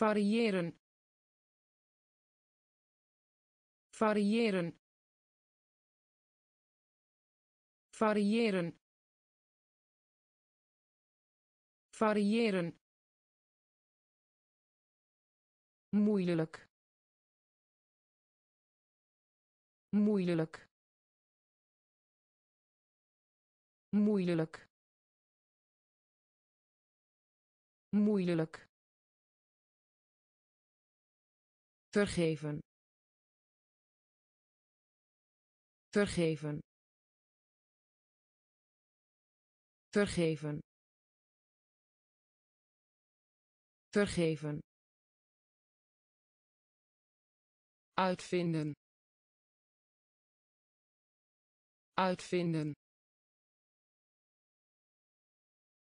variëren. Variëren. Variëren. Variëren. Moeilijk. Moeilijk. Moeilijk. Moeilijk vergeven. Vergeven. Vergeven. Vergeven. Uitvinden. Uitvinden.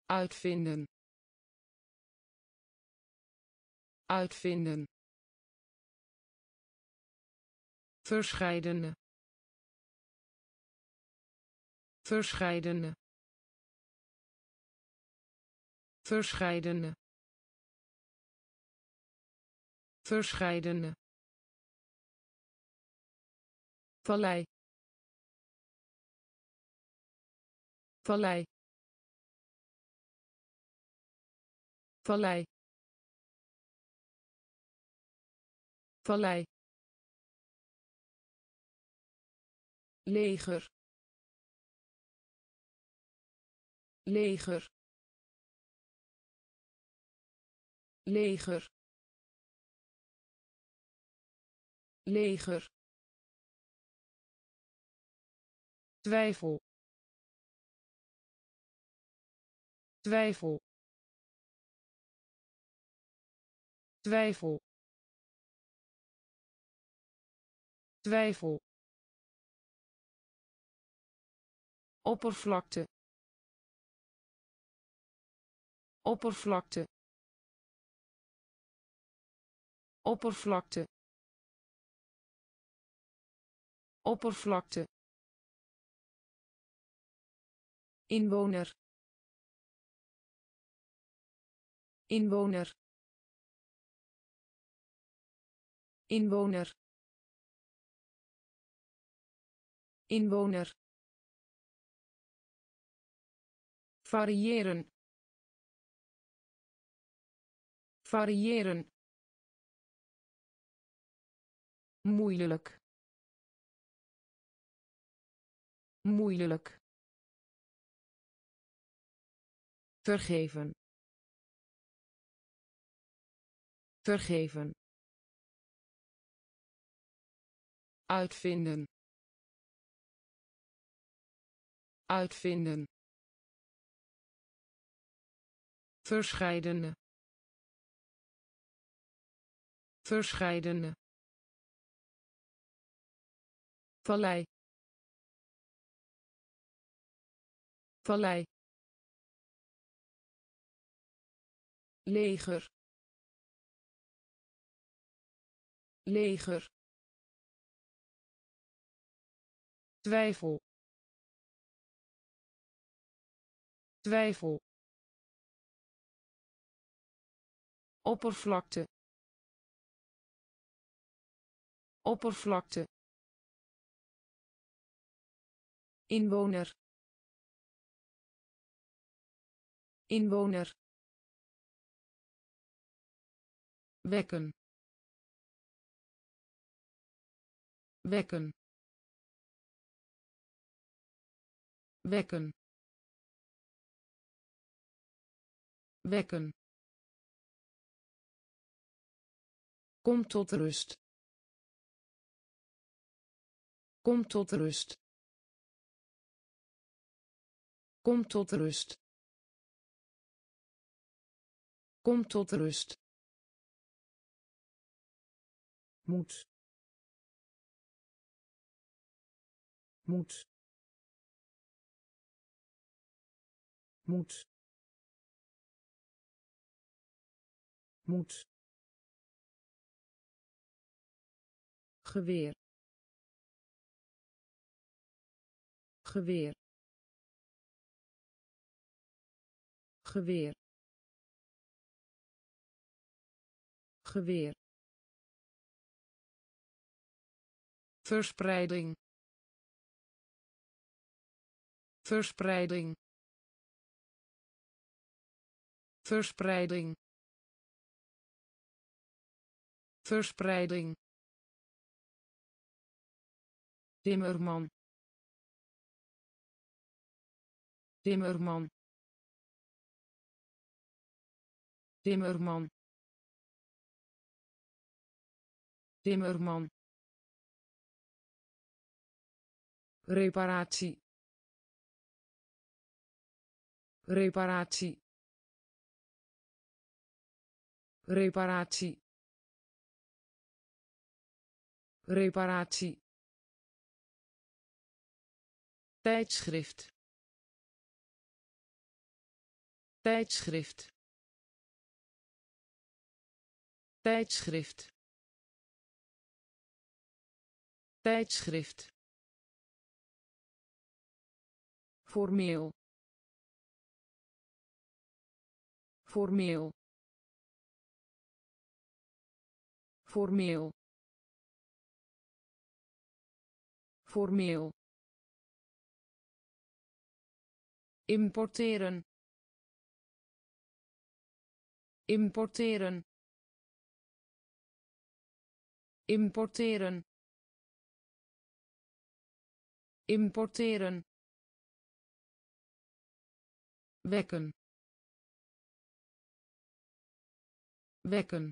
Uitvinden. Uitvinden verscheidene. Verscheidene. Verscheidene. Verscheidene. Vallei. Vallei. Vallei. Vallei leger. Leger. Leger. Leger. Twijfel. Twijfel. Twijfel. Twijfel oppervlakte oppervlakte oppervlakte oppervlakte. Inwoner inwoner. Inwoner inwoner variëren. Variëren. Moeilijk. Moeilijk. Vergeven. Vergeven. Uitvinden. Uitvinden verscheidene. Verscheidene. Vallei. Vallei. Leger. Leger. Twijfel. Twijfel oppervlakte oppervlakte inwoner inwoner wekken wekken wekken wekken Kom tot rust. Kom tot rust. Kom tot rust. Kom tot rust. Moet. Moet. Moet. Moet. Geweer. Geweer. Geweer. Geweer. Verspreiding. Verspreiding. Verspreiding. Verspreiding Timmerman. Timmerman. Timmerman. Timmerman. Reparatie. Reparatie. Reparatie. Reparatie tijdschrift. Tijdschrift. Tijdschrift. Tijdschrift. Formeel. Formeel. Formeel. Formeel importeren. Importeren. Importeren. Importeren. Wekken. Wekken.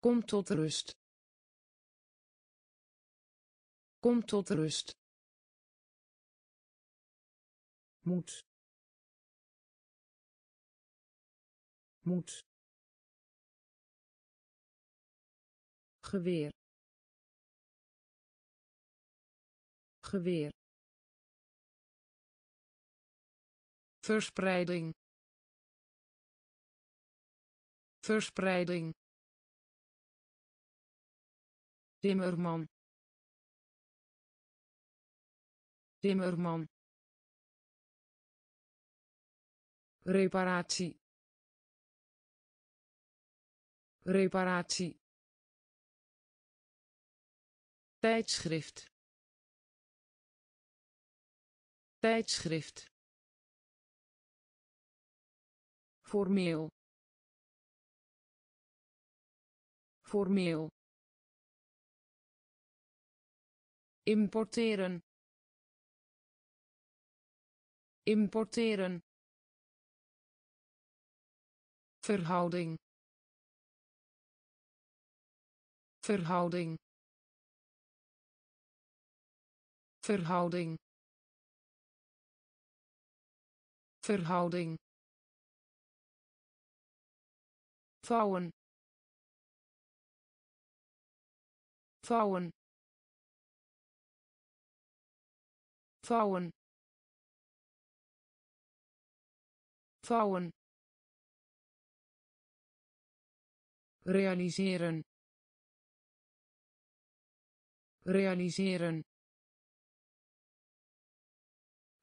Kom tot rust. Kom tot rust moet. Moet. Geweer. Geweer. Verspreiding. Verspreiding. Timmerman. Timmerman reparatie. Reparatie. Tijdschrift. Tijdschrift. Formeel. Formeel. Importeren. Importeren verhouding. Verhouding. Verhouding. Verhouding. Vouwen. Vouwen. Vouwen. Vouwen realiseren. Realiseren.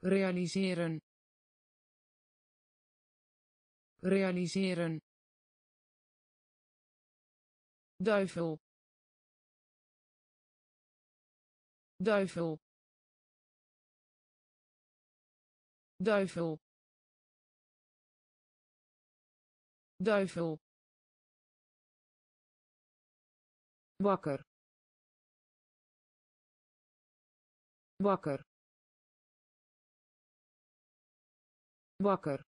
Realiseren. Realiseren. Duivel. Duivel. Duivel. Duivel wakker wakker wakker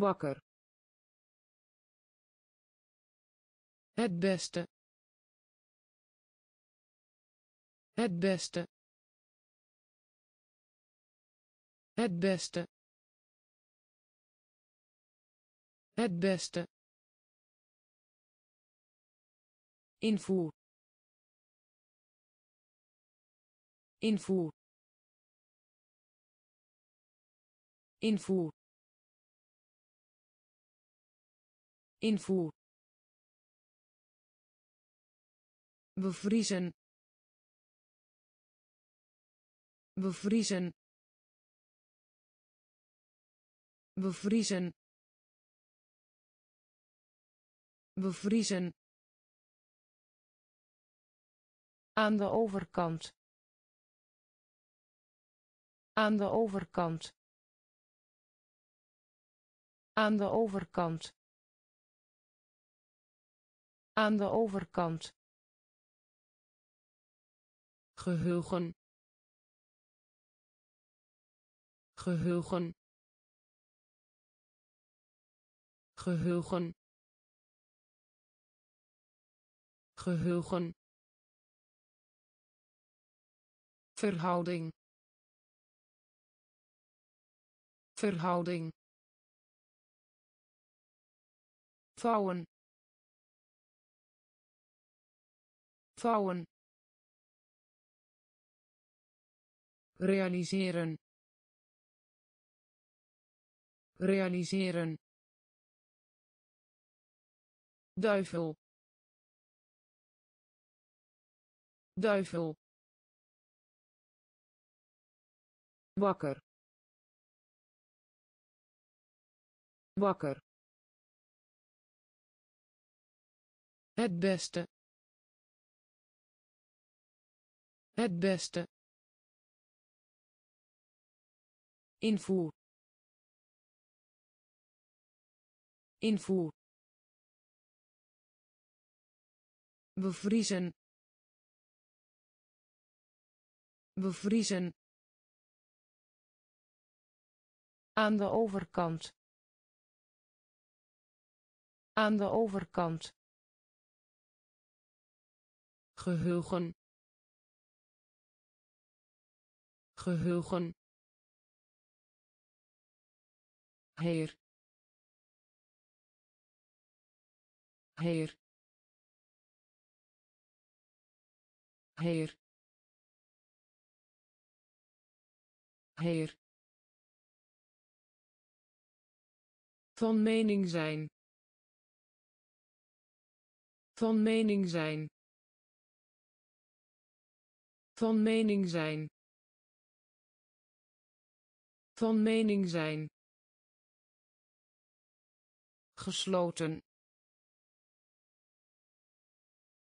wakker Het beste. Het beste. Het beste. Het beste. Invoer. Invoer. Invoer. Invoer. bevriezen bevriezen bevriezen bevriezen aan de overkant. Aan de overkant. Aan de overkant. Aan de overkant. Geheugen. Geheugen. Geheugen. Geheugen verhouding. Verhouding. Vouwen. Vouwen. Realiseren. Realiseren. Duivel. Duivel wakker. Wakker. Het beste. Het beste. Invoer. Invoer. Bevriezen. Bevriezen aan de overkant. Aan de overkant. Geheugen. Geheugen. Heer. Heer. Heer. Heer van mening zijn. Van mening zijn. Van mening zijn. Van mening zijn. Gesloten.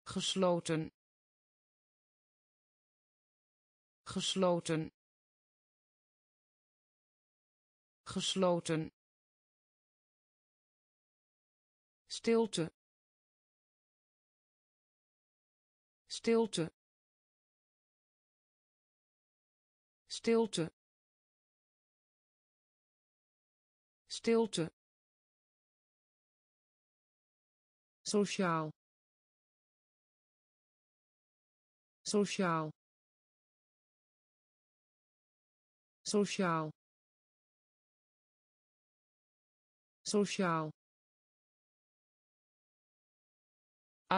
Gesloten. Gesloten. Gesloten stilte. Stilte. Stilte. Stilte. Sociaal. Sociaal. Sociaal. Sociaal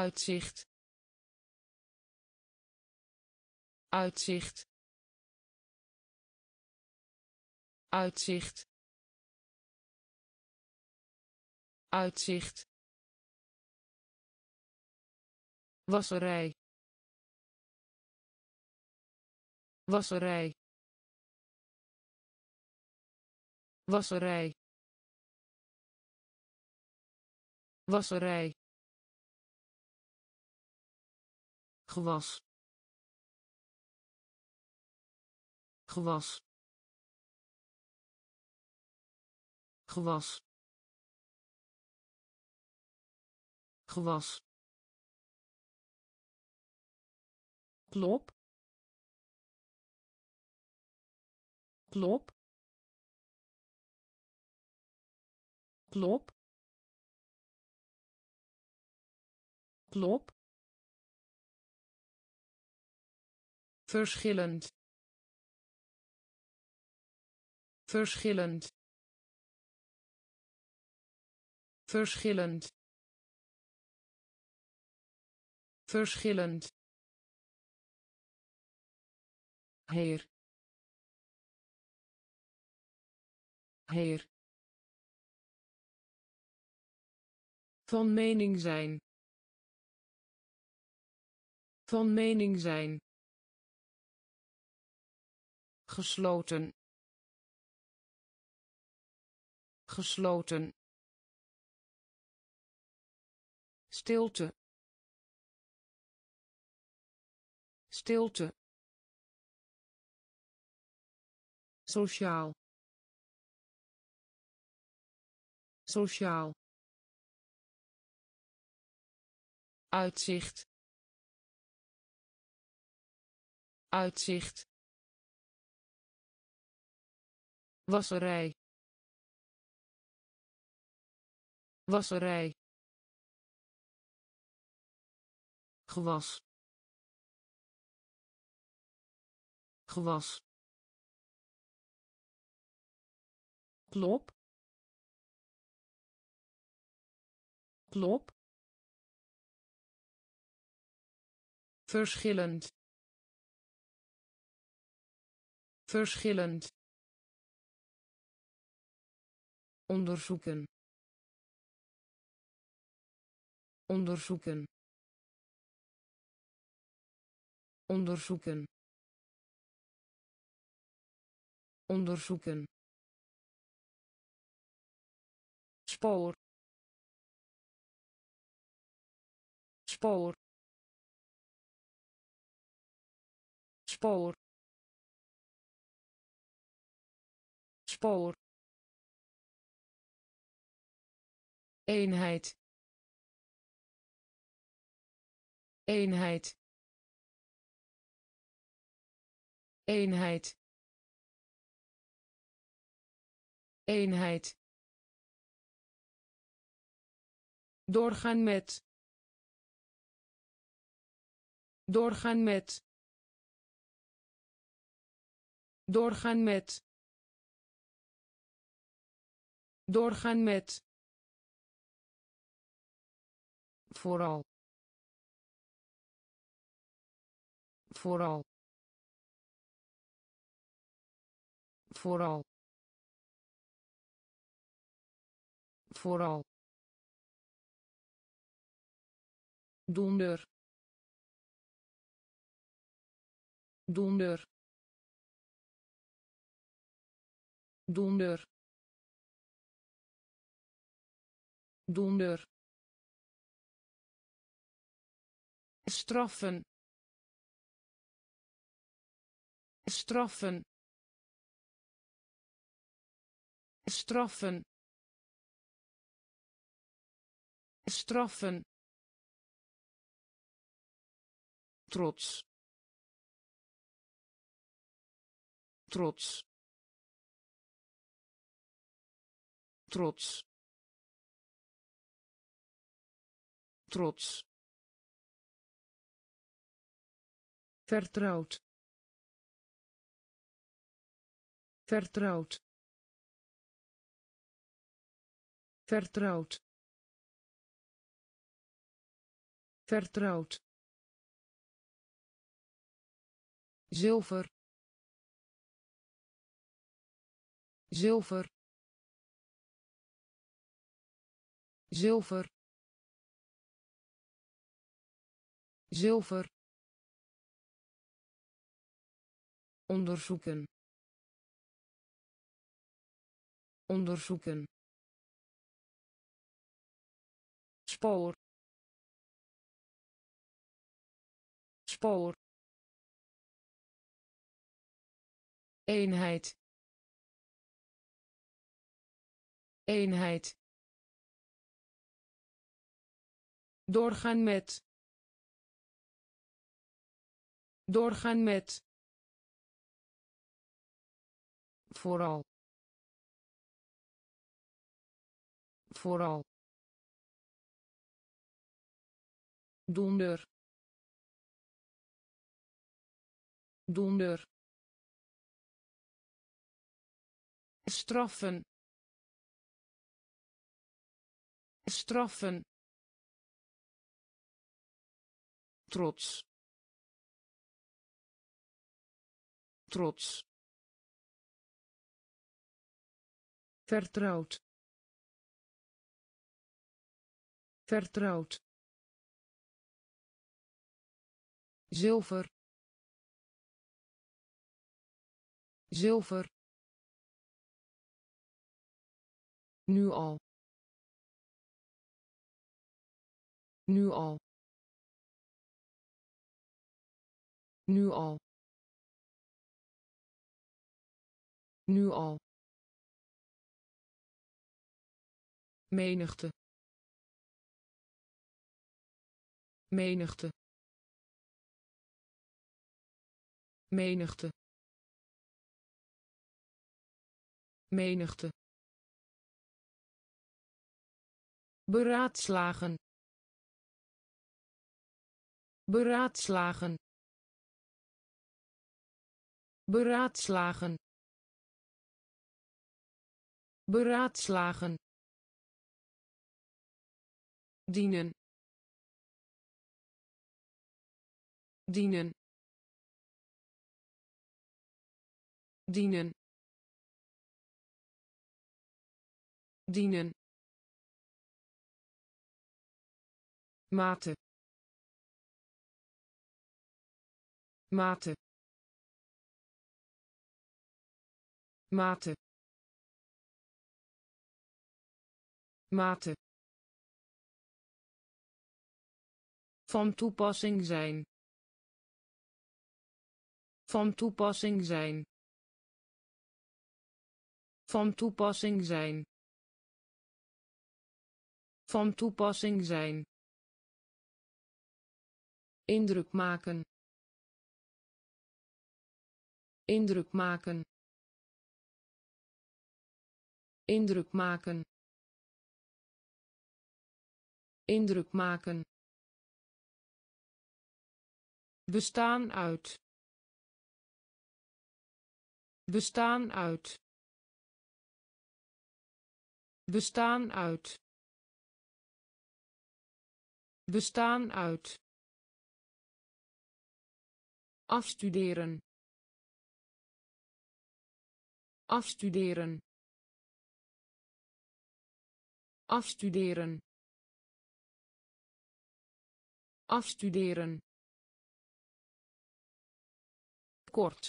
uitzicht. Uitzicht. Uitzicht. Uitzicht. Wasserij. Wasserij. Wasserij. Wasserij gewas. Gewas. Gewas. Gewas. Klop. Klop. Klop. Klop verschillend. Verschillend. Verschillend. Verschillend. Heer. Heer. Van mening zijn. Van mening zijn gesloten. Gesloten. Stilte. Stilte. Sociaal. Sociaal. Uitzicht. Uitzicht wasserij. Wasserij. Gewas. Gewas. Klop. Klop. Verschillend. Verschillend onderzoeken. Onderzoeken. Onderzoeken. Onderzoeken. Spoor. Spoor. Spoor. Spoor eenheid eenheid eenheid eenheid. Doorgaan met doorgaan met doorgaan met doorgaan met vooral vooral vooral vooral. Donder. Donder. Donder. Donder straffen straffen straffen straffen. Trots trots trots. Trots vertrouwd. Vertrouwd. Vertrouwd. Vertrouwd. Zilver. Zilver. Zilver. Zilver onderzoeken. Onderzoeken. Spoor. Spoor. Eenheid. Eenheid. Doorgaan met. Doorgaan met vooral vooral donder donder straffen straffen trots trots vertrouwd vertrouwd zilver zilver Nu al. Nu al. Nu al. Nu al. Menigte. Menigte. Menigte. Menigte. Beraadslagen. Beraadslagen. Beraadslagen. Beraadslagen dienen. Dienen. Dienen. Dienen. Mate. Mate. Mate. Mate van toepassing zijn. Van toepassing zijn. Van toepassing zijn. Van toepassing zijn. Indruk maken. Indruk maken. Indruk maken. Indruk maken bestaan uit. Bestaan uit. Bestaan uit. Bestaan uit. Afstuderen. Afstuderen. Afstuderen. Afstuderen kort.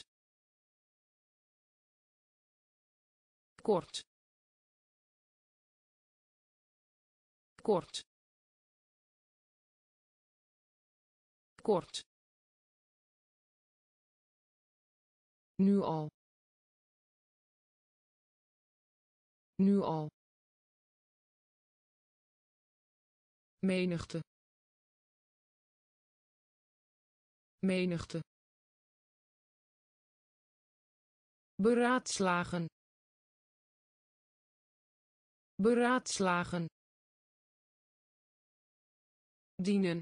Kort. Kort. Kort. Nu al. Nu al. Menigte. Menigte beraadslagen. Beraadslagen. Dienen.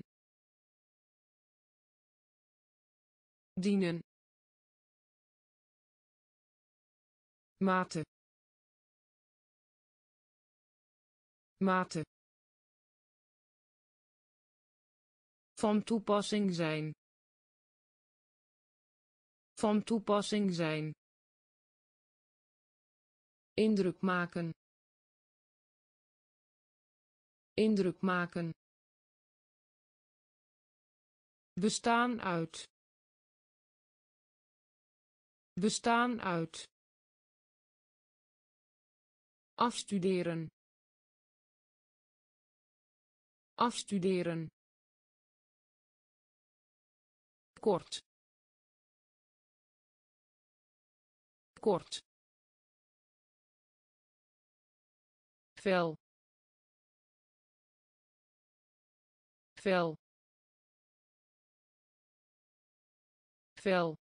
Dienen. Mate. Mate. Van toepassing zijn. Van toepassing zijn indruk maken. Indruk maken. Bestaan uit. Bestaan uit. Afstuderen. Afstuderen. Kort. Kort vel. Vel. Vel.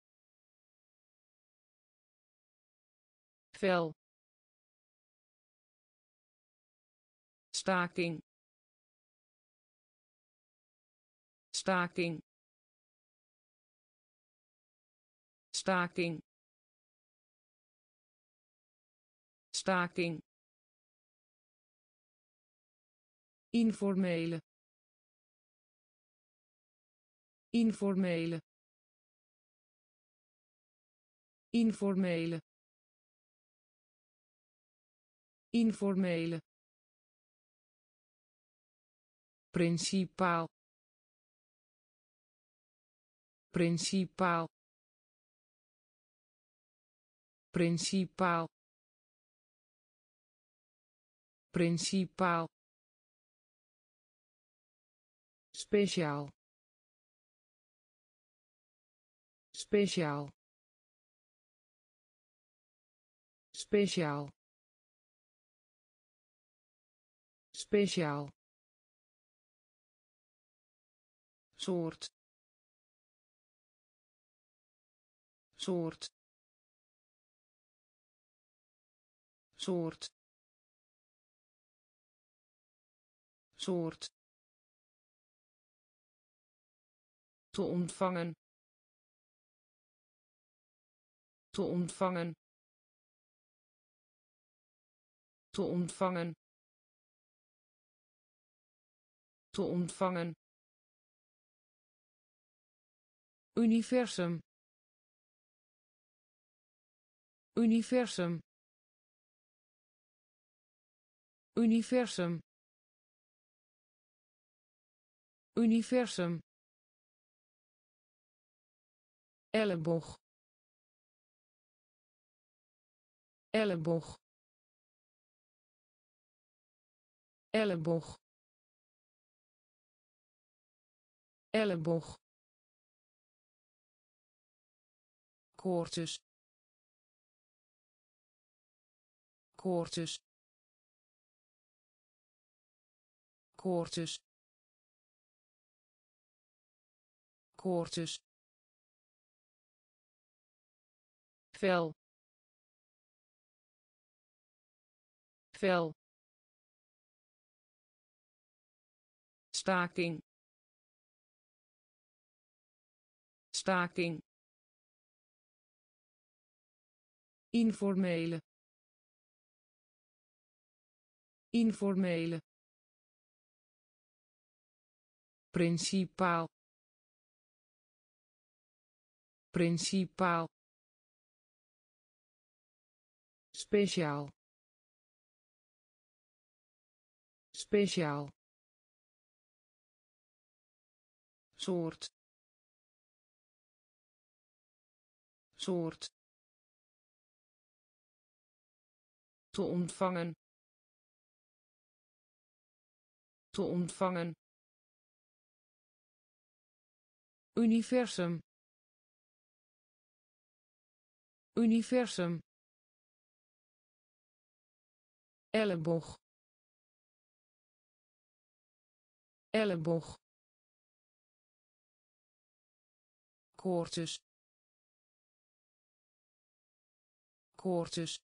Vel. Staking. Staking. Staking. Staking informele informele informele informele. Principaal. Principaal. Principaal. Principaal speciaal. Speciaal. Speciaal. Speciaal. Soort. Soort. Soort. Soort te ontvangen. Te ontvangen. Te ontvangen. Te ontvangen. Universum. Universum. Universum. Universum elleboog. Elleboog. Elleboog. Elleboog. Koortjes. Koortjes. Koortjes. Koortjes vel. Vel. Staking. Staking. Informele. Informele. Principaal. Principaal speciaal. Speciaal. Soort. Soort. Te ontvangen. Te ontvangen. Universum. Universum elleboog. Elleboog. Koortjes. Koortjes.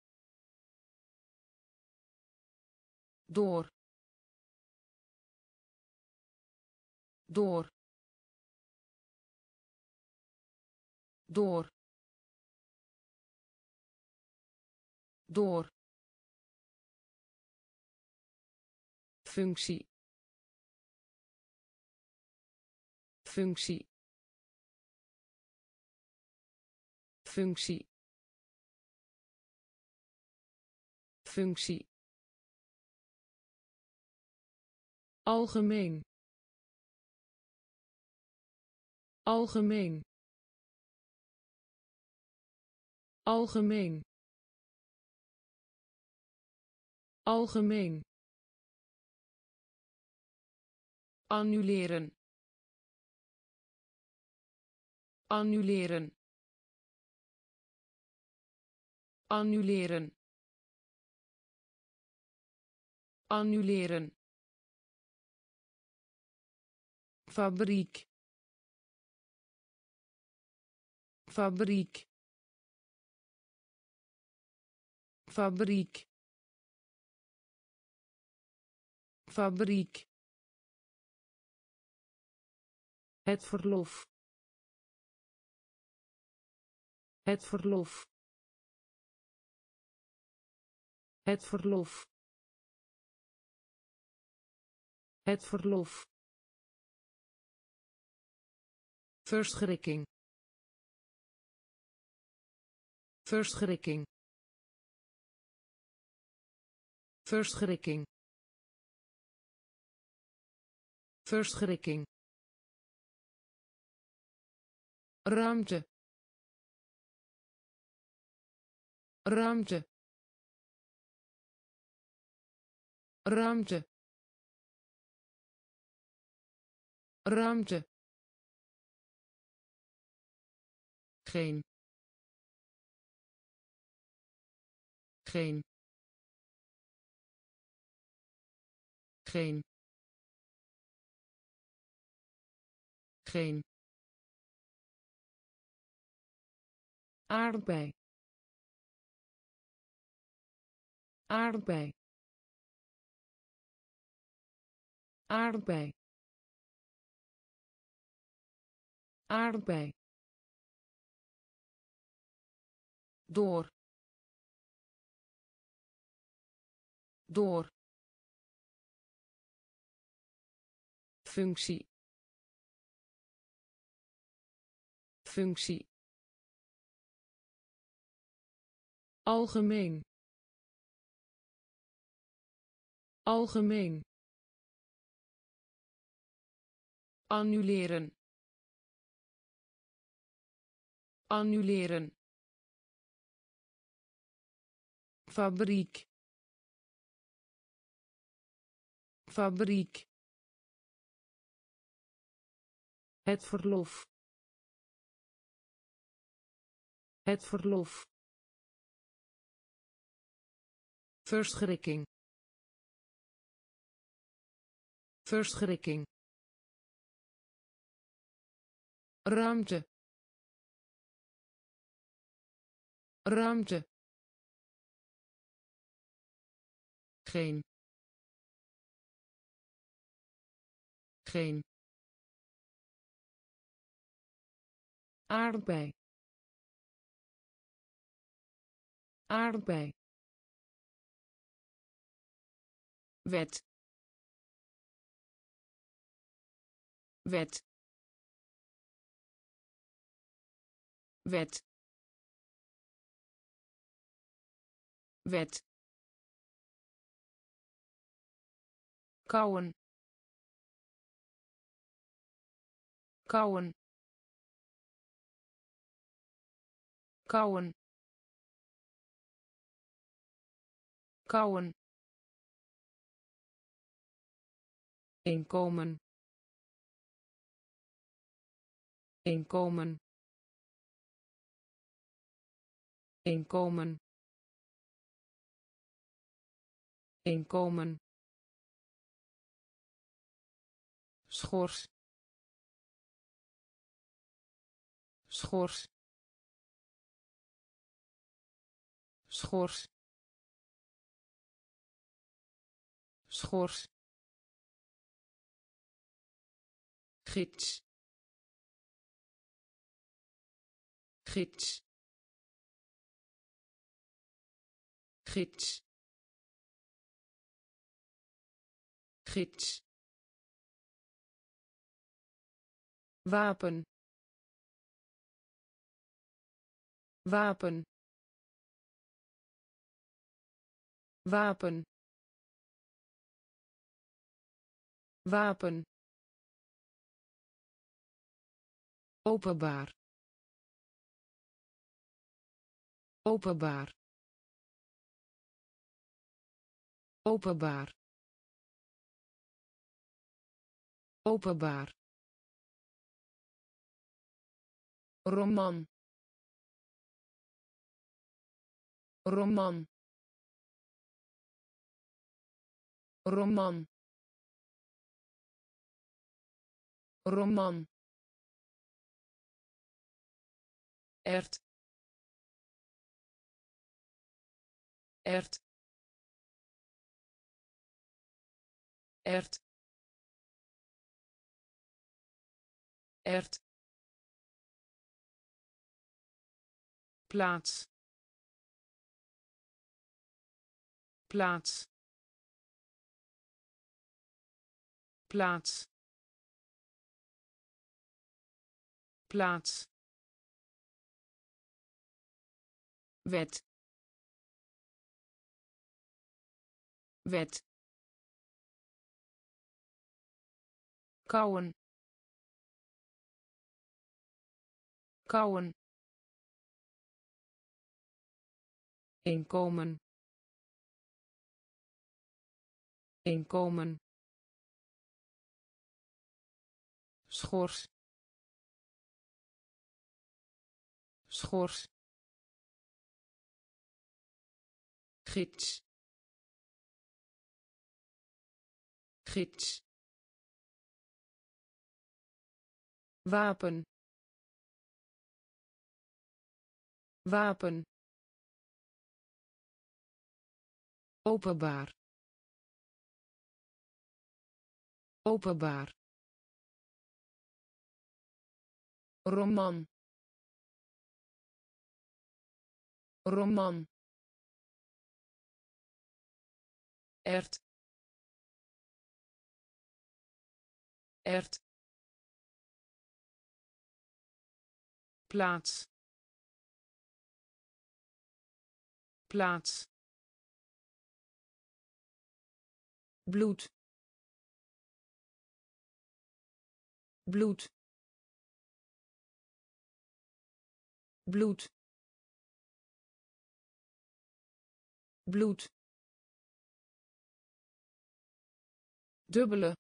Door. Door. Door. Door functie. Functie. Functie. Functie. Algemeen. Algemeen. Algemeen. Algemeen annuleren. Annuleren. Annuleren. Annuleren. Fabriek. Fabriek. Fabriek. Fabriek het verlof. Het verlof. Het verlof. Het verlof. Verschrikking. Verschrikking. Verschrikking. Verschrikking ruimte. Ruimte. Ruimte. Ruimte. Geen. Geen. Geen. Geen aardbei aardbei aardbei aardbei door. Door. Functie. Functie algemeen. Algemeen. Annuleren. Annuleren. Fabriek. Fabriek. Het verlof. Het verlof verschrikking. Verschrikking. Ruimte. Ruimte. Geen. Geen. Aardbei. Aardbei wet. Wet. Wet. Wet. Kauwen kauwen kauwen kauwen inkomen. Inkomen. Inkomen. Inkomen. Schors. Schors. Schors. Schors gids. Gids. Gids. Gids. Wapen. Wapen. Wapen. Wapen openbaar. Openbaar. Openbaar. Openbaar. Roman. Roman. Roman. Roman ert. Ert. Ert. Ert. Plaats. Plaats. Plaats. Plaats wet. Wet. Kauwen. Kauwen. Inkomen. Inkomen. Schors. Schors gids. Gids. Wapen. Wapen. Openbaar. Openbaar. Roman. Roman ert. Ert. Plaats. Plaats. Bloed. Bloed. Bloed. Bloed dubbele.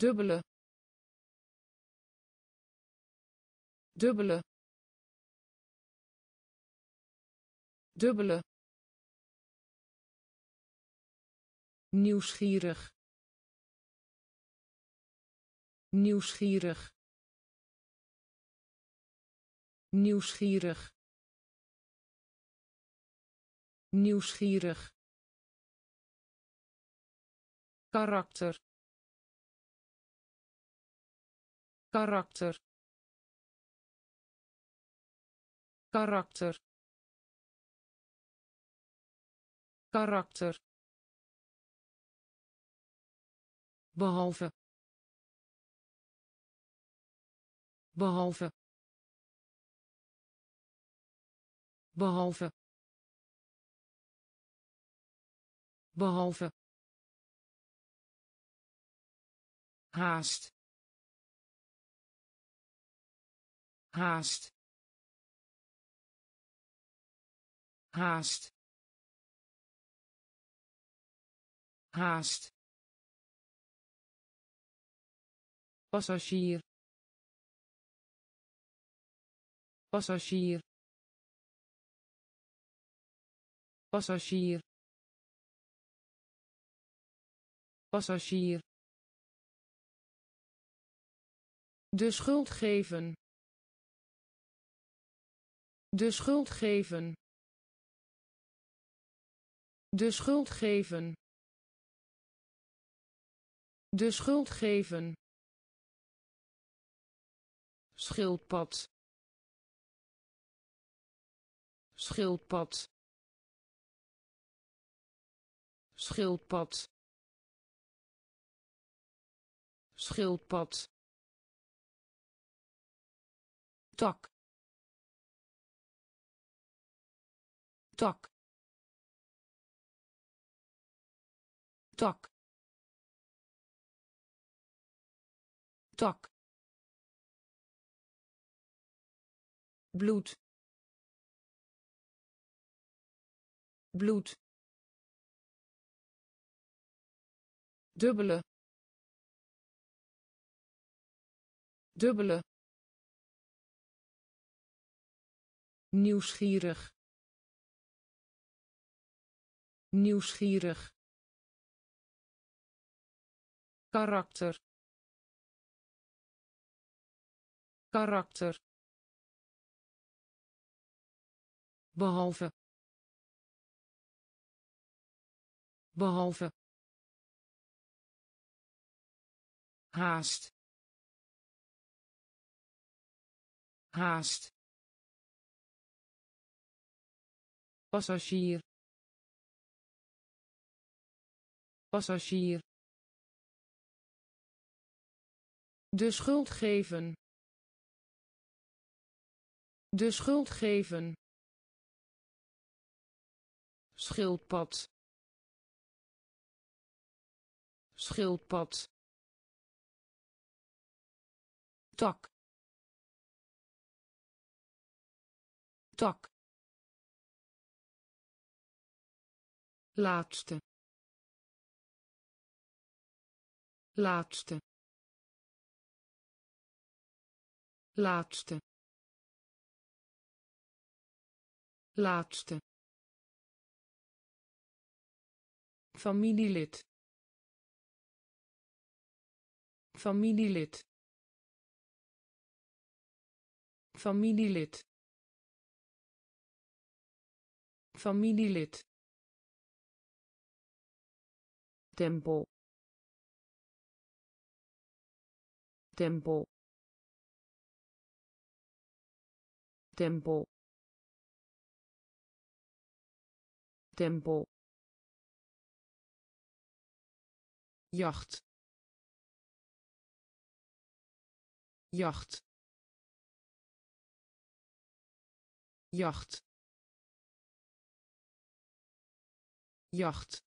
Dubbele. Dubbele. Dubbele. Nieuwsgierig. Nieuwsgierig. Nieuwsgierig. Nieuwsgierig karakter. Karakter. Karakter. Karakter. Behalve. Behalve. Behalve. Behalve haast. Haast. Haast. Haast. Passagier. Passagier. Passagier. Passagier de schuld geven. De schuld geven. De schuld geven. De schuld geven. Schildpad. Schildpad. Schildpad. Schildpad tak tak tak tak bloed. Bloed. Dubbele. Dubbele nieuwsgierig nieuwsgierig karakter karakter behalve behalve haast haast passagier. Passagier. De schuld geven. De schuld geven. Schildpad. Schildpad. Tak. Tak laatste. Laatste. Laatste. Laatste. Familielid. Familielid. Familielid. Familielid tempel tempel tempel tempel jacht. Jacht. Jacht. Jacht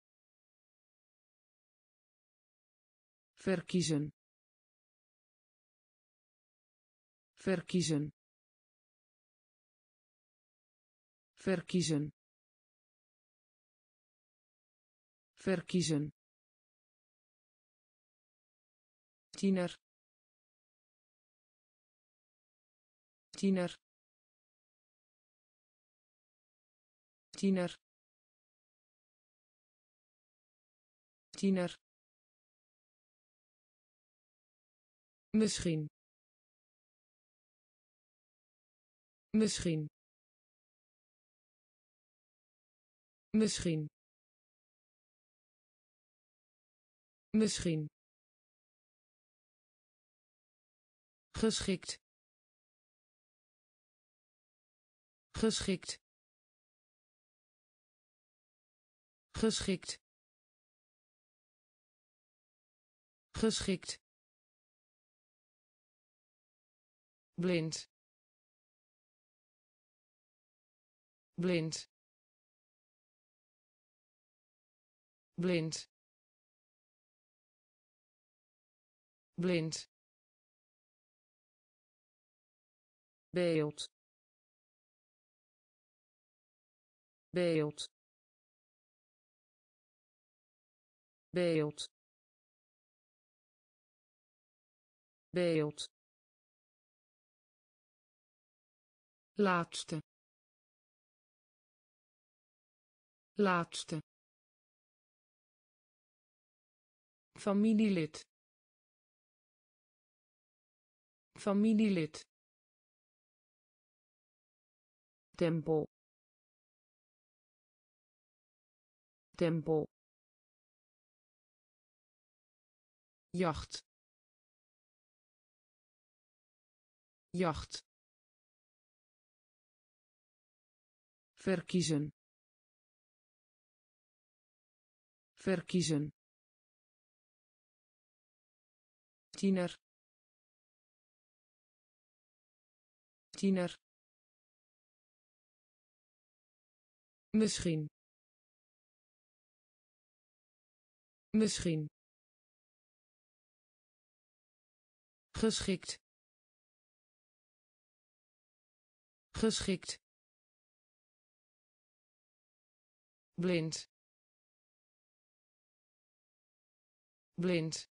verkiezen. Verkiezen. Verkiezen. Verkiezen. Tiener. Tiener. Tiener. Tiener misschien. Misschien. Misschien. Misschien. Geschikt. Geschikt. Geschikt. Geschikt blind. Blind. Blind. Blind. Beeld. Beeld. Beeld. Beeld laatste. Laatste. Familielid. Familielid. Tempel tempel jacht. Jacht verkiezen verkiezen tiener tiener Misschien. Misschien. Geschikt. Geschikt. Blind. Blind.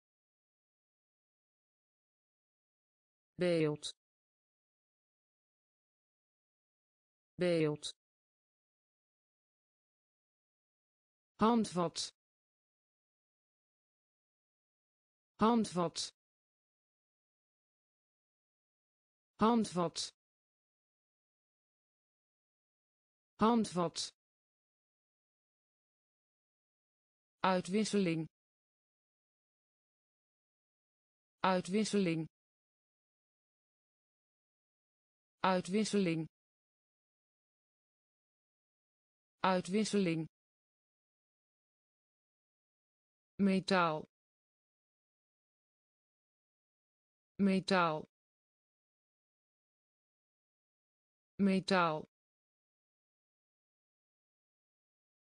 beeld. Beeld. Handvat. Handvat. Handvat. Handvat uitwisseling. Uitwisseling. Uitwisseling. Uitwisseling. Metaal. Metaal. Metaal.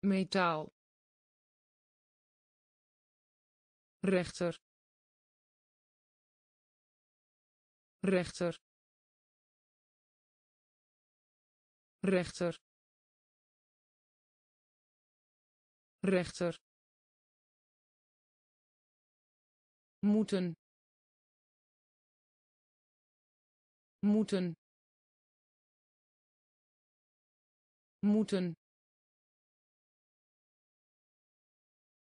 Metaal rechter. Rechter. Rechter. Rechter. Moeten. Moeten. Moeten.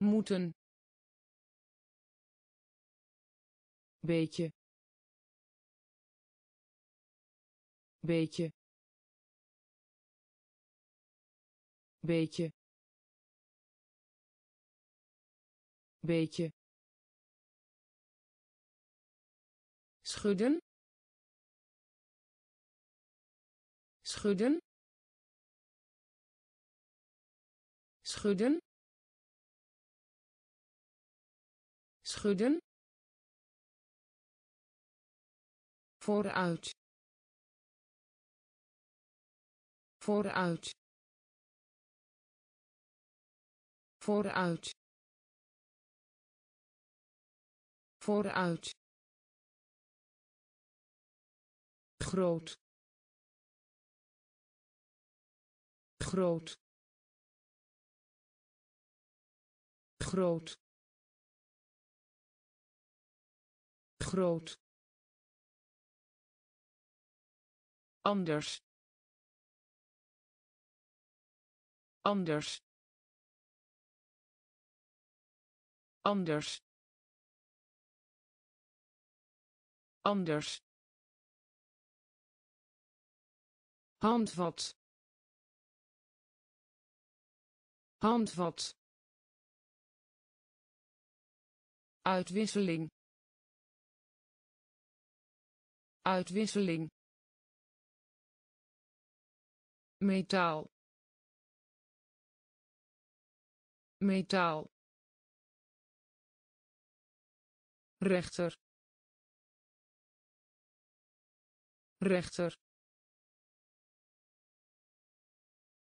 Moeten beetje. Beetje. Beetje. Beetje. Schudden. Schudden. Schudden. Schudden vooruit. Vooruit. Vooruit. Vooruit. Groot. Groot. Groot. Groot anders. Anders. Anders. Anders. Handvat. Handvat. Uitwisseling. Uitwisseling metaal. Metaal. Rechter. Rechter.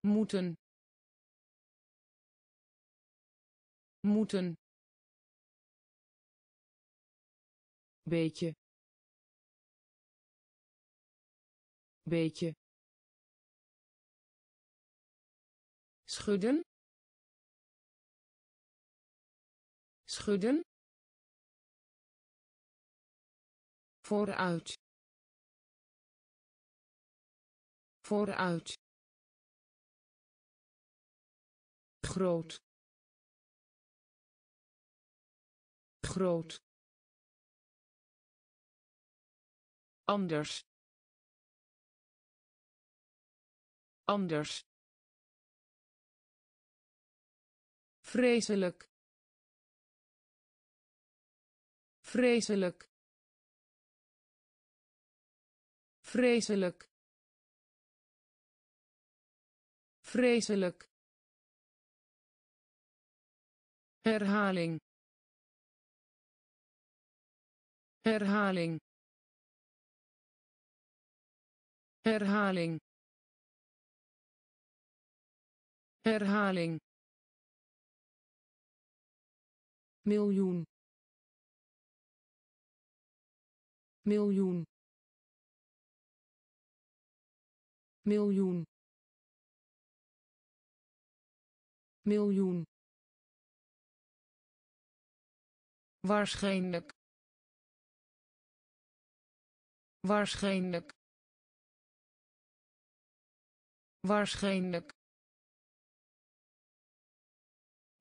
Moeten. Moeten. Beetje. Beetje schudden. Schudden. Vooruit. Vooruit. Groot. Groot. Anders. Anders vreselijk. Vreselijk. Vreselijk. Vreselijk. Herhaling. Herhaling. Herhaling. Herhaling miljoen. Miljoen. Miljoen. Miljoen. Waarschijnlijk. Waarschijnlijk. Waarschijnlijk.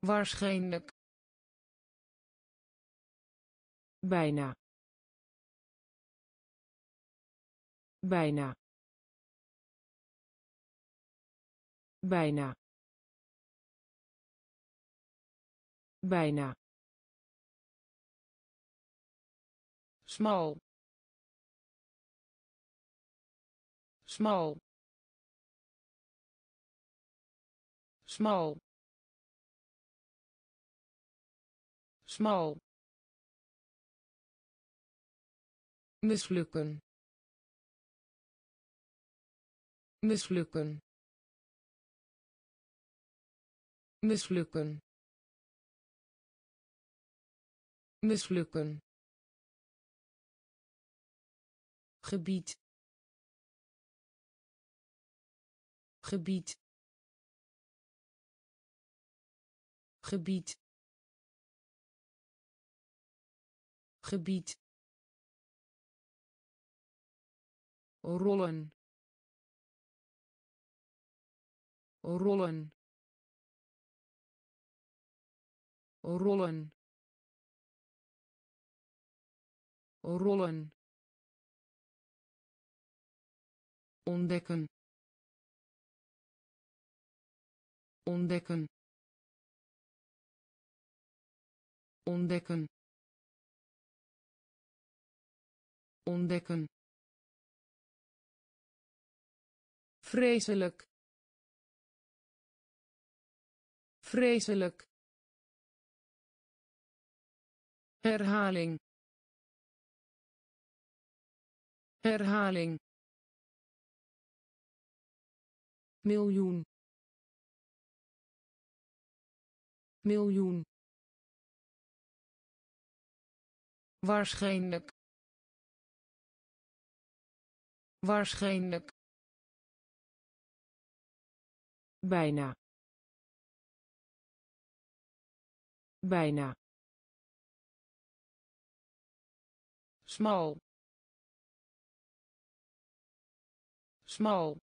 Waarschijnlijk bijna. Bijna. Bijna. Bijna. Smal. Smal. Smal. Smal mislukken. Mislukken. Mislukken. Mislukken. Gebied. Gebied. Gebied. Gebied rollen. Rollen. Rollen. Rollen. Ontdekken. Ontdekken. Ontdekken. Ontdekken vreselijk. Vreselijk. Herhaling. Herhaling. Miljoen. Miljoen. Waarschijnlijk. Waarschijnlijk bijna. Bijna. Smal. Smal.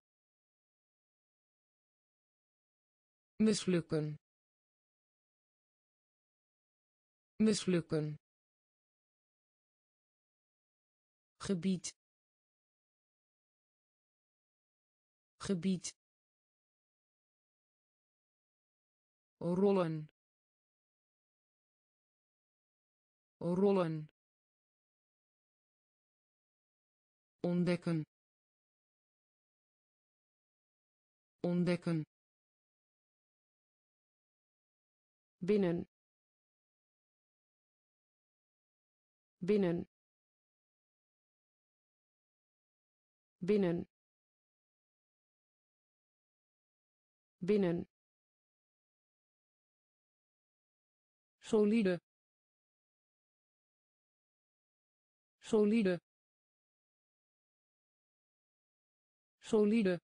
Mislukken. Mislukken. Gebied. Gebied rollen. Rollen. Ontdekken. Ontdekken. Binnen. Binnen. Binnen. Binnen solide. Solide. Solide.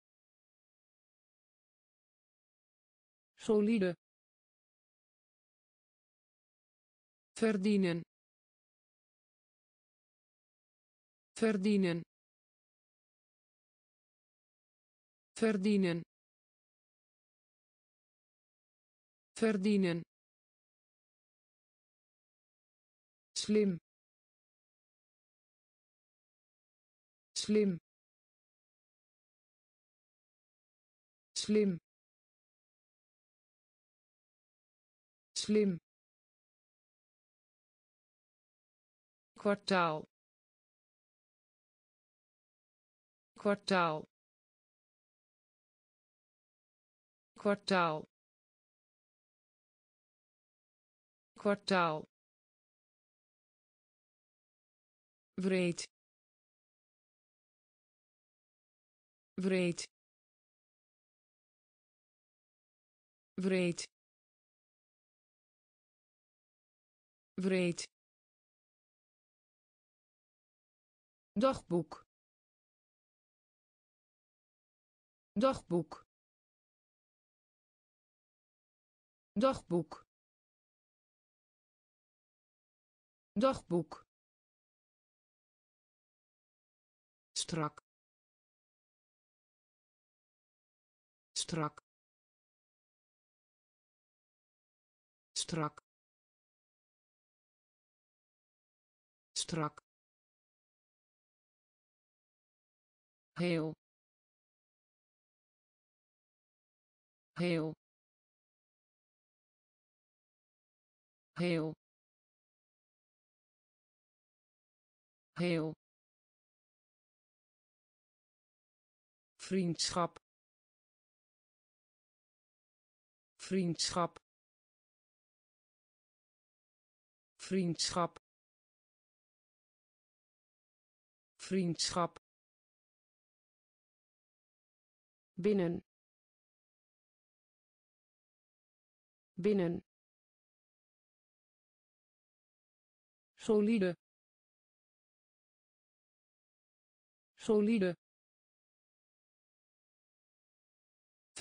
Solide. Verdienen. Verdienen. Verdienen. Verdienen slim. Slim. Slim. Slim. Kwartaal. Kwartaal. Kwartaal. Kwartaal wreed wreed wreed wreed dagboek. Dagboek. Dagboek. Dagboek strak. Strak. Strak. Strak. Heel. Heel. Heel. Heel vriendschap. Vriendschap. Vriendschap. Vriendschap. Binnen. Binnen. Solide. Solide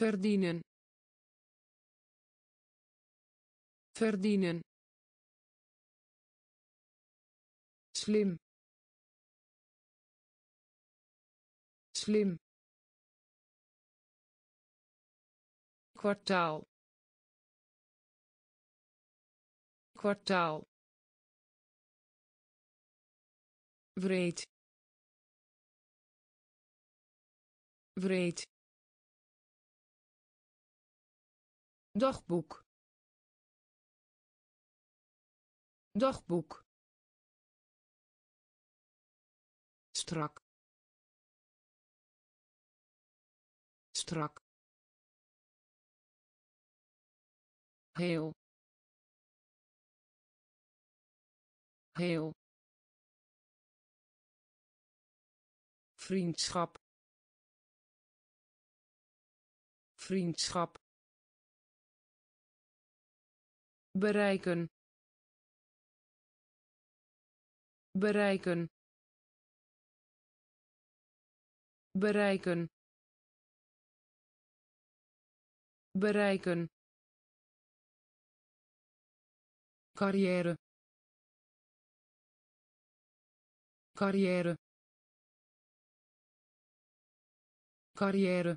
verdienen. Verdienen. Slim. Slim. Kwartaal. Kwartaal. Wreed wreed dagboek. Dagboek. Strak. Strak. Heel. Heel. Vriendschap. Vriendschap bereiken. Bereiken. Bereiken. Bereiken. Carrière. Carrière. Carrière.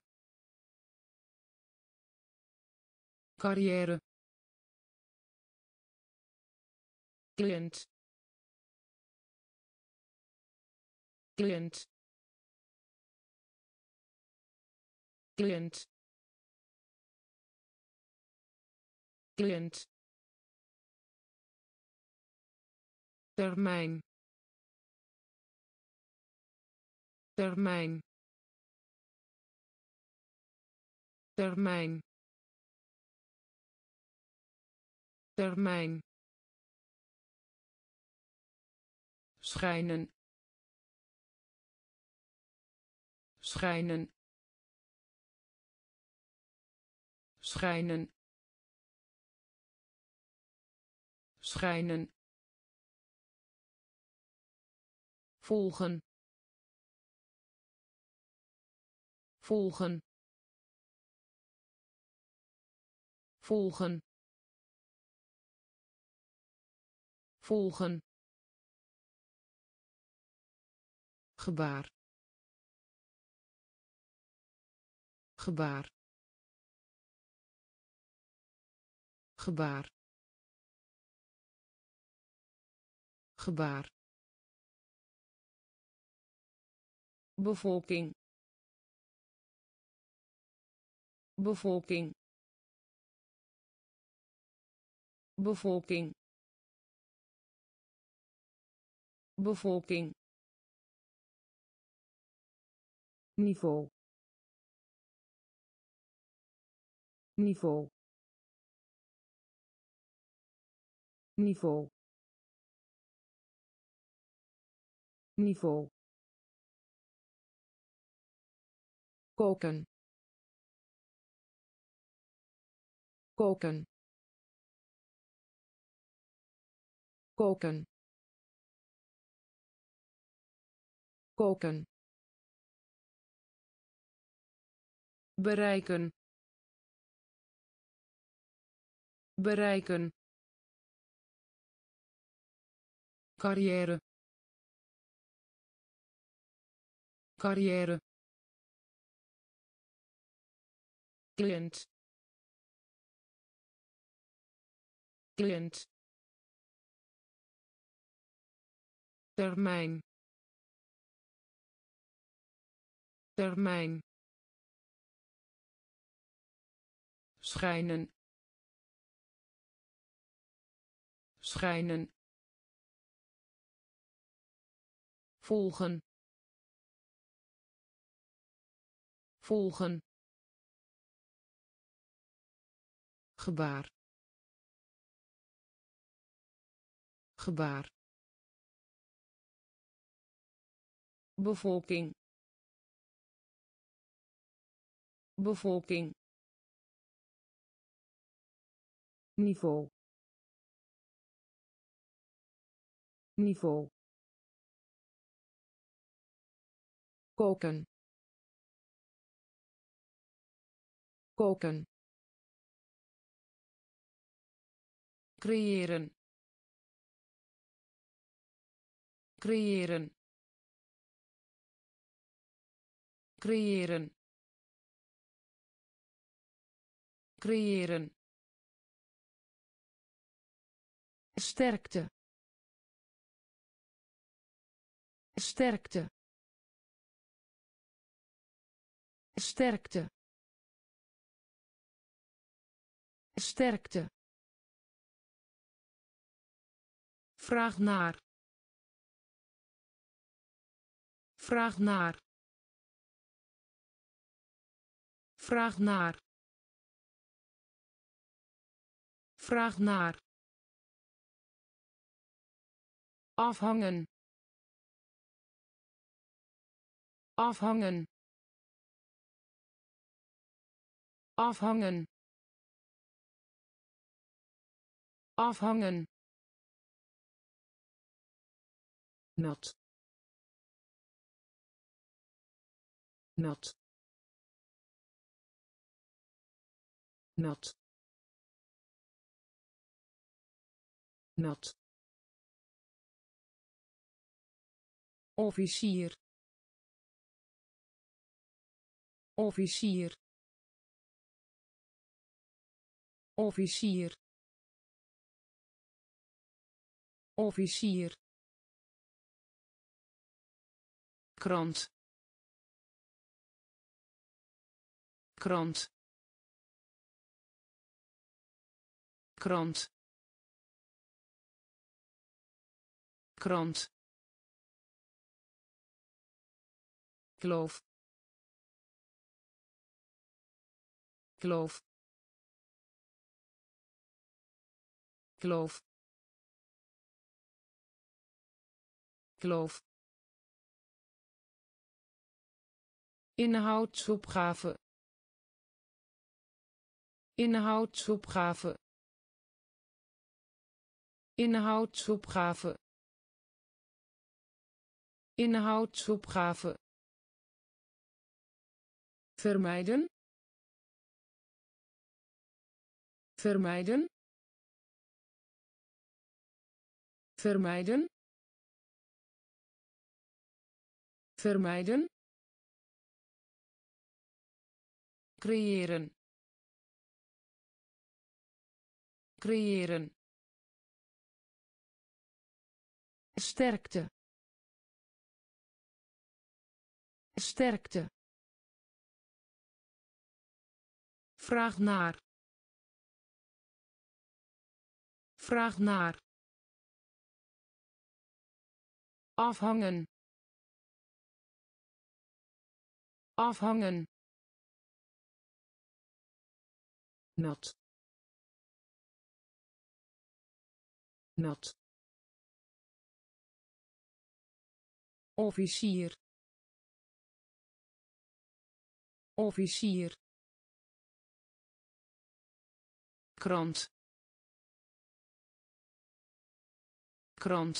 Carrière cliënt cliënt cliënt cliënt termijn. Termijn. Termijn. Termijn schijnen. Schijnen. Schijnen. Schijnen. Volgen. Volgen. Volgen. Volgen gebaar. Gebaar. Gebaar. Gebaar. Bevolking. Bevolking. Bevolking. Bevolking niveau. Niveau. Niveau. Niveau. Koken. Koken. Koken. Koken bereiken. Bereiken. Carrière. Carrière. Cliënt. Cliënt. Termijn. Termijn schijnen. Schijnen. Volgen. Volgen. Gebaar. Gebaar. Bevolking. Bevolking niveau. Niveau. Koken. Koken. Creëren. Creëren. Creëren. Creëren sterkte. Sterkte. Sterkte. Sterkte. Vraag naar. Vraag naar. Vraag naar. Vraag naar afhangen. Afhangen. Afhangen. Afhangen. Nat. Nat. Nat. Nat officier. Officier. Officier. Officier. Krant. Krant. Krant. Krant kloof kloof kloof kloof inhoudsopgave. Inhoudsopgave. Inhoudsopgave. Inhoudsopgave vermijden. Vermijden. Vermijden. Vermijden. Creëren. Creëren. Sterkte. Sterkte vraag naar. Vraag naar. Afhangen. Afhangen. Nat. Nat. Officier. Officier krant. Krant.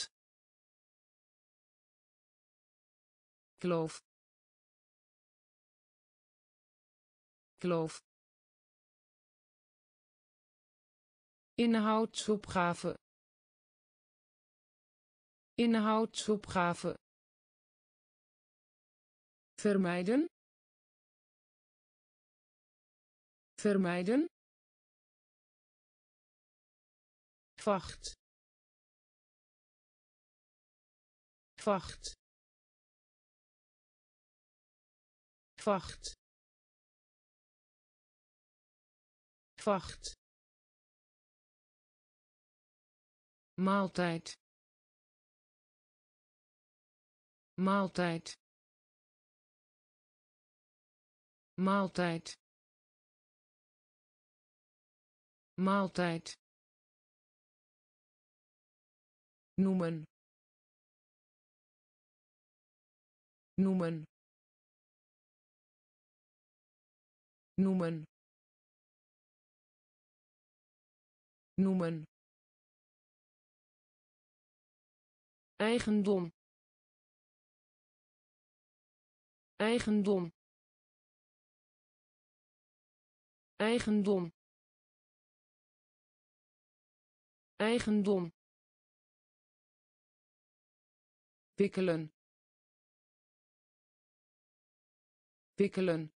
Kloof. Kloof. Inhoudsopgave. Inhoudsopgave. Vermijden. Vermijden vacht. Vacht. Vacht. Vacht. Maaltijd. Maaltijd. Maaltijd. Maaltijd noemen. Noemen. Noemen. Noemen. Eigendom. Eigendom. Eigendom. Eigendom wikkelen wikkelen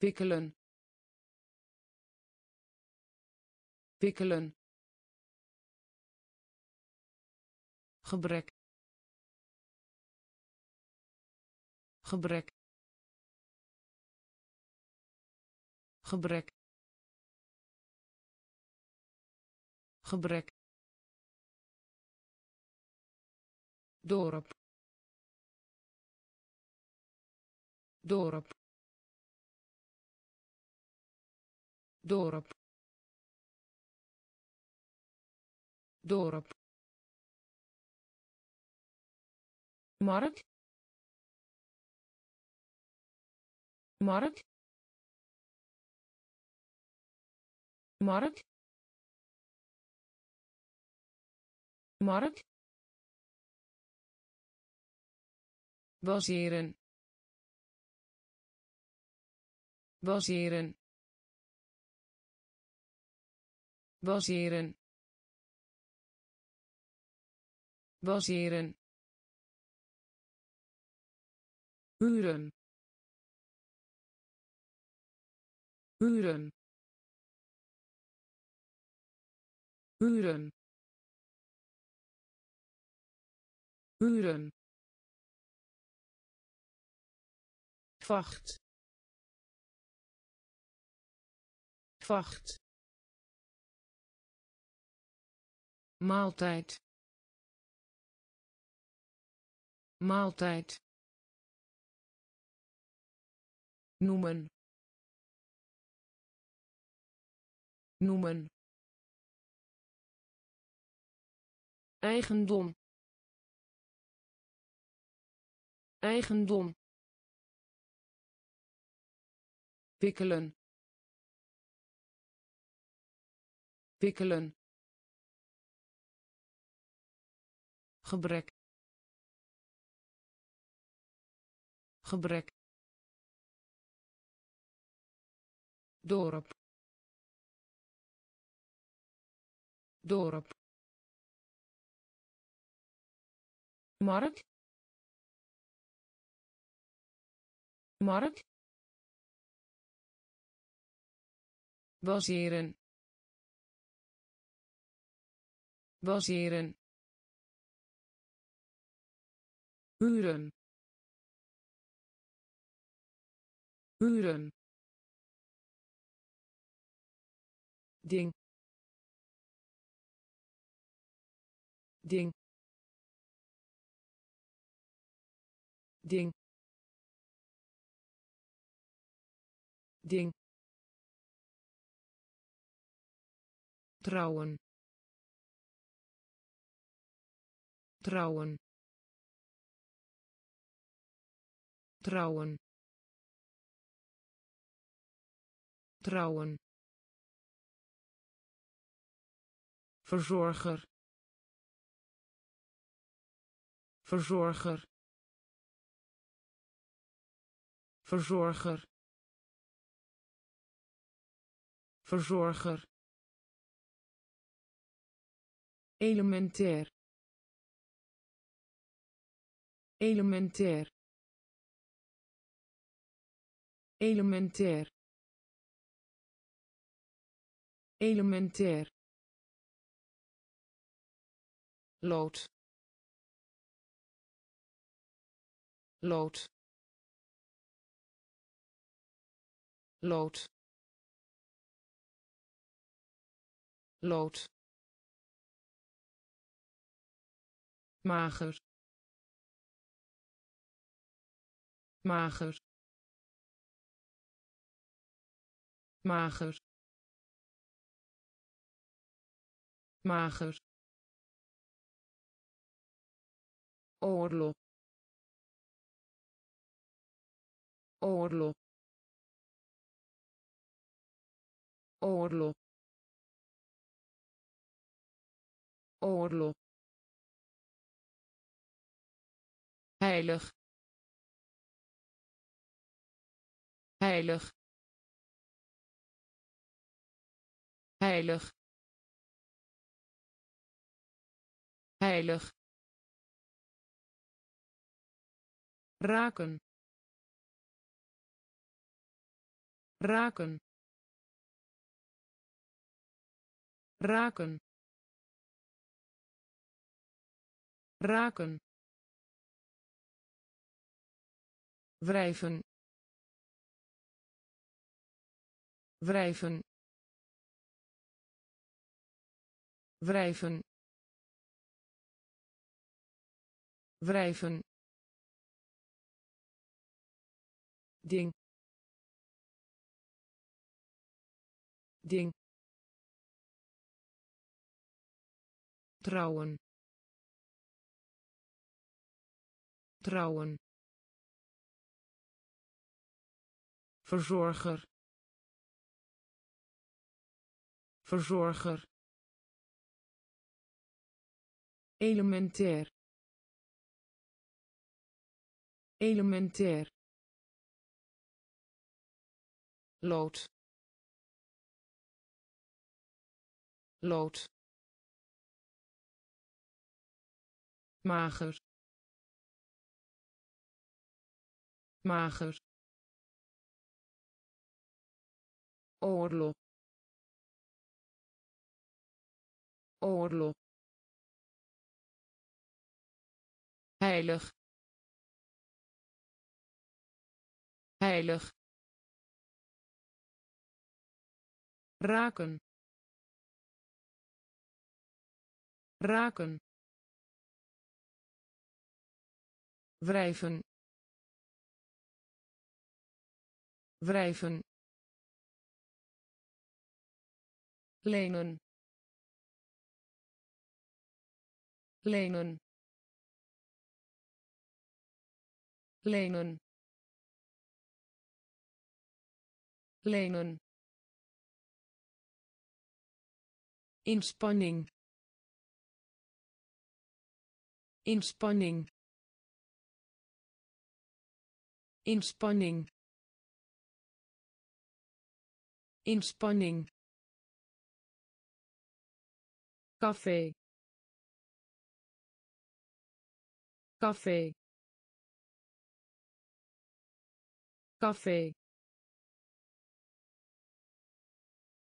wikkelen wikkelen gebrek. Gebrek. Gebrek. Gebrek dorp dorp dorp dorp markt markt markt markt baseren. Baseren. Baseren. Baseren. Uren. Uren. Uren. Uren vacht. Vacht. Maaltijd. Maaltijd. Noemen. Noemen. Eigendom. Eigendom wikkelen wikkelen gebrek. Gebrek. Dorp dorp markt. Markt baseren. Baseren. Uren. Uren. Ding. Ding. Ding. Ding trouwen. Trouwen. Trouwen. Trouwen. Verzorger. Verzorger. Verzorger. Verzorger elementair elementair elementair elementair lood. Lood. Lood. Lood mager. Mager. Mager. Mager. Oorlog. Oorlog. Oorlog. Oorlog heilig. Heilig. Heilig. Heilig. Raken. Raken. Raken. Raken wrijven. Wrijven. Wrijven. Wrijven. Ding. Ding. Trouwen. Trouwen verzorger verzorger elementair elementair lood lood mager mager oorlog oorlog heilig. Heilig. Raken. Raken. Wrijven. Wrijven lenen. Lenen. Lenen. Lenen. Inspanning. Inspanning. Inspanning. Inspanning café. Café. Café.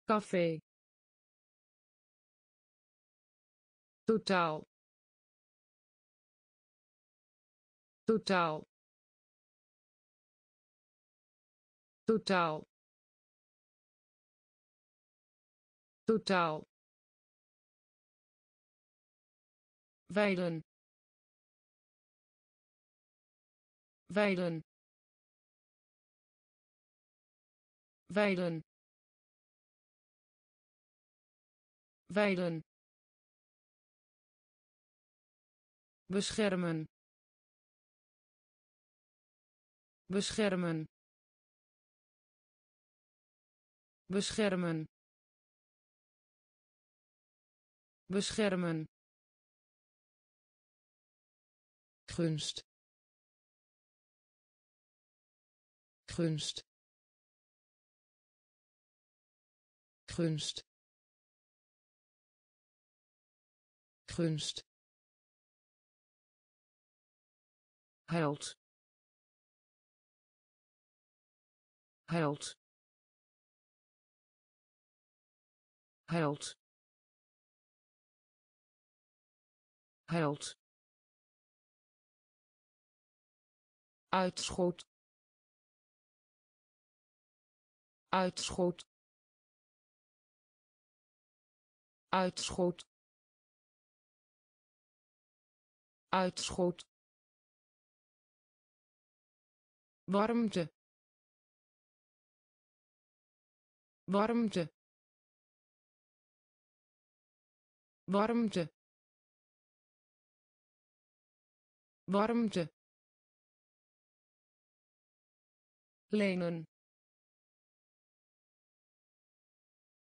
Café. Totaal. Totaal. Totaal. Totaal wijlen wijlen wijlen wijlen beschermen. Beschermen. Beschermen. Beschermen gunst. Gunst. Gunst. Gunst. Held. Held. Held. Held uitschot. Uitschot. Uitschot. Uitschot. Warmte. Warmte. Warmte. Warmte lenen.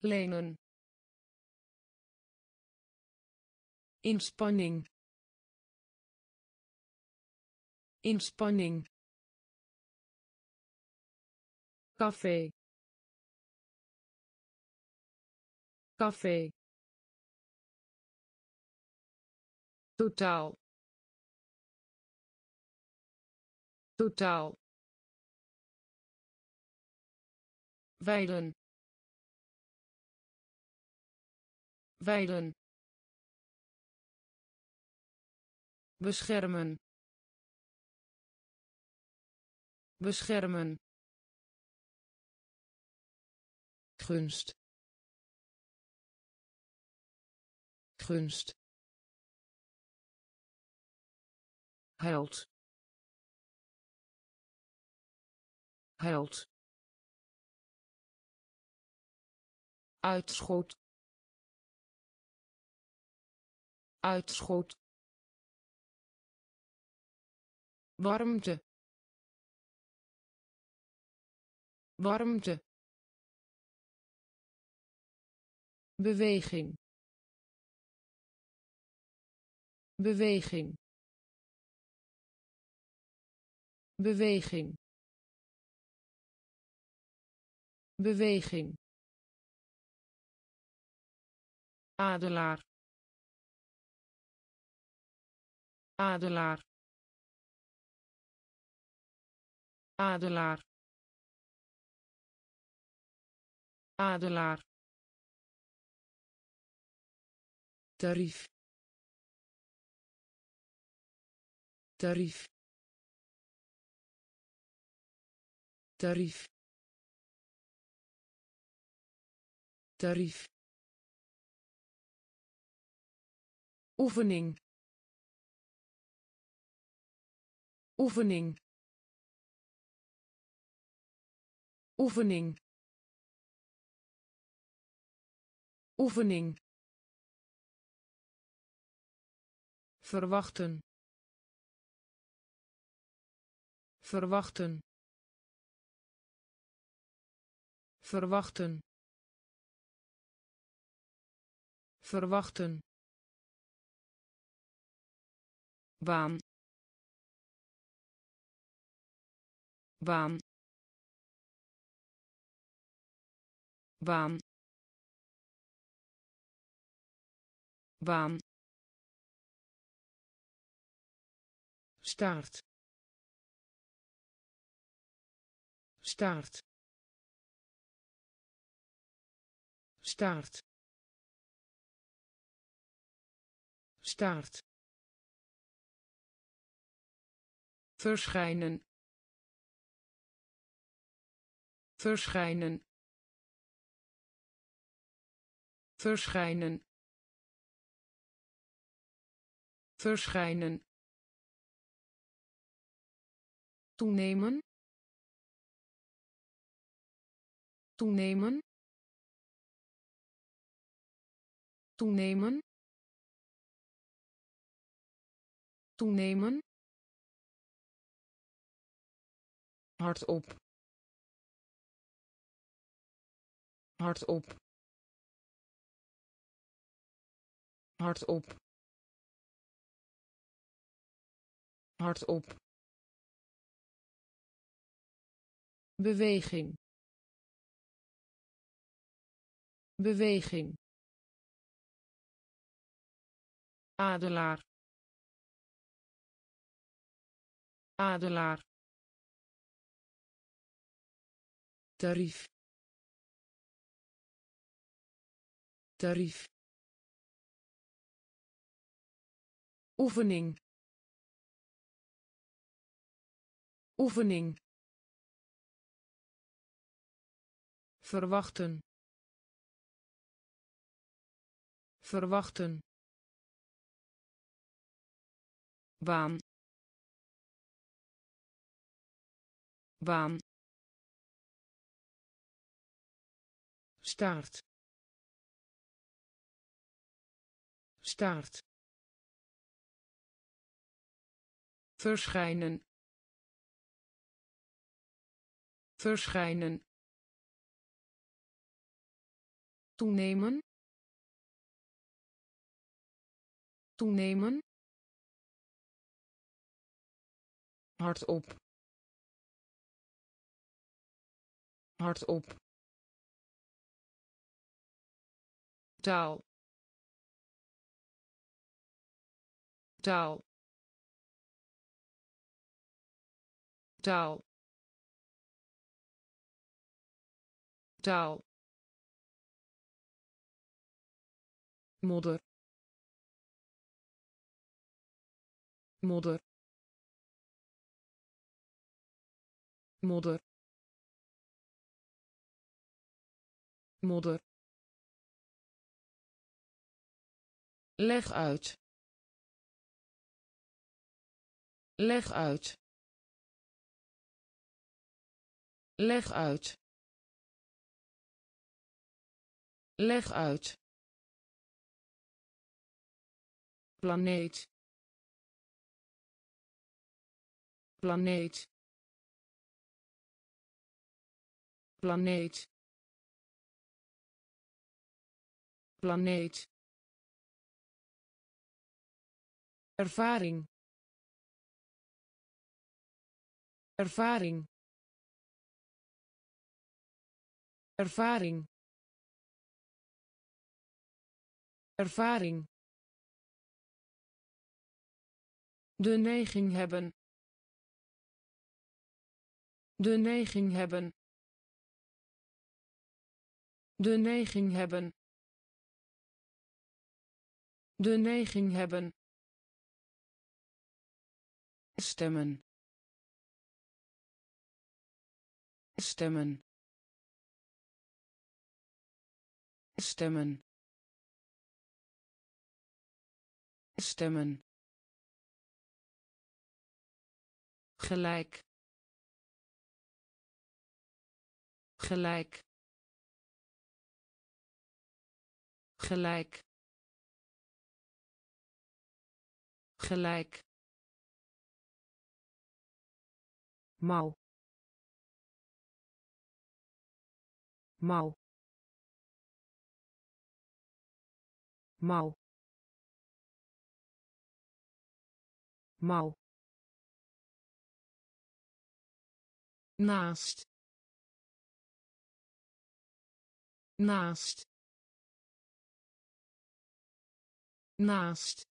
Lenen. Inspanning. Inspanning. Café. Café. Totaal. Totaal weiden. Weiden. Beschermen. Beschermen. Gunst. Gunst. Held. Held uitschot. Uitschot. Warmte. Warmte. Beweging. Beweging. Beweging. Beweging adelaar. Adelaar. Adelaar. Adelaar. Tarief. Tarief. Tarief. Tarief oefening. Oefening. Oefening. Oefening. Verwachten. Verwachten. Verwachten. Verwachten baan. Baan. Baan. Baan. Staart. Staart. Staart. Staart verschijnen. Verschijnen. Verschijnen. Verschijnen. Toenemen. Toenemen. Toenemen. Toenemen hardop. Hardop. Hardop. Hardop. Beweging. Beweging. Adelaar. Adelaar tarief. Tarief. Oefening. Oefening. Verwachten. Verwachten. Baan. Baan staart staart verschijnen. Verschijnen. Toenemen. Toenemen. Hardop. Hardop taal. Taal. Taal. Taal. Modder. Modder. Modder. Modder leg uit. Leg uit. Leg uit. Leg uit. Planeet. Planeet. Planeet. Planeet ervaring. Ervaring. Ervaring. Ervaring. De neiging hebben. De neiging hebben. De neiging hebben. De neiging hebben stemmen. Stemmen. Stemmen. Stemmen. Gelijk. Gelijk. Gelijk. Gelijk mouw mouw mouw mouw naast. Naast. Naast.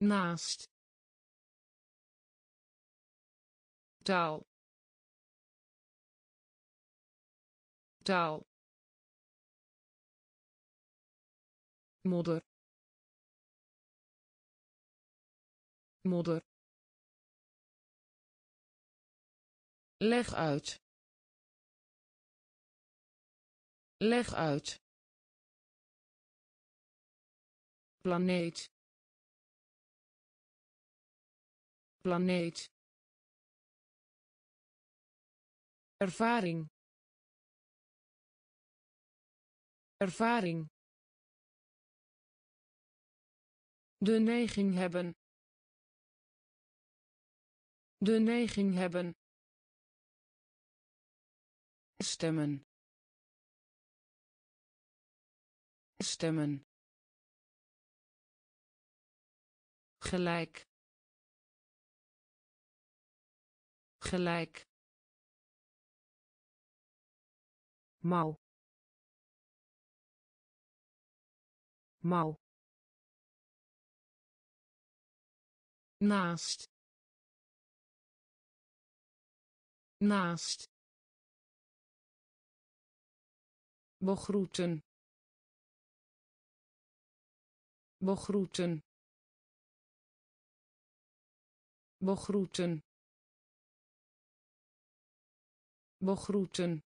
Naast taal. Taal. Modder. Modder. Leg uit. Leg uit. Planeet. Planeet ervaring. Ervaring. De neiging hebben. De neiging hebben. Stemmen. Stemmen. Gelijk. Gelijk mouw mouw naast. Naast. Begroeten. Begroeten. Begroeten. Begroeten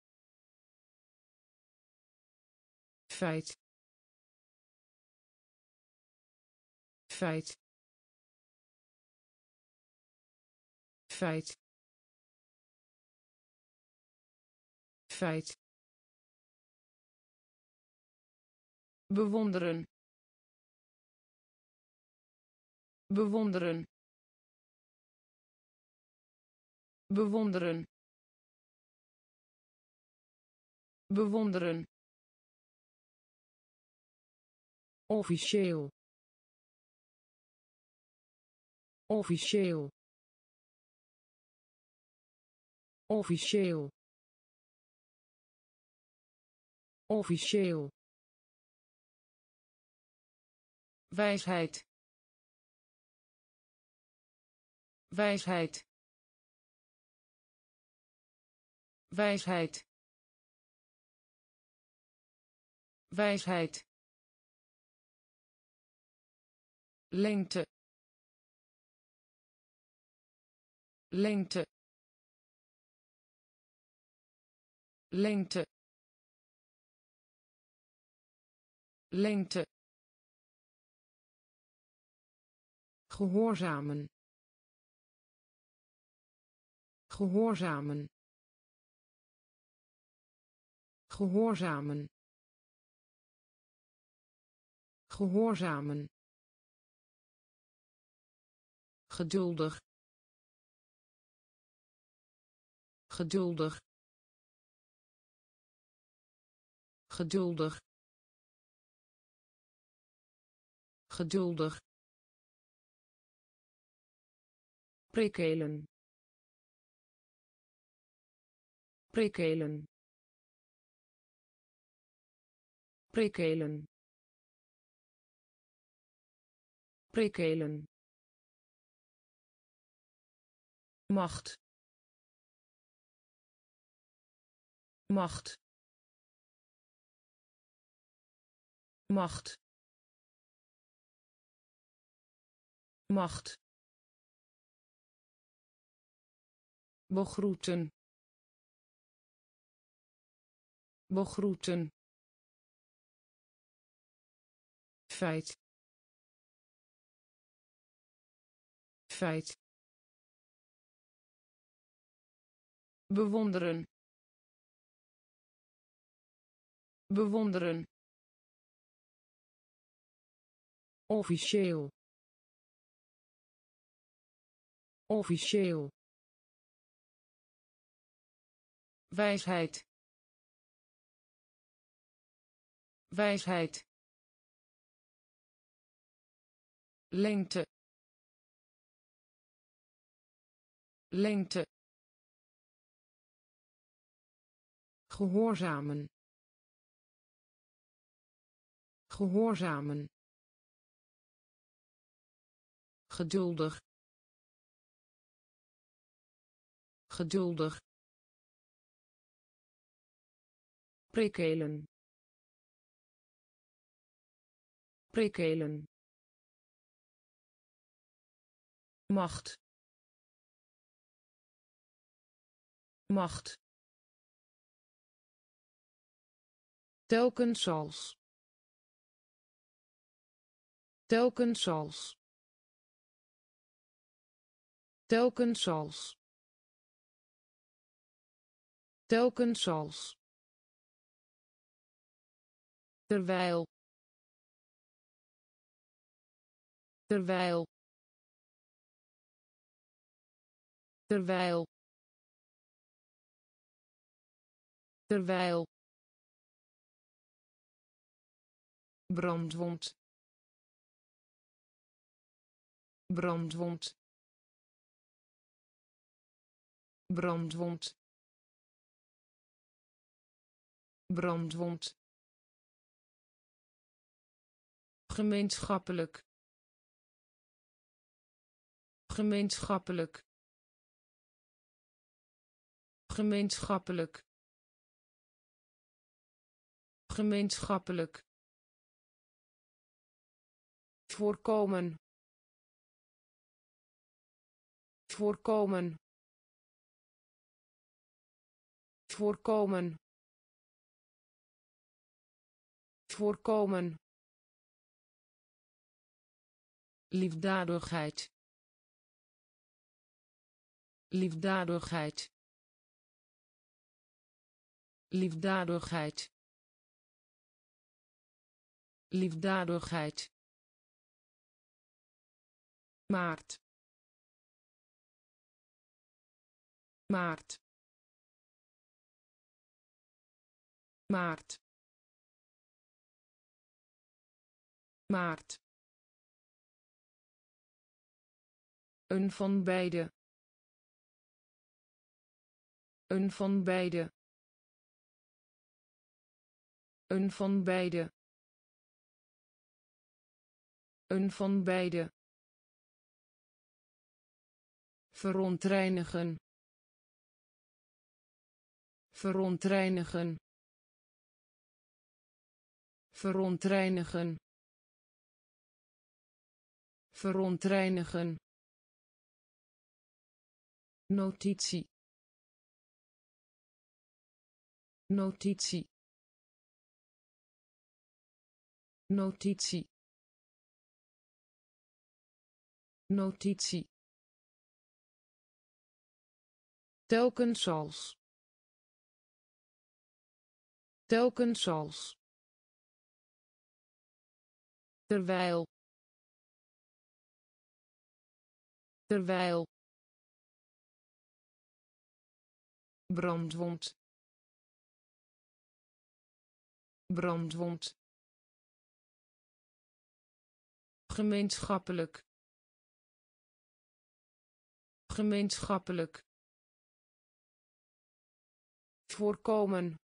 feit. Feit. Feit. Feit. Bewonderen. Bewonderen. Bewonderen. Bewonderen officieel. Officieel. Officieel. Officieel. Wijsheid. Wijsheid. Wijsheid. Wijsheid lengte. Lengte. Lengte. Lengte. Gehoorzamen. Gehoorzamen. Gehoorzamen. Gehoorzamen geduldig. Geduldig. Geduldig. Geduldig. Prikkelen. Prikkelen. Prikkelen. Prikkelen macht. Macht. Macht. Macht. Begroeten. Begroeten. Feit. Feit bewonderen. Bewonderen. Officieel. Officieel. Wijsheid. Wijsheid. Lengte. Lengte gehoorzamen. Gehoorzamen. Geduldig. Geduldig. Prikkelen. Prikkelen. Macht. Macht telkens als. Telkens als. Telkens als. Telkens als. Terwijl. Terwijl. Terwijl. Terwijl brandwond. Brandwond. Brandwond. Brandwond. Gemeenschappelijk. Gemeenschappelijk. Gemeenschappelijk. Gemeenschappelijk voorkomen. Voorkomen. Voorkomen. Voorkomen. Liefdadigheid. Liefdadigheid. Liefdadigheid. Liefdadigheid maart. Maart. Maart. Maart. Een van beide. Een van beide. Een van beide. Een van beide. Verontreinigen. Verontreinigen. Verontreinigen. Verontreinigen. Notitie. Notitie. Notitie. Notitie. Telkens als. Telkens als. Terwijl. Terwijl. brandwond brandwond gemeenschappelijk gemeenschappelijk voorkomen.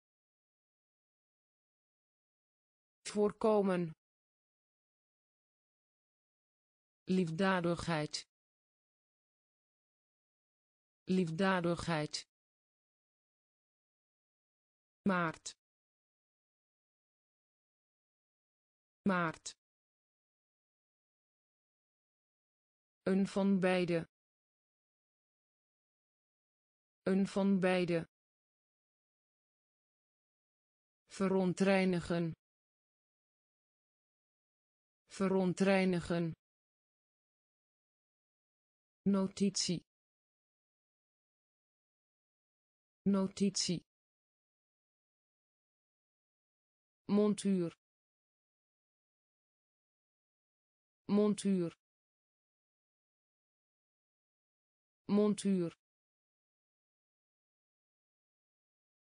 Voorkomen. Liefdadigheid. Liefdadigheid. Maart. Maart. Een van beide. Een van beide verontreinigen. Verontreinigen. Notitie. Notitie. Montuur. Montuur. Montuur.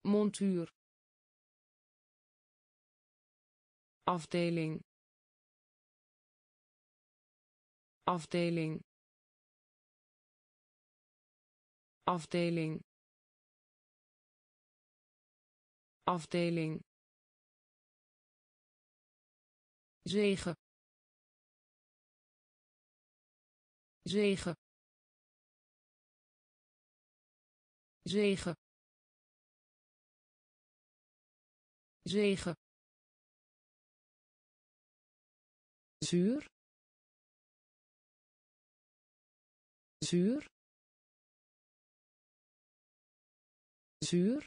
Montuur afdeling. Afdeling. Afdeling. Afdeling. Zegen. Zegen. Zegen. Zegen zuur. Zuur. Zuur.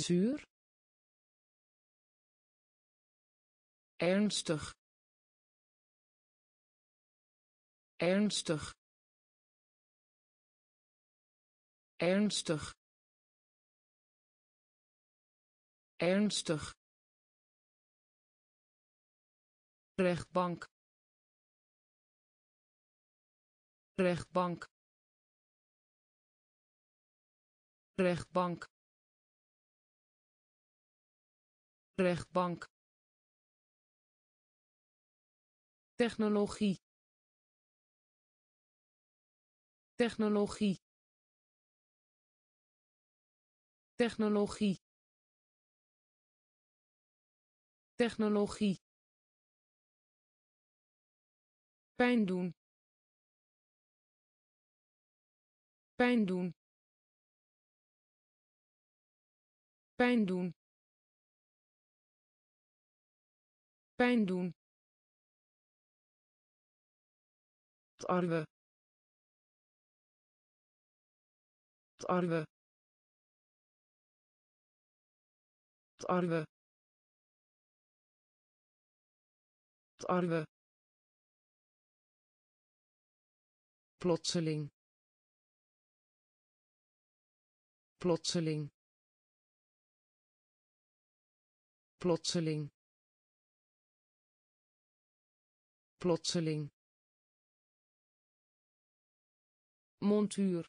Zuur. Ernstig. Ernstig. Ernstig. Ernstig rechtbank. Rechtbank. Rechtbank. Rechtbank. Technologie. Technologie. Technologie. Technologie pijn doen. Pijn doen. Pijn doen. Pijn doen. Arwe arwe arwe arwe plotseling. Plotseling. Plotseling. Plotseling. Montuur.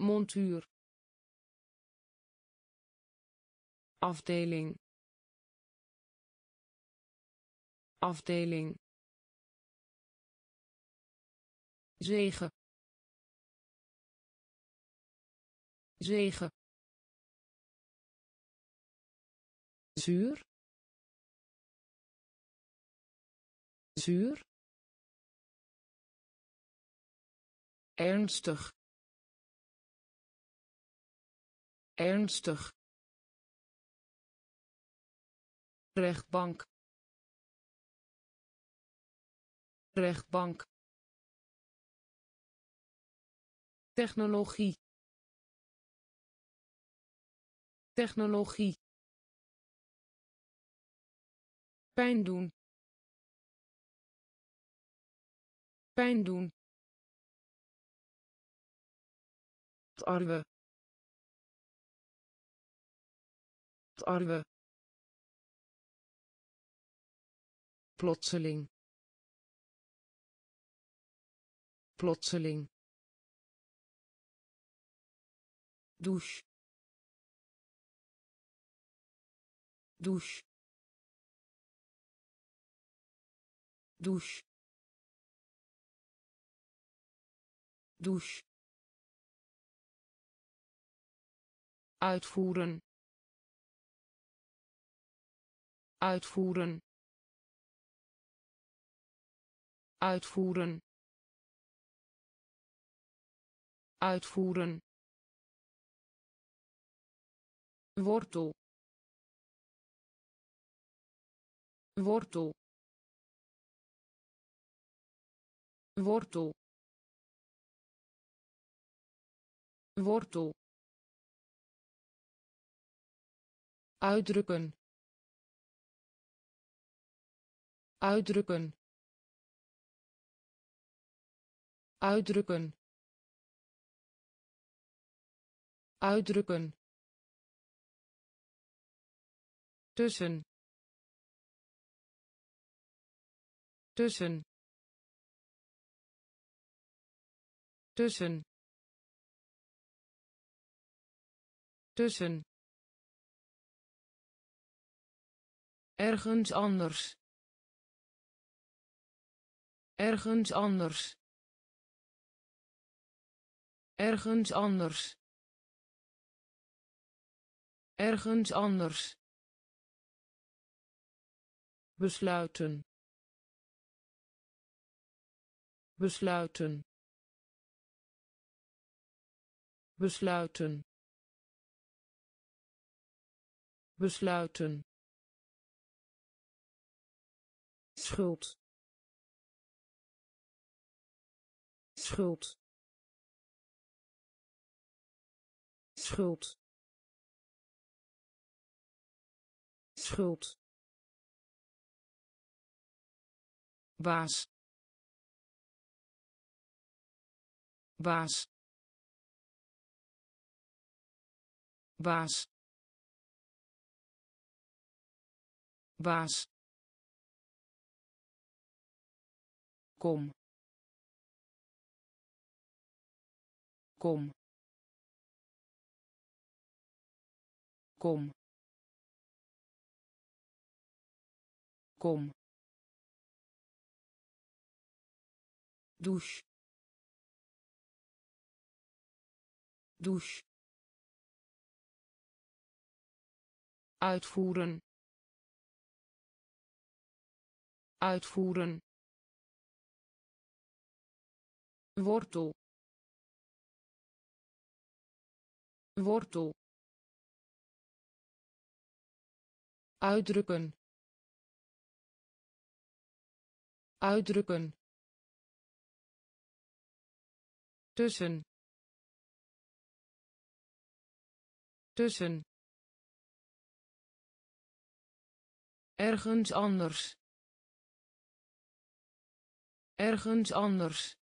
Montuur. Afdeling. Afdeling zegen. Zegen. Zuur. Zuur. Ernstig. Ernstig. Rechtbank. Rechtbank technologie. Technologie. Pijn doen. Pijn doen. Arwe. Arwe. Plotseling. Plotseling douche. Douche. Douche. Douche. Uitvoeren. Uitvoeren. Uitvoeren. Uitvoeren wortel wortel wortel wortel. Uitdrukken. Uitdrukken. Uitdrukken. Uitdrukken tussen. Tussen. Tussen. Tussen. Ergens anders. Ergens anders. Ergens anders. Ergens anders besluiten. Besluiten. Besluiten. Besluiten. Schuld. Schuld. Schuld. Schuld baas. Baas. Baas. Baas. Kom. Kom. Kom. Kom douche. Douche. Uitvoeren. Uitvoeren. Wortel. Wortel. Uitdrukken. Uitdrukken tussen. Tussen. Ergens anders. Ergens anders.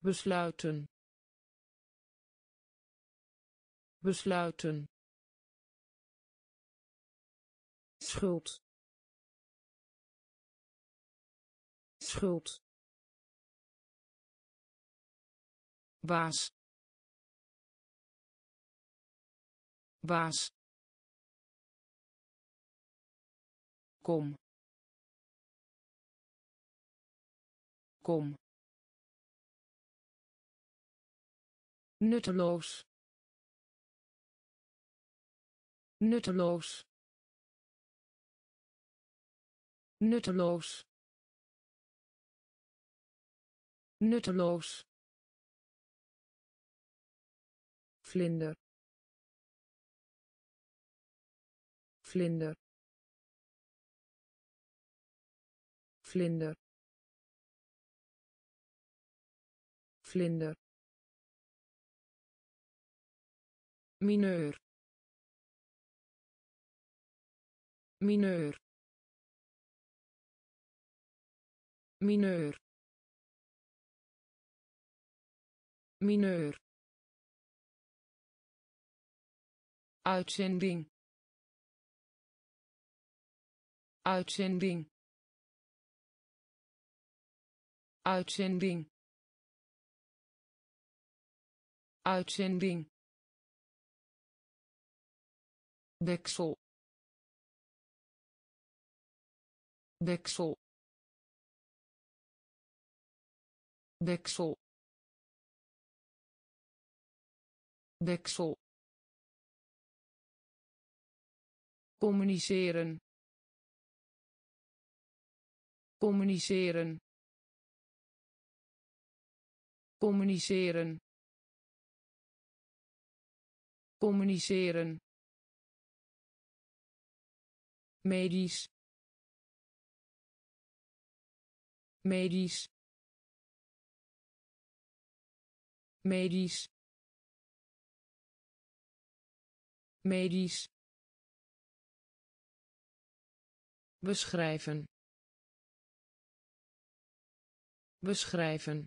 Besluiten. Besluiten. Schuld. Schuld baas. Baas. Kom. Kom. Nutteloos. Nutteloos. Nutteloos. Nutteloos vlinder. Vlinder. Vlinder. Vlinder. Mineur. Mineur. Mineur. Mineur uitzending. Uitzending. Uitzending. Uitzending. Deksel. Deksel. Deksel. Deksel communiceren. Communiceren. Communiceren. Communiceren. Medisch. Medisch. Medisch. Medisch beschrijven. Beschrijven.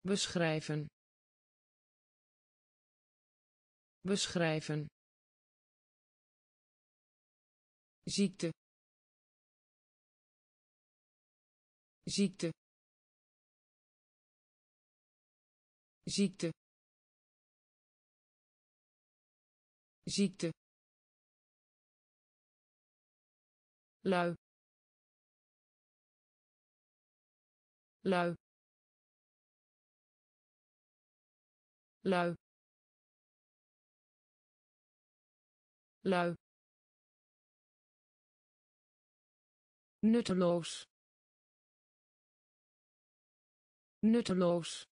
Beschrijven. Beschrijven. Ziekte. Ziekte. Ziekte. Ziekte lui. Lui. Lui. Lui. Nutteloos. Nutteloos.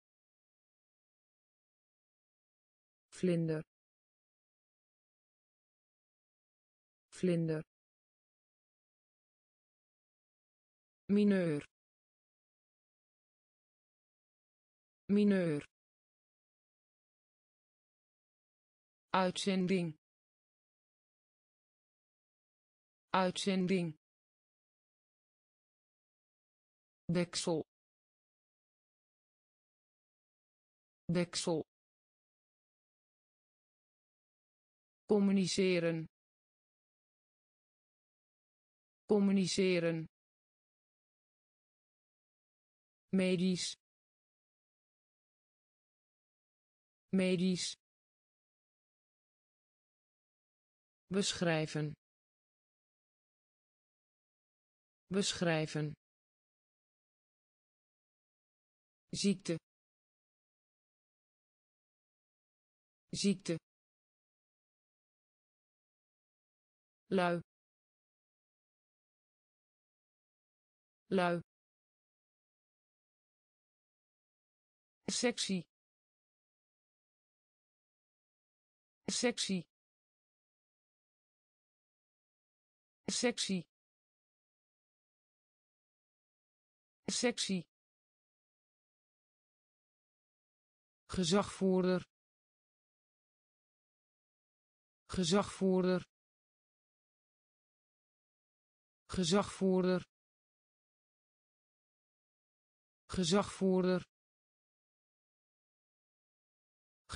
Vlinder. Vlinder mineur mineur uitzending uitzending deksel deksel communiceren communiceren medisch. Medisch. Beschrijven. Beschrijven. Ziekte. Ziekte. Lui. Lui sectie sectie sectie sectie gezagvoerder. Gezagvoerder. Gezagvoerder. Gezagvoerder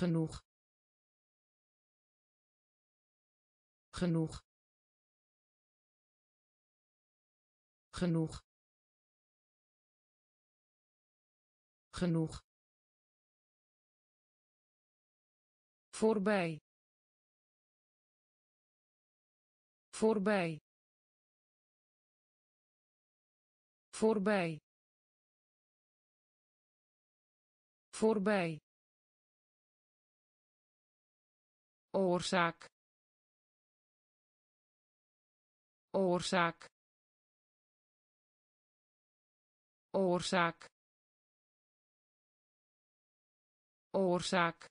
genoeg. Genoeg. Genoeg. Genoeg. Voorbij. Voorbij. Voorbij. Voorbij oorzaak oorzaak oorzaak oorzaak.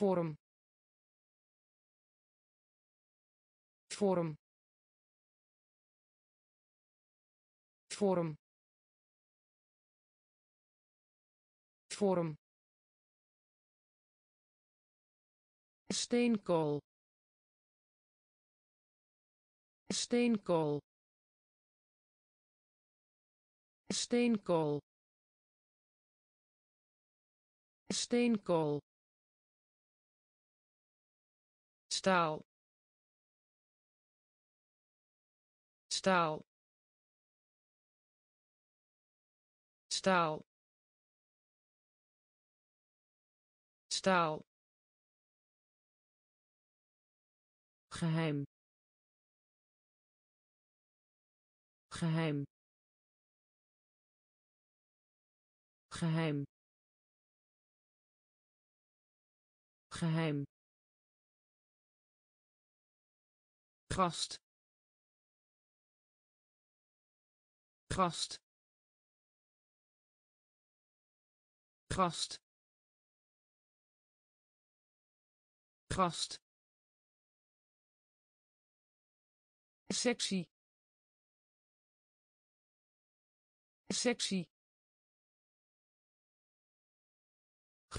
Vorm. Vorm. Vorm. Vorm steenkool. Steenkool. Steenkool. Steenkool. Staal. Staal. Staal. Staal geheim. Geheim. Geheim. Geheim. Gast. Gast. Gast. Gast sectie sectie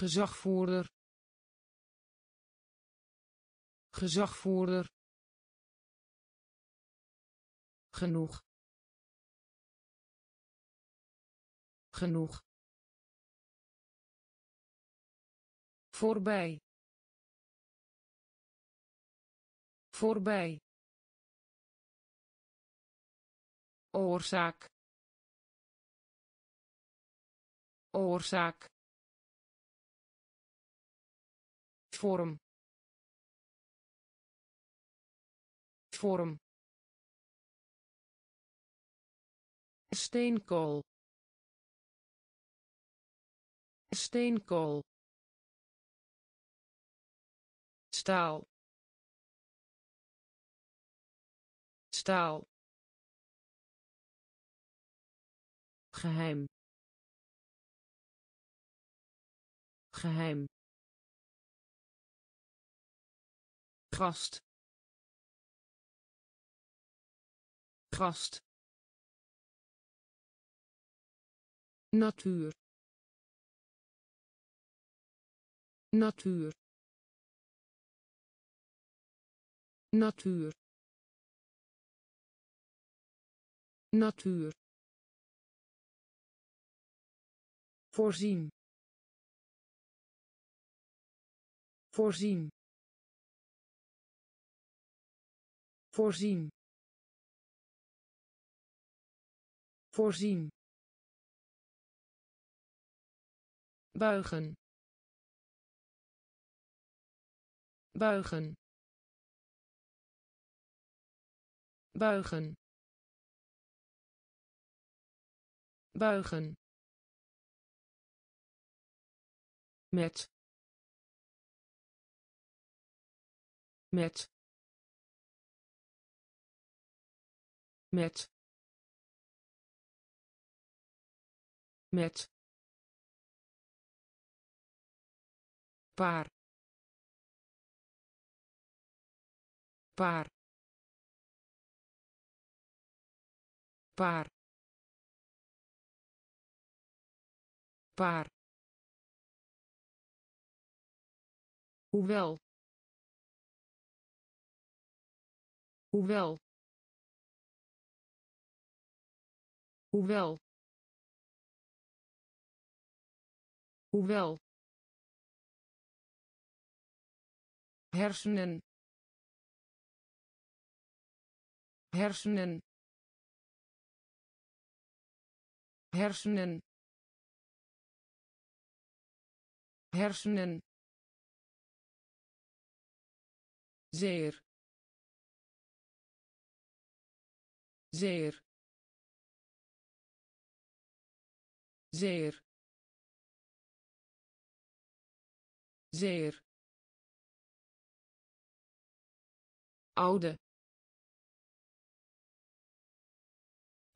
gezagvoerder. Gezagvoerder. Genoeg. Genoeg. Voorbij. Voorbij oorzaak oorzaak vorm vorm steenkool steenkool staal staal geheim. Geheim. Gast. Gast. Natuur. Natuur. Natuur. Natuur voorzien. Voorzien. Voorzien. Voorzien. Buigen. Buigen. Buigen. Buigen met met met met. Paar. Paar. Paar. Paar hoewel. Hoewel. Hoewel. Hoewel. Hersenen. Hersenen. Hersenen. Hersenen zeer. Zeer. Zeer. Zeer. Oude.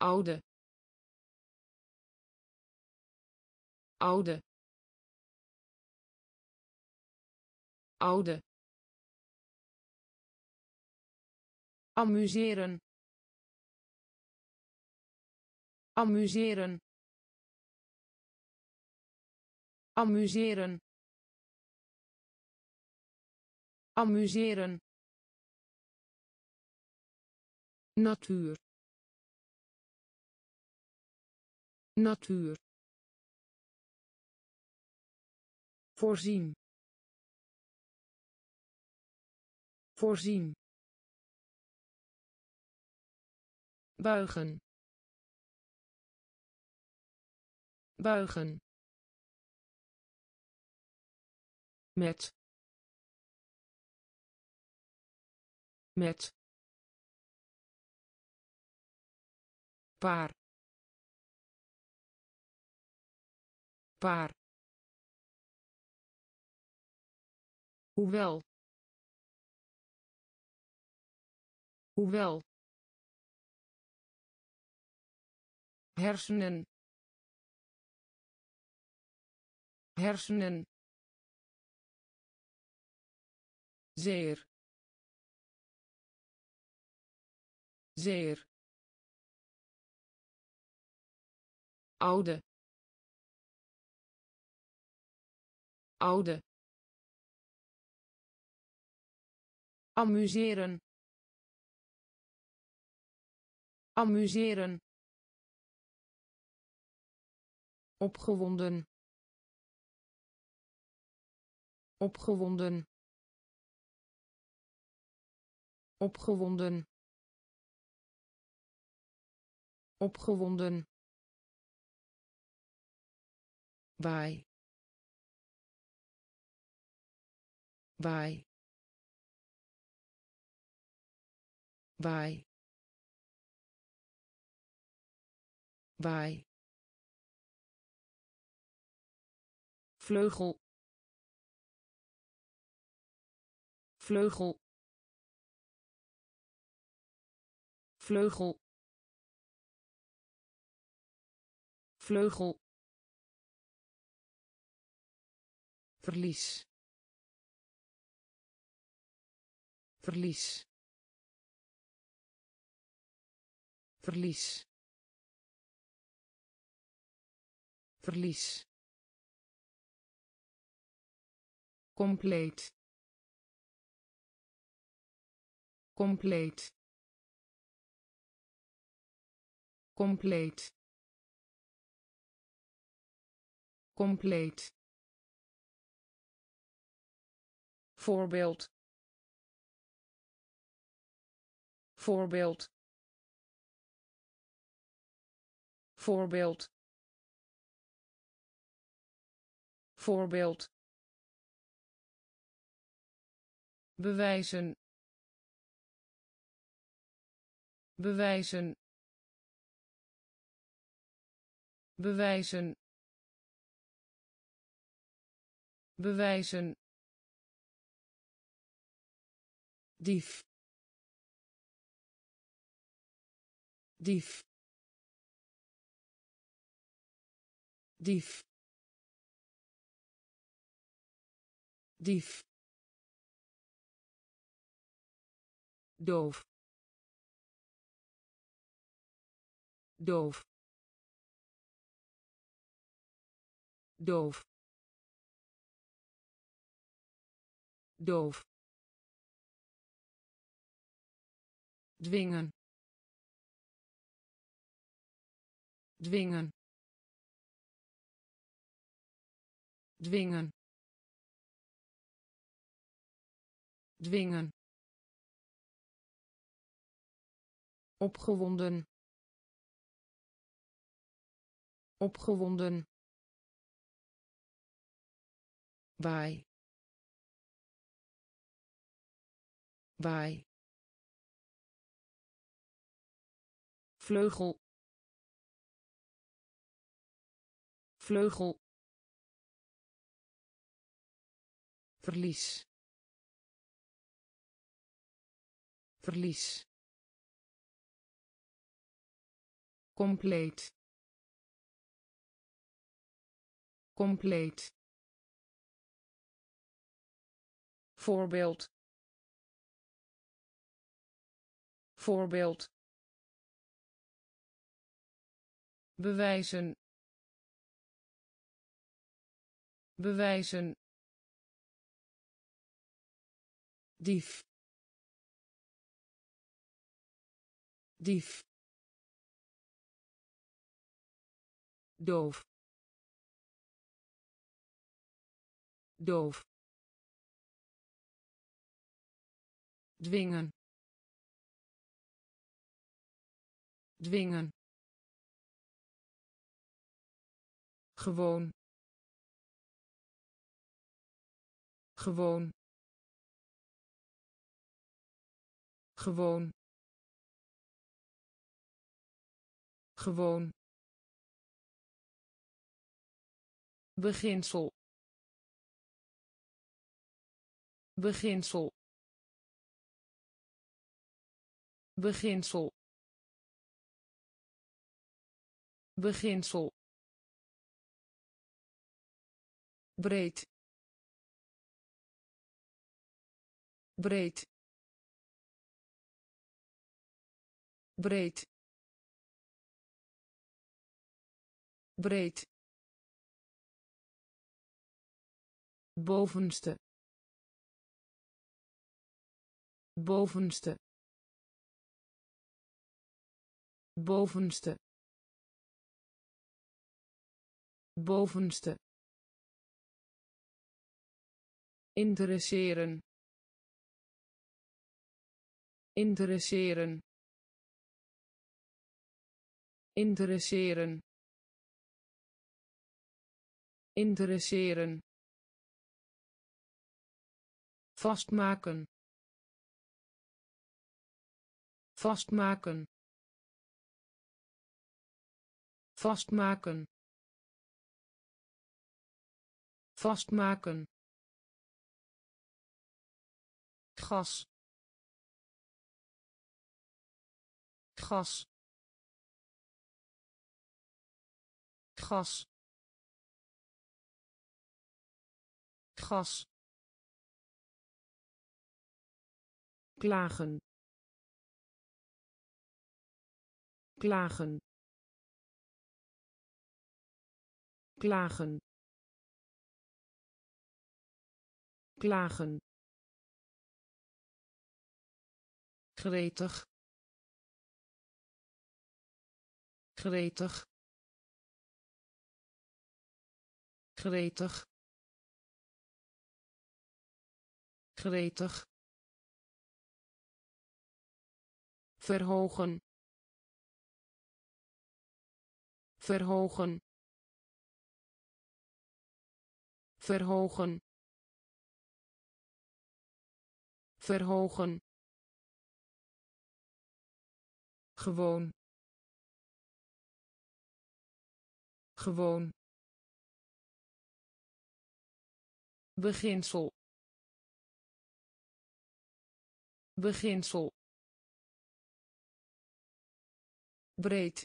Oude. Oude. Oude amuseren. Amuseren. Amuseren. Amuseren. Natuur. Natuur. Voorzien. Voorzien buigen. Buigen. Met. Met. Paar. Paar. Hoewel. Hoewel hersenen hersenen zeer zeer oude oude amuseren amuseren opgewonden. Opgewonden. Opgewonden. Opgewonden. Bij bij bij bij vleugel. Vleugel. Vleugel. Vleugel. Verlies. Verlies. Verlies. Verlies compleet. Compleet. Compleet. Compleet. Voorbeeld. Voorbeeld. Voorbeeld. Voorbeeld bewijzen. Bewijzen. Bewijzen. Bewijzen. Dief. Dief. Dief. Dief doof. Doof. Doof. Doof. Dwingen. Dwingen. Dwingen. Dwingen opgewonden. Opgewonden. Bij bij vleugel. Vleugel. Verlies. Verlies compleet. Compleet. Voorbeeld. Voorbeeld. Bewijzen. Bewijzen. Dief. Dief doof. Doof. Dwingen. Dwingen. Gewoon. Gewoon. Gewoon. Gewoon beginsel. Beginsel. Beginsel. Beginsel. Breed. Breed. Breed. Breed bovenste bovenste bovenste bovenste. Interesseren. Interesseren. Interesseren. Interesseren vastmaken. Vastmaken. Vastmaken. Vastmaken. Gas. Gas. Gas. Gas klagen. Klagen. Klagen. Klagen. Gretig. Gretig. Gretig. Gretig verhogen. Verhogen. Verhogen. Verhogen. Gewoon. Gewoon. Beginsel. Beginsel breed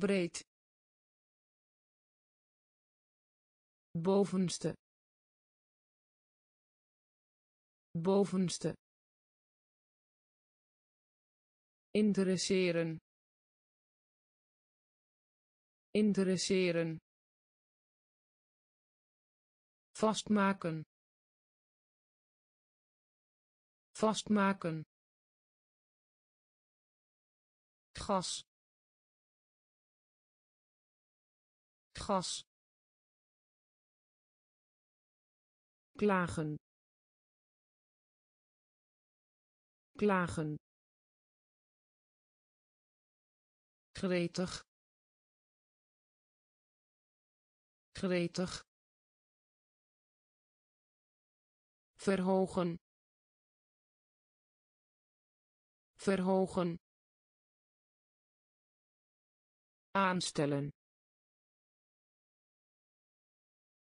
breed bovenste bovenste interesseren interesseren vastmaken vastmaken gas. Gas. Klagen. Klagen. Gretig. Gretig. Verhogen. Verhogen aanstellen.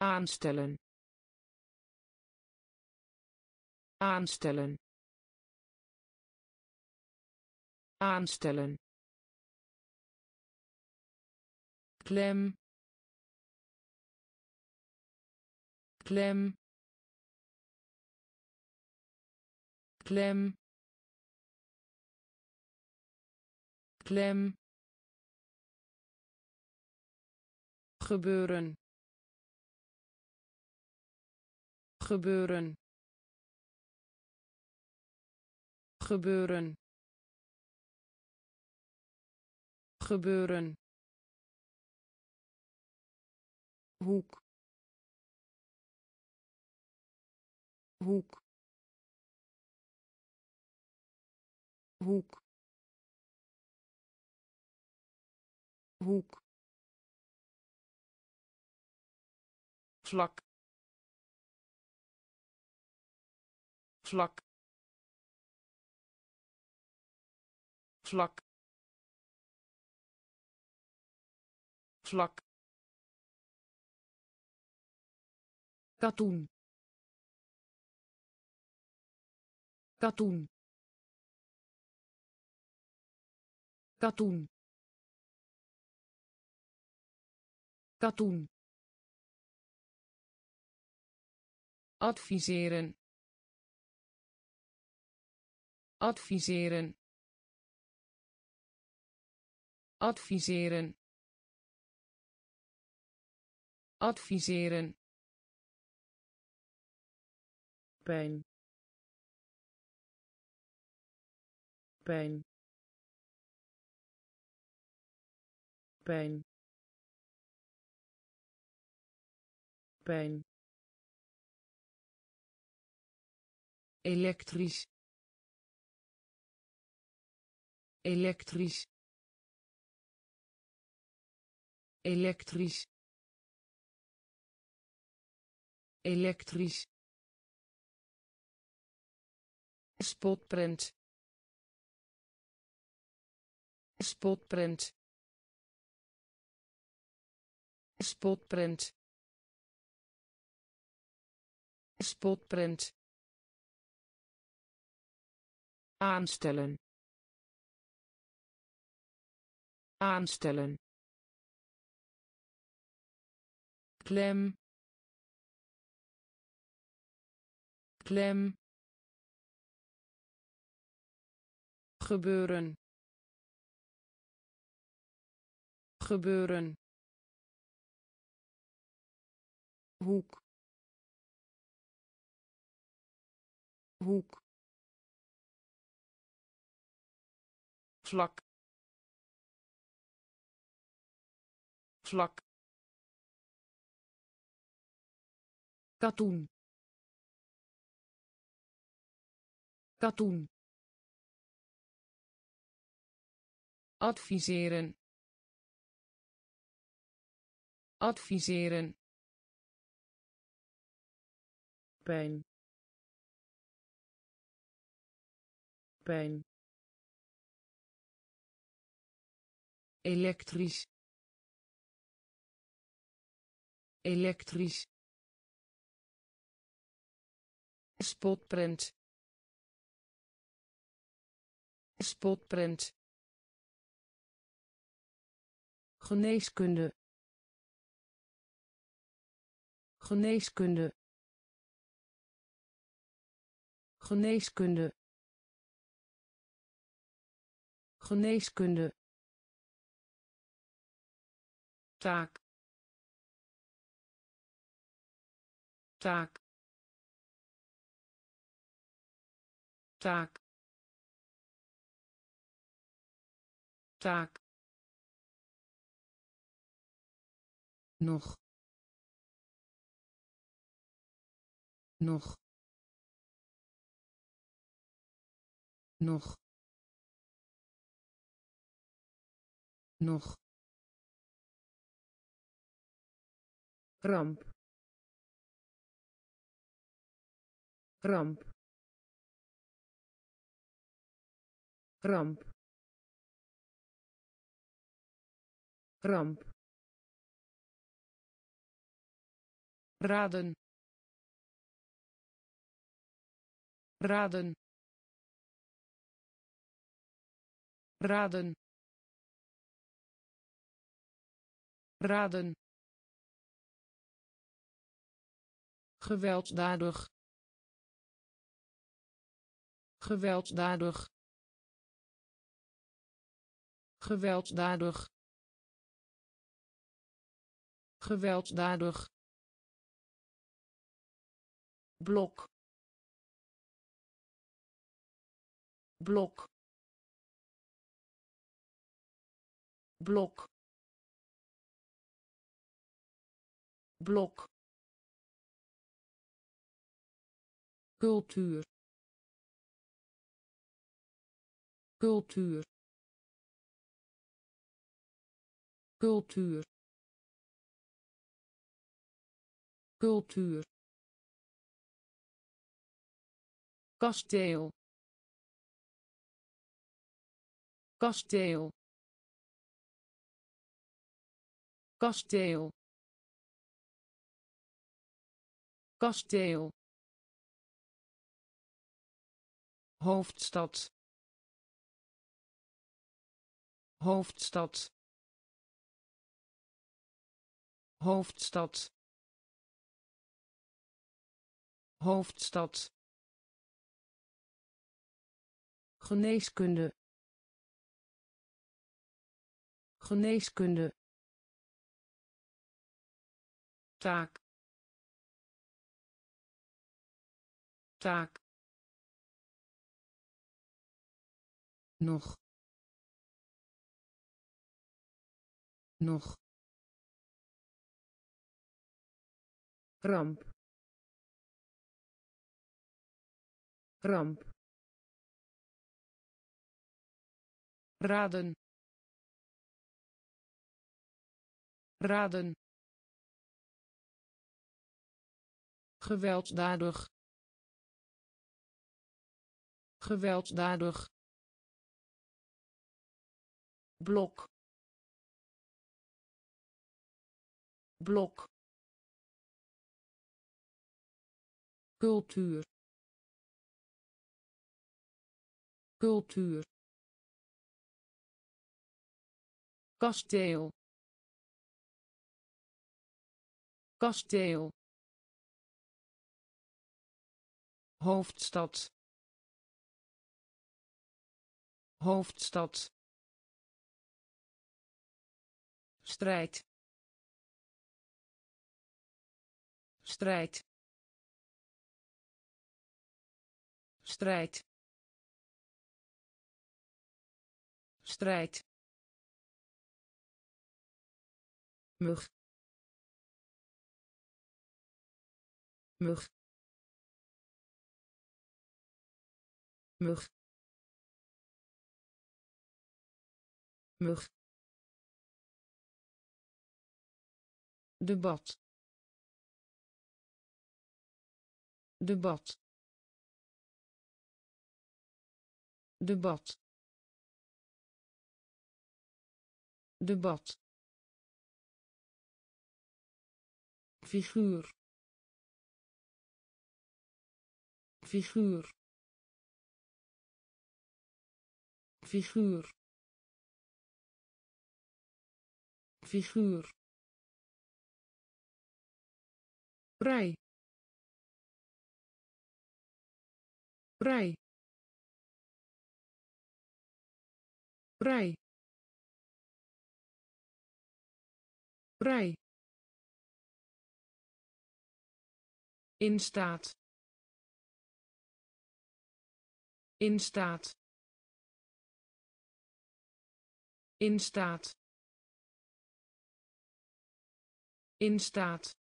Aanstellen. Aanstellen. Aanstellen. Klem. Klem. Klem. Klem gebeuren. Gebeuren. Gebeuren. Gebeuren. Hoek. Hoek. Hoek. Hoek vlak vlak vlak vlak. Katoen. Katoen. Katoen. Katoen adviseren. Adviseren. Adviseren. Adviseren. Pijn. Pijn. Pijn. Pijn elektrisch. Elektrisch. Elektrisch. Elektrisch. Spotprint. Spotprint. Spotprint. Spotprint aanstellen. Aanstellen. Klem. Klem. Gebeuren. Gebeuren. Hoek. Hoek vlak vlak. Katoen. Katoen. Adviseren. Adviseren. Pijn. Pijn elektrisch. Elektrisch. Spotprint. Spotprint. Geneeskunde. Geneeskunde. Geneeskunde. Geneeskunde taak taak taak taak. Nog nog. Nog. Nog ramp ramp ramp ramp raden. Raden. Raden. Raden gewelddadig gewelddadig gewelddadig gewelddadig blok. Blok. Blok. Blok cultuur. Cultuur. Cultuur. Cultuur. Kasteel. Kasteel. Kasteel. Kasteel hoofdstad. Hoofdstad. Hoofdstad. Hoofdstad. Geneeskunde. Geneeskunde. Taak. Taak nog. Nog. Ramp ramp raden. Raden. Gewelddadig gewelddadig blok blok cultuur cultuur kasteel kasteel hoofdstad hoofdstad strijd. Strijd. Strijd. Strijd. Mug. Mug. Mug. Mug debat. Debat. Debat. Debat. Figuur. Figuur. Figuur. Figuur vrij vrij vrij vrij in staat. In staat. In staat. In staat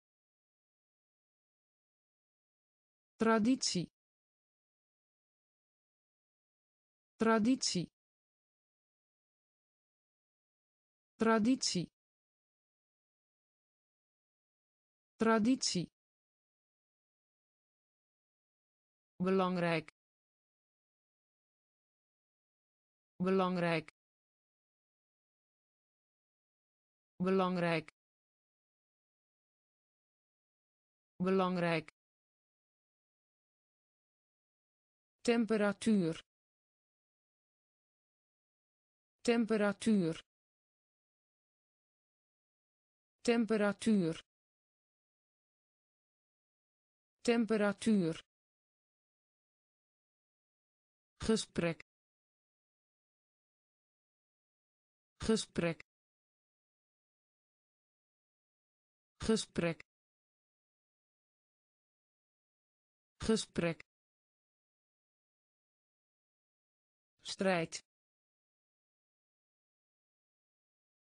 traditie. Traditie. Traditie. Traditie. Belangrijk. Belangrijk. Belangrijk. Belangrijk temperatuur. Temperatuur. Temperatuur. Temperatuur. Gesprek. Gesprek. Gesprek. Gesprek strijd.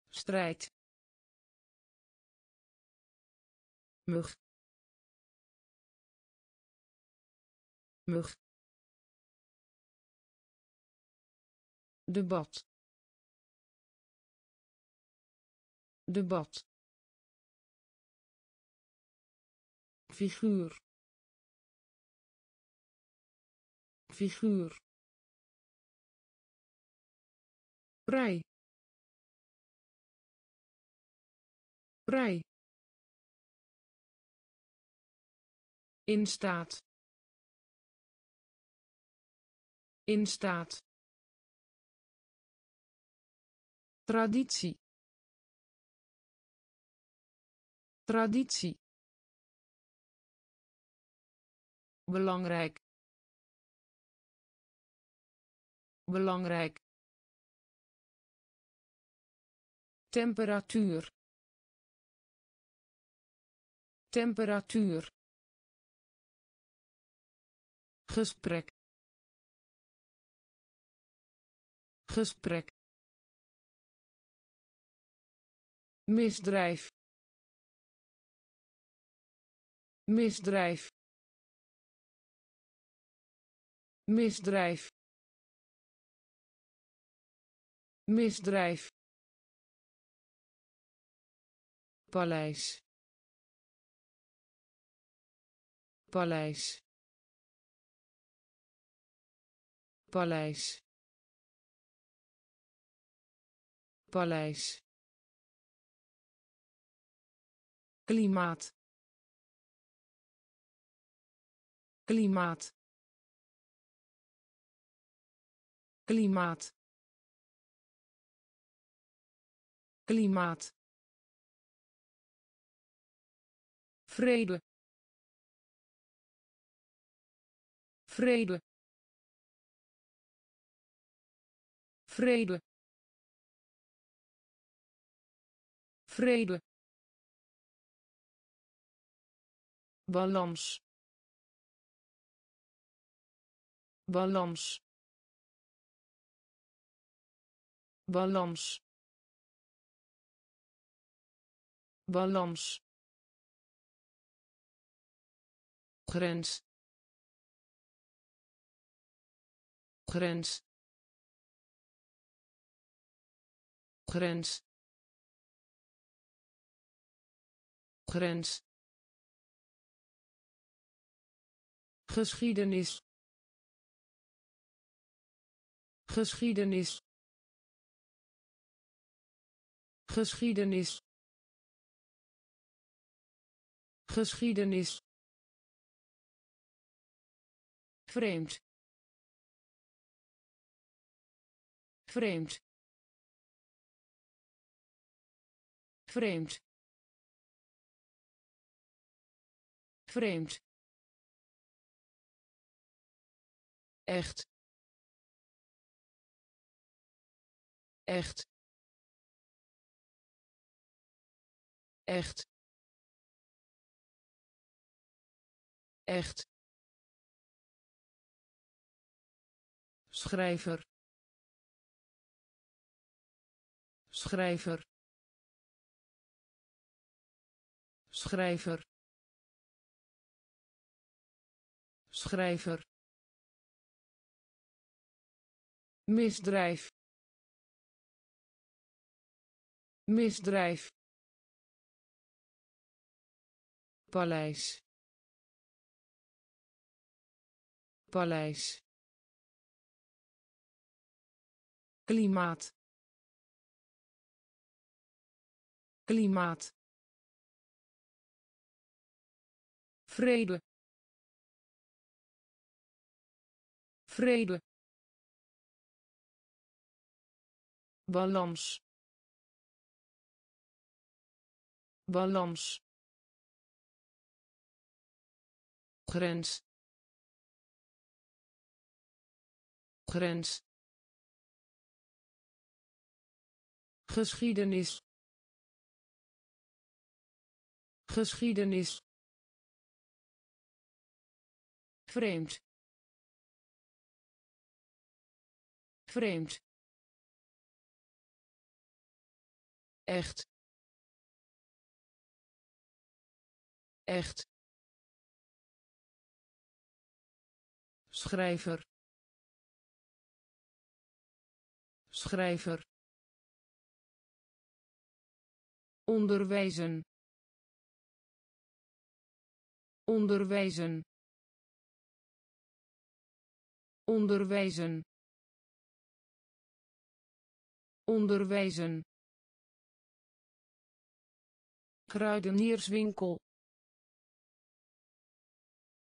Strijd. Mug. Mug. Debat. Debat. Figuur. Figuur vrij vrij in staat. In staat. Traditie. Traditie. Belangrijk. Belangrijk temperatuur. Temperatuur. Gesprek. Gesprek. Misdrijf. Misdrijf. Misdrijf. Misdrijf paleis. Paleis. Paleis. Paleis. Klimaat. Klimaat. Klimaat. Klimaat vrede. Vrede. Vrede. Vrede. Balans. Balans. Balans. Balans grens grens grens grens. Geschiedenis. Geschiedenis. Geschiedenis. Geschiedenis vreemd. Vreemd. Vreemd. Vreemd. Echt. Echt. Echt. Echt schrijver. Schrijver. Schrijver. Schrijver. Misdrijf. Misdrijf. Paleis. Paleis klimaat. Klimaat. Vrede. Vrede. Balans. Balans. Grens. Grens geschiedenis. Geschiedenis. Vreemd. Vreemd. Echt. Echt. Schrijver. Schrijver onderwijzen. Onderwijzen. Onderwijzen. Onderwijzen. Kruidenierswinkel.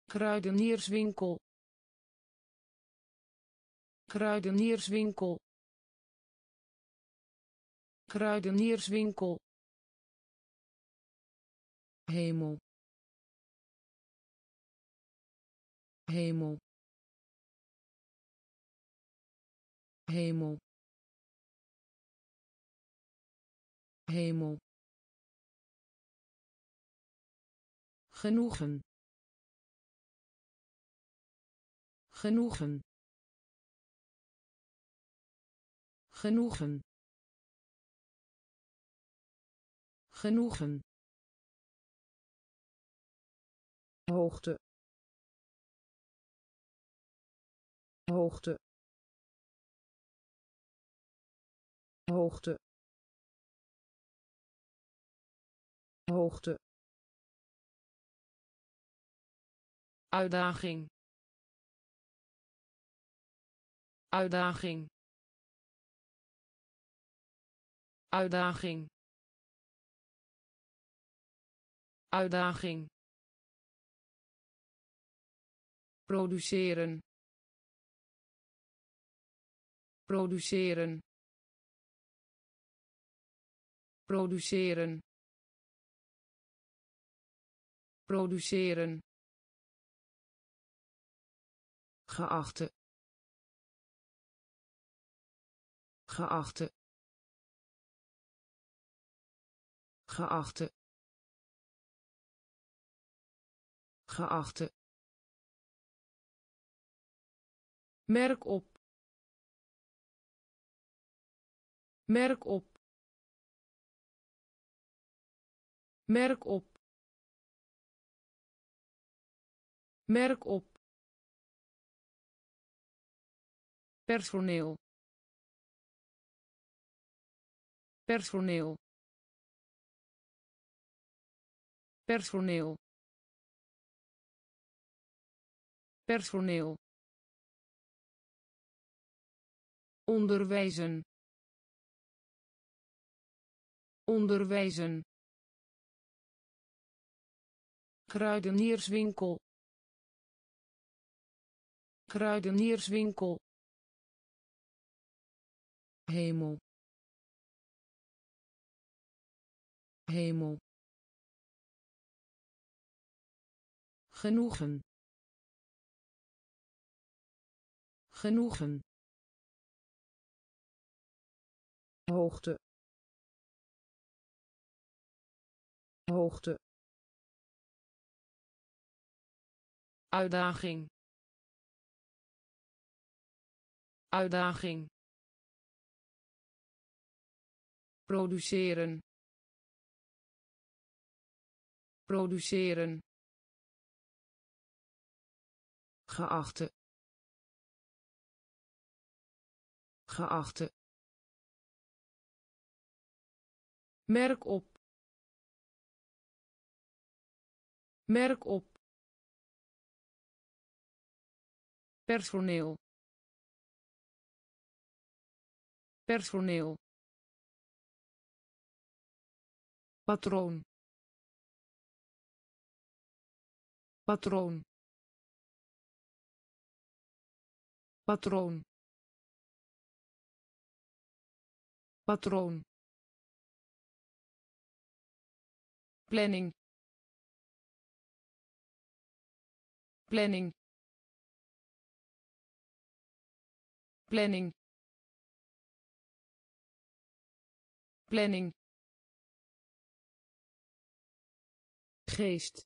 Kruidenierswinkel. Kruidenierswinkel. Kruidenierswinkel hemel. Hemel. Hemel. Hemel. Genoegen. Genoegen. Genoegen. Genoegen hoogte. Hoogte. Hoogte. Hoogte. Uitdaging. Uitdaging. Uitdaging. Uitdaging produceren. Produceren. Produceren. Produceren. Geachte. Geachte. Geachte. Geachte merk op. Merk op. Merk op. Merk op. Personeel. Personeel. Personeel. Personeel onderwijzen. Onderwijzen. Kruidenierswinkel. Kruidenierswinkel. Hemel. Hemel. Genoegen. Genoegen hoogte. Hoogte. Uitdaging. Uitdaging. Produceren. Produceren. Geachte. Geachte merk op. Merk op. Personeel. Personeel. Patroon. Patroon. Patroon. Patroon planning. Planning. Planning. Planning. Geest.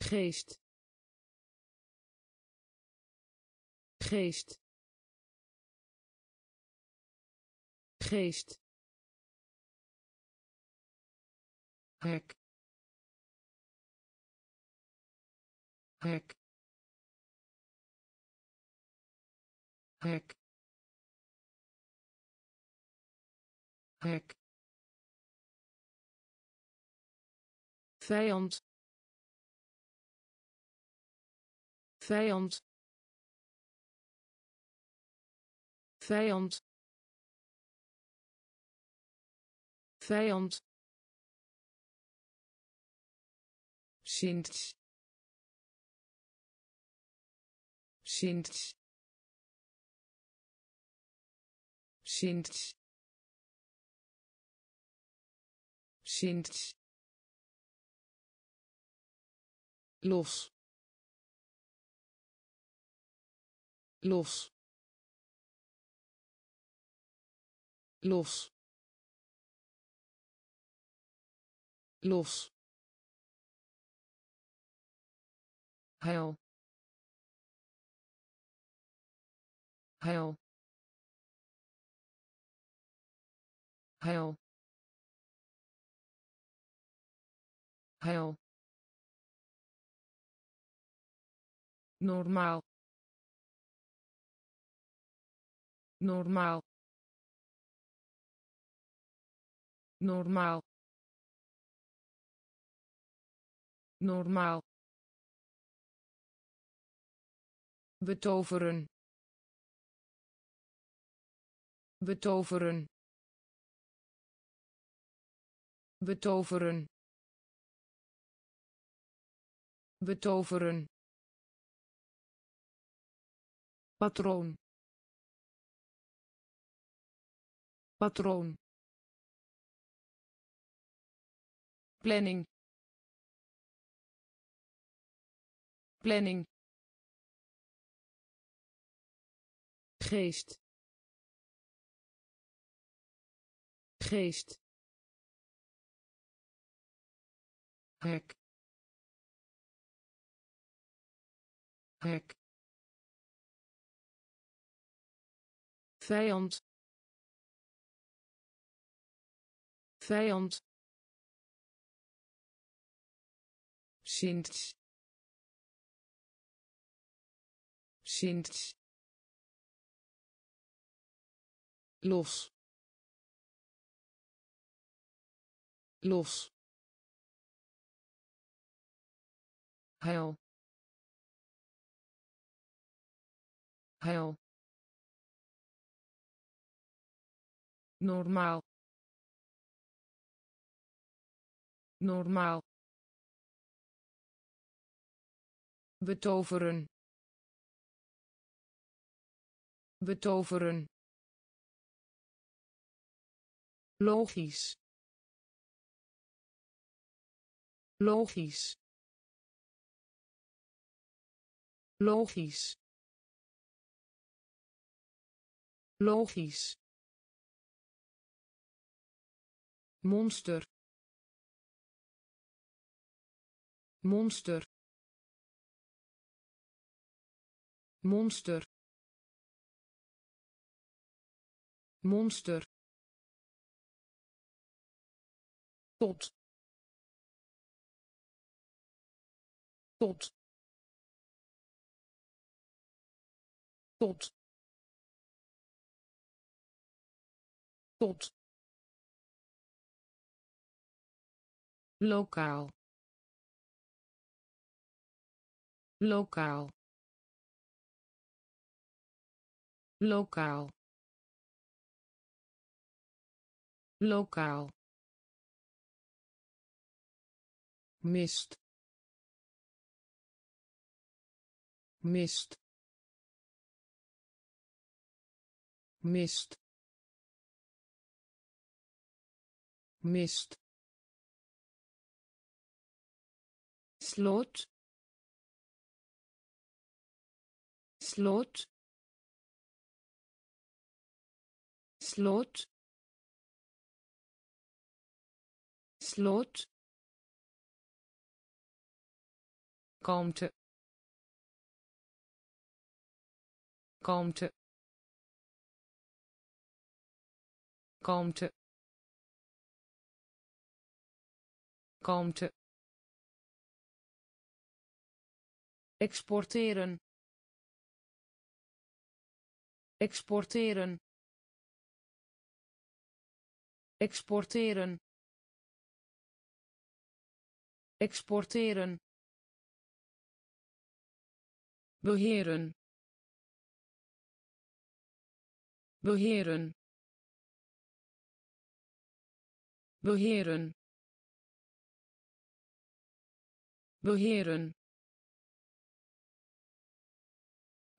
Geest. Geest. Geest hek hek hek hek vijand. Vijand. Vijand. Vijand Sint. Sint. Sint. Sint. los los los los heil. Heil. Heil. Heil. Normaal. Normaal. Normaal. Normaal betoveren. Betoveren. Betoveren. Betoveren. Patroon. Patroon. Planning. Planning geest. Geest. Hek. Hek. Vijand. Vijand. Sint. Sint. Los. Los. Heil heil normaal. Normaal. Betoveren. Betoveren logisch. Logisch. Logisch. Logisch. Monster. Monster. Monster. Monster tot tot tot tot lokaal. Lokaal. Lokaal. Lokaal mist mist mist mist. Slot slot slot. Slot kalmte. Kalmte. Kalmte. Kalmte. Exporteren. Exporteren. Exporteren. Exporteren beheren. Beheren. Beheren. Beheren.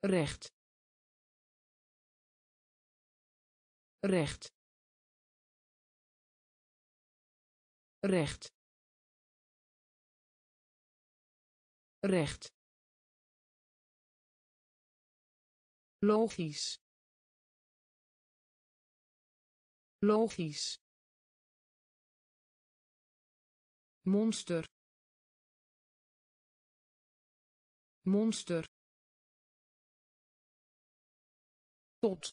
Recht. Recht. Recht. Recht logisch. Logisch. Monster. Monster. Tot.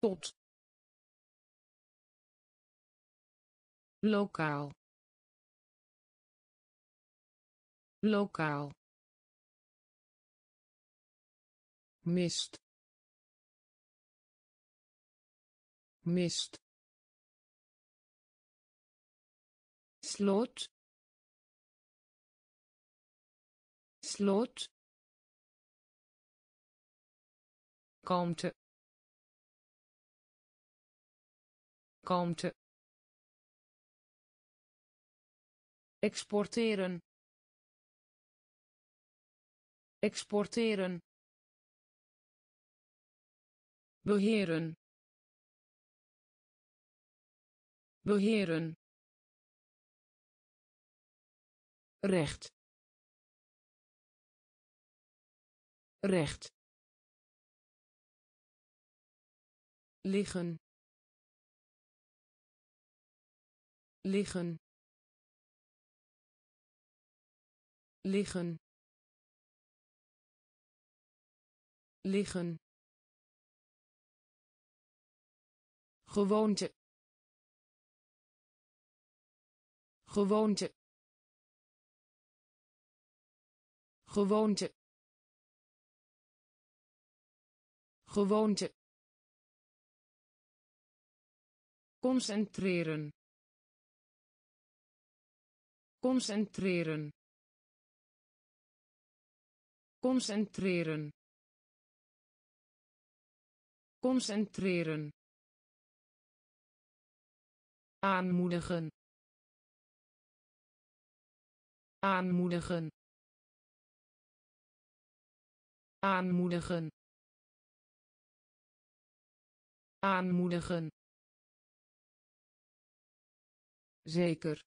Tot. Lokaal. Lokaal mist. Mist. Slot. Slot. Kalmte. Kalmte. Exporteren. Exporteren beheren. Beheren. Recht. Recht. Liggen. Liggen. Liggen. Liggen gewoonte gewoonte gewoonte gewoonte. Concentreren concentreren. Concentreren concentreren aanmoedigen aanmoedigen aanmoedigen aanmoedigen. Zeker.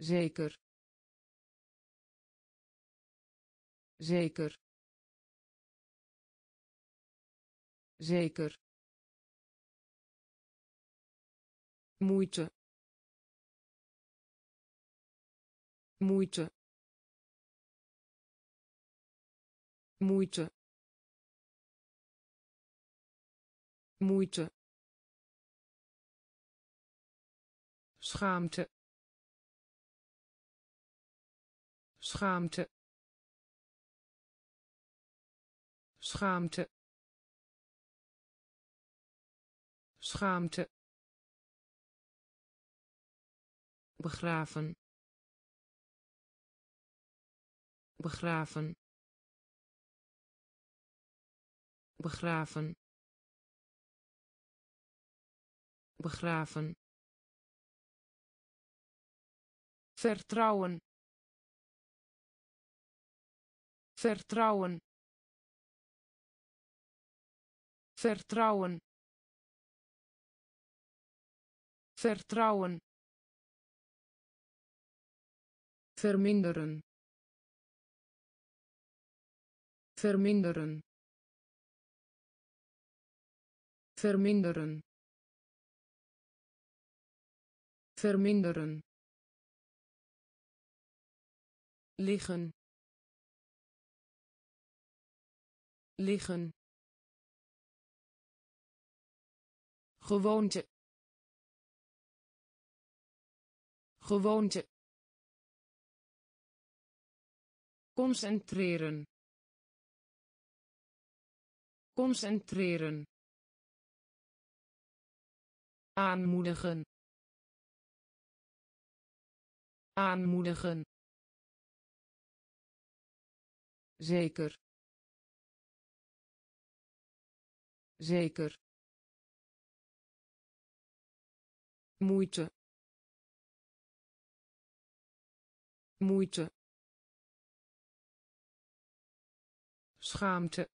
Zeker. Zeker. Zeker moeite moeite moeite moeite schaamte schaamte schaamte schaamte begraven. Begraven. Begraven. Begraven. Vertrouwen. Vertrouwen. Vertrouwen. Vertrouwen verminderen. Verminderen. Verminderen. Verminderen. Liggen. Liggen. Gewoonte. Gewoonte concentreren. Concentreren. Aanmoedigen. Aanmoedigen. Zeker. Zeker. Moeite. Moeite schaamte.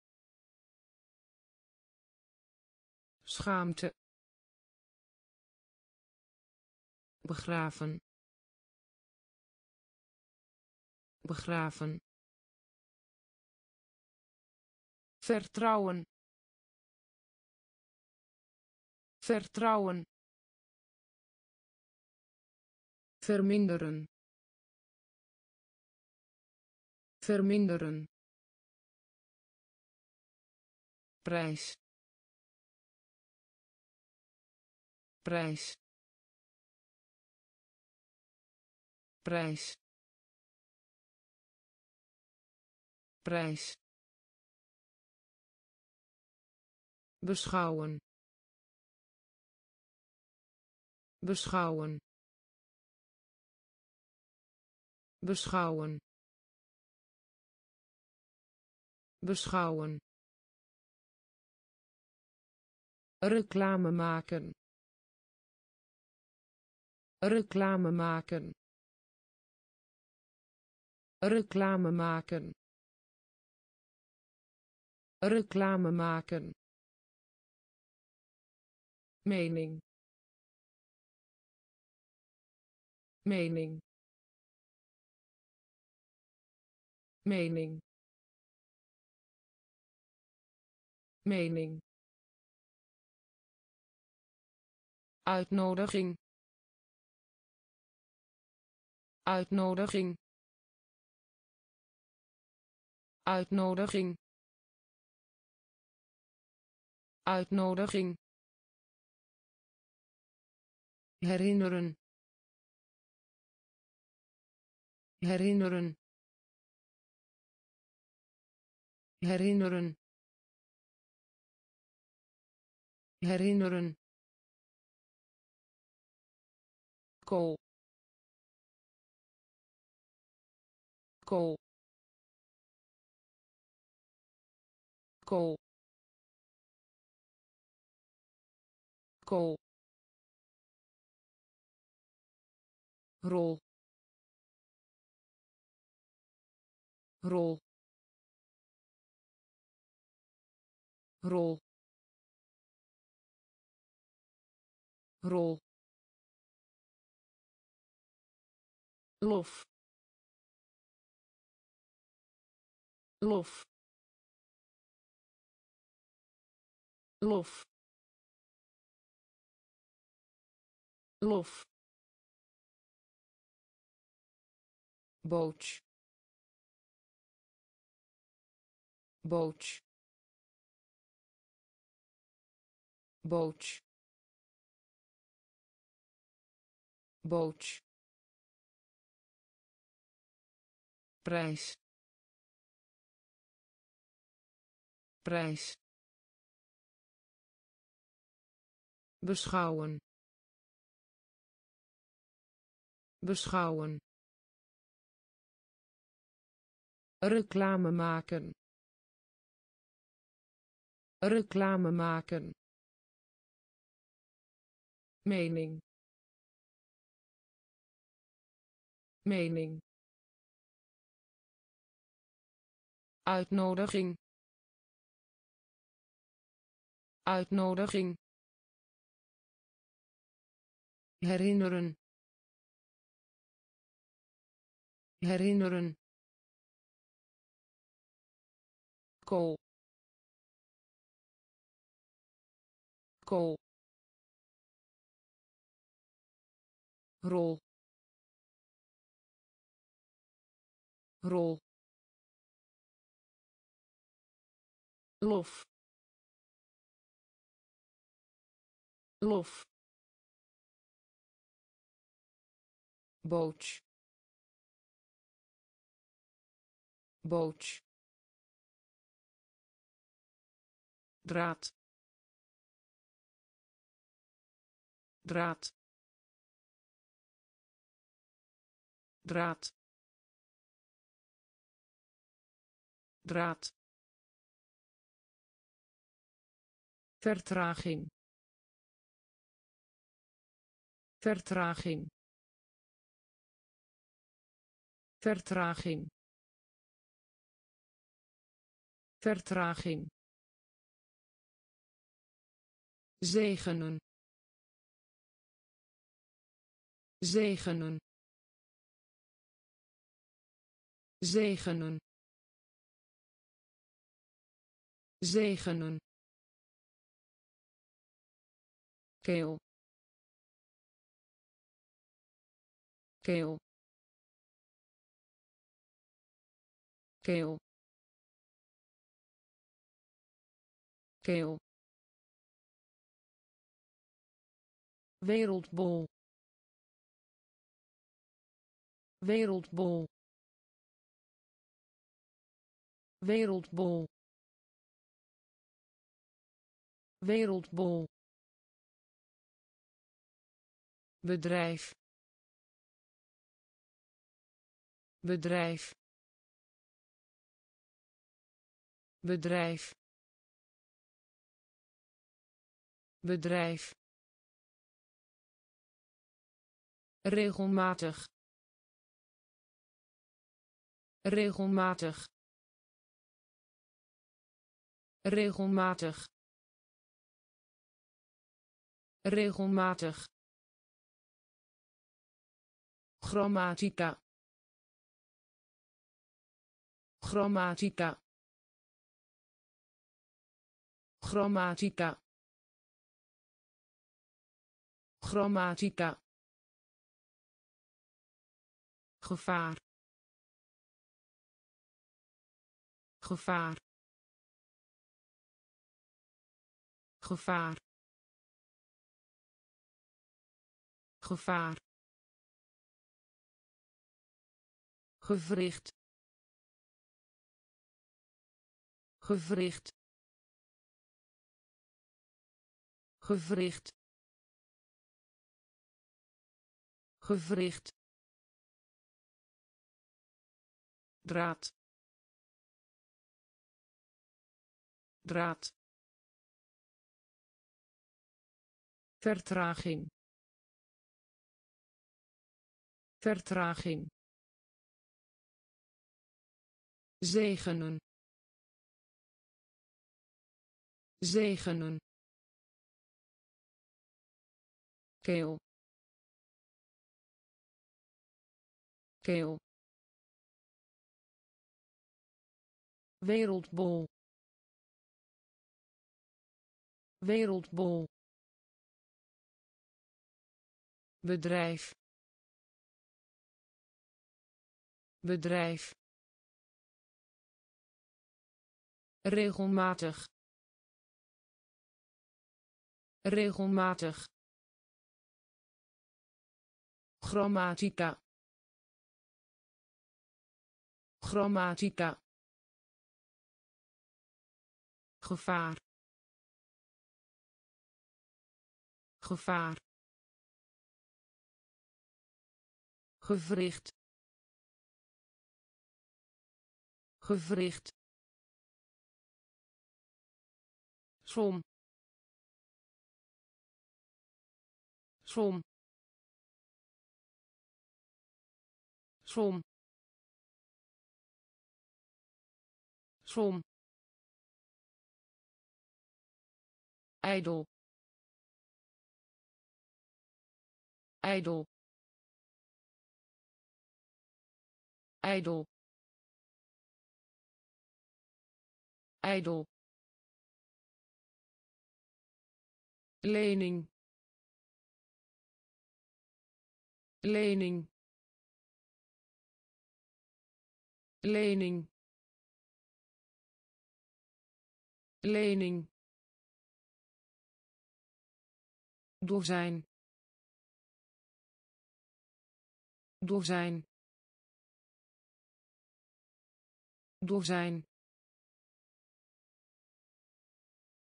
Schaamte. Begraven. Begraven. Vertrouwen. Vertrouwen. Verminderen. Verminderen prijs. Prijs. Prijs. Prijs. Beschouwen. Beschouwen. Beschouwen. Beschouwen reclame maken. Reclame maken. Reclame maken. Reclame maken. Mening. Mening. Mening. Mening uitnodiging. Uitnodiging. Uitnodiging. Uitnodiging. Herinneren. Herinneren. Herinneren. Herinneren kool kool kool kool rol. Rol. Rol. Rol lof lof lof lof. Boot boot boot boot prijs. Prijs. Beschouwen. Beschouwen. Reclame maken. Reclame maken. Mening. Mening uitnodiging. Uitnodiging. Herinneren. Herinneren. Kool. Kool. Rol. Rol lof lof boot boot draad draad draad draad vertraging. Vertraging. Vertraging. Vertraging. Zegenen. Zegenen. Zegenen. Zegenen keel keel keel keel wereldbol. Wereldbol. Wereldbol. Wereldbol bedrijf bedrijf bedrijf bedrijf. Regelmatig regelmatig. Regelmatig regelmatig grammatica. Grammatica. Grammatica. Grammatica. Gevaar. Gevaar. Gevaar. Gevaar gewricht. Gewricht. Gewricht. Gewricht. Draad. Draad. Vertraging. Vertraging zegenen. Zegenen. Keel. Keel. Wereldbol. Wereldbol. Bedrijf. Bedrijf regelmatig regelmatig grammatica grammatica gevaar gevaar gewricht gewricht som. Som. Som. Som. Ijdel. Ijdel. Ijdel. Ijdel lening. Lening. Lening. Lening. Dozijn dozijn dozijn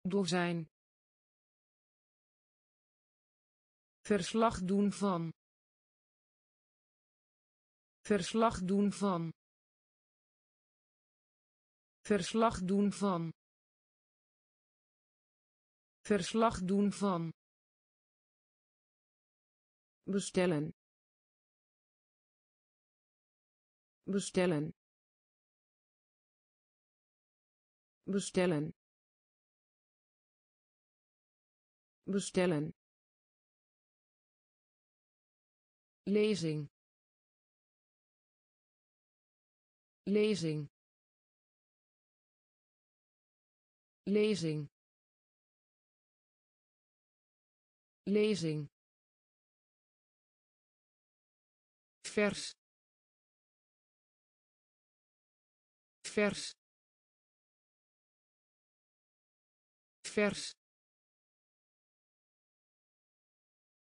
dozijn verslag doen van. Verslag doen van. Verslag doen van. Verslag doen van. Bestellen. Bestellen. Bestellen. Bestellen lezing. Lezing. Lezing. Lezing. Vers. Vers. Vers.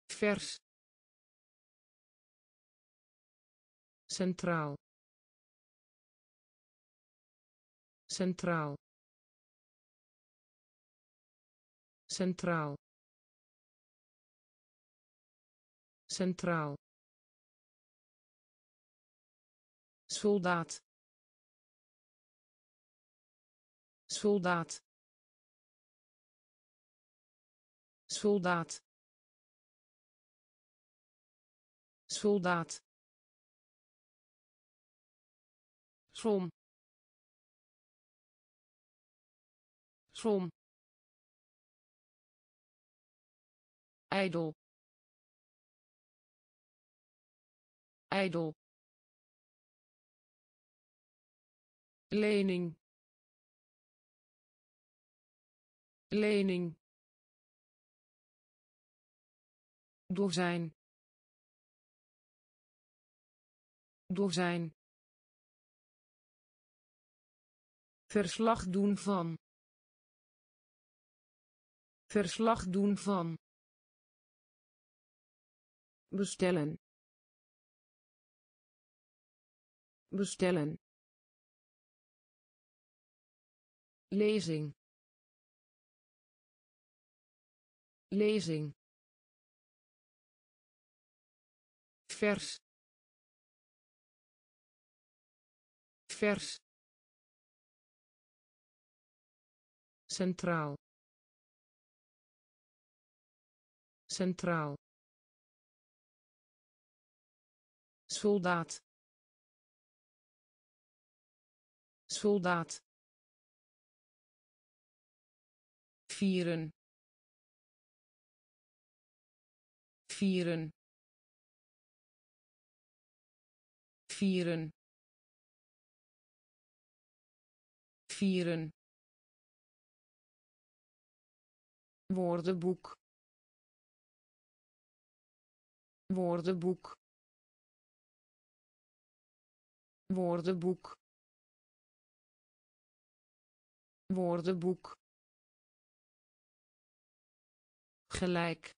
Vers centraal. Centraal. Centraal. Centraal. Soldaat. Soldaat. Soldaat. Soldaat som. Som. Ijdel. Ijdel. Lening. Lening. Dozijn. Dozijn verslag doen van. Verslag doen van. Bestellen. Bestellen. Lezing. Lezing. Vers. Vers centraal. Centraal. Soldaat. Soldaat. Vieren. Vieren. Vieren. Vieren woordenboek. Woordenboek. Woordenboek. Woordenboek. Gelijk.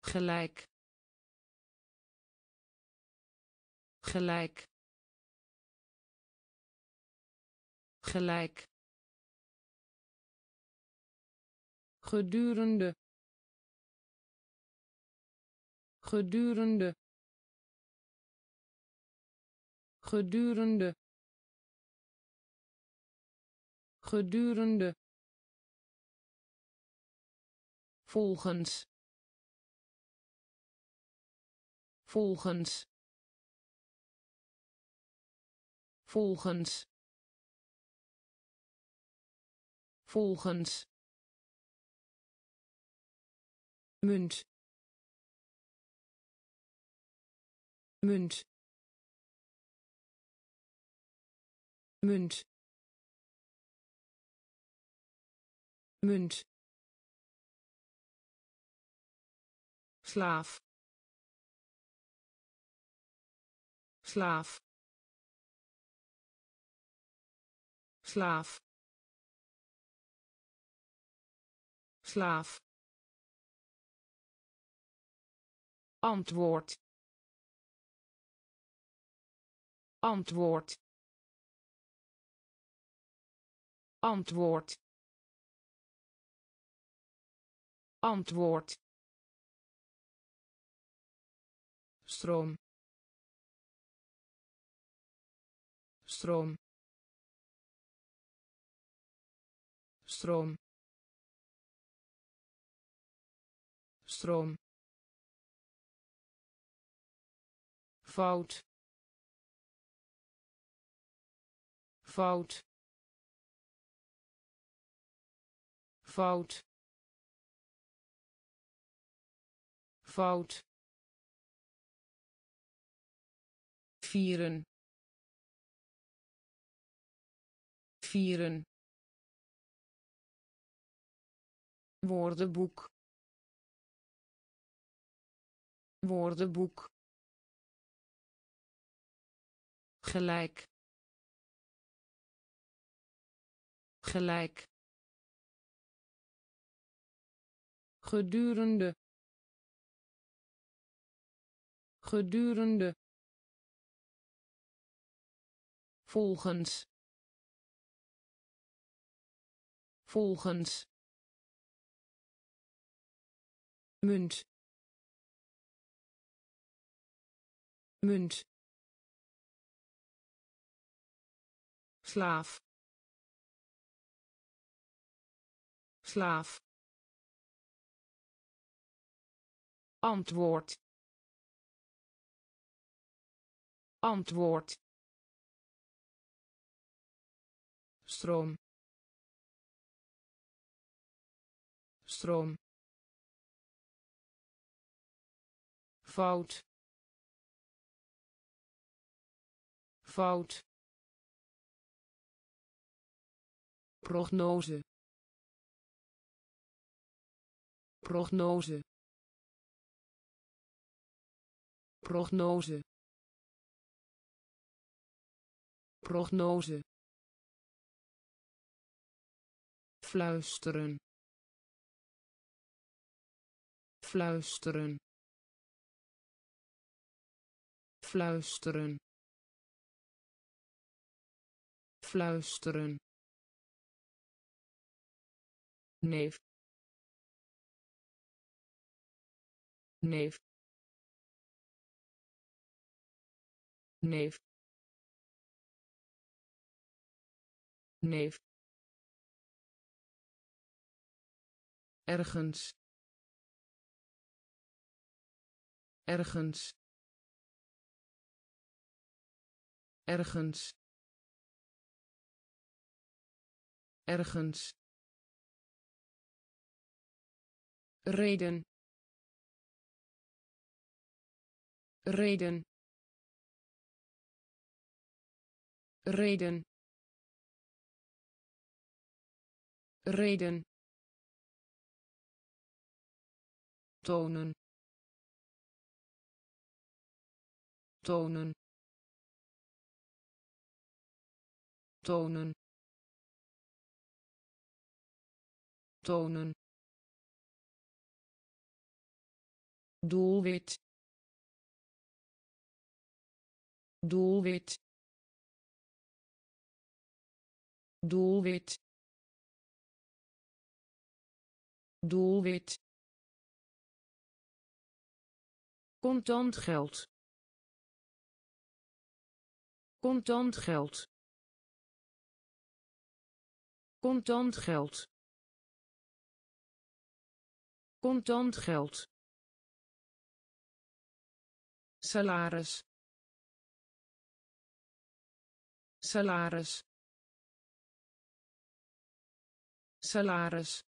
Gelijk. Gelijk. Gelijk gedurende gedurende gedurende gedurende. Volgens. Volgens. Volgens. Volgens munt. Munt. Munt. Munt. Slaaf. Slaaf. Slaaf. Slaaf antwoord. Antwoord. Antwoord. Antwoord. Stroom. Stroom. Stroom. Stroom fout. Fout. Fout. Fout. Vieren. Vieren. Woordenboek. Woordenboek gelijk. Gelijk. Gedurende. Gedurende. Volgens. Volgens. Munt. Munt slaaf. Slaaf. Antwoord. Antwoord. Stroom. Stroom. Fout. Fout prognose. Prognose. Prognose. Prognose. Fluisteren. Fluisteren. Fluisteren. Fluisteren neef neef neef neef. Ergens ergens. Ergens ergens reden. Reden. Reden. Reden. Tonen. Tonen. Tonen. Tonen doelwit doelwit doelwit doelwit. Contant geld. Contant geld. Contant geld. Contant geld salaris salaris salaris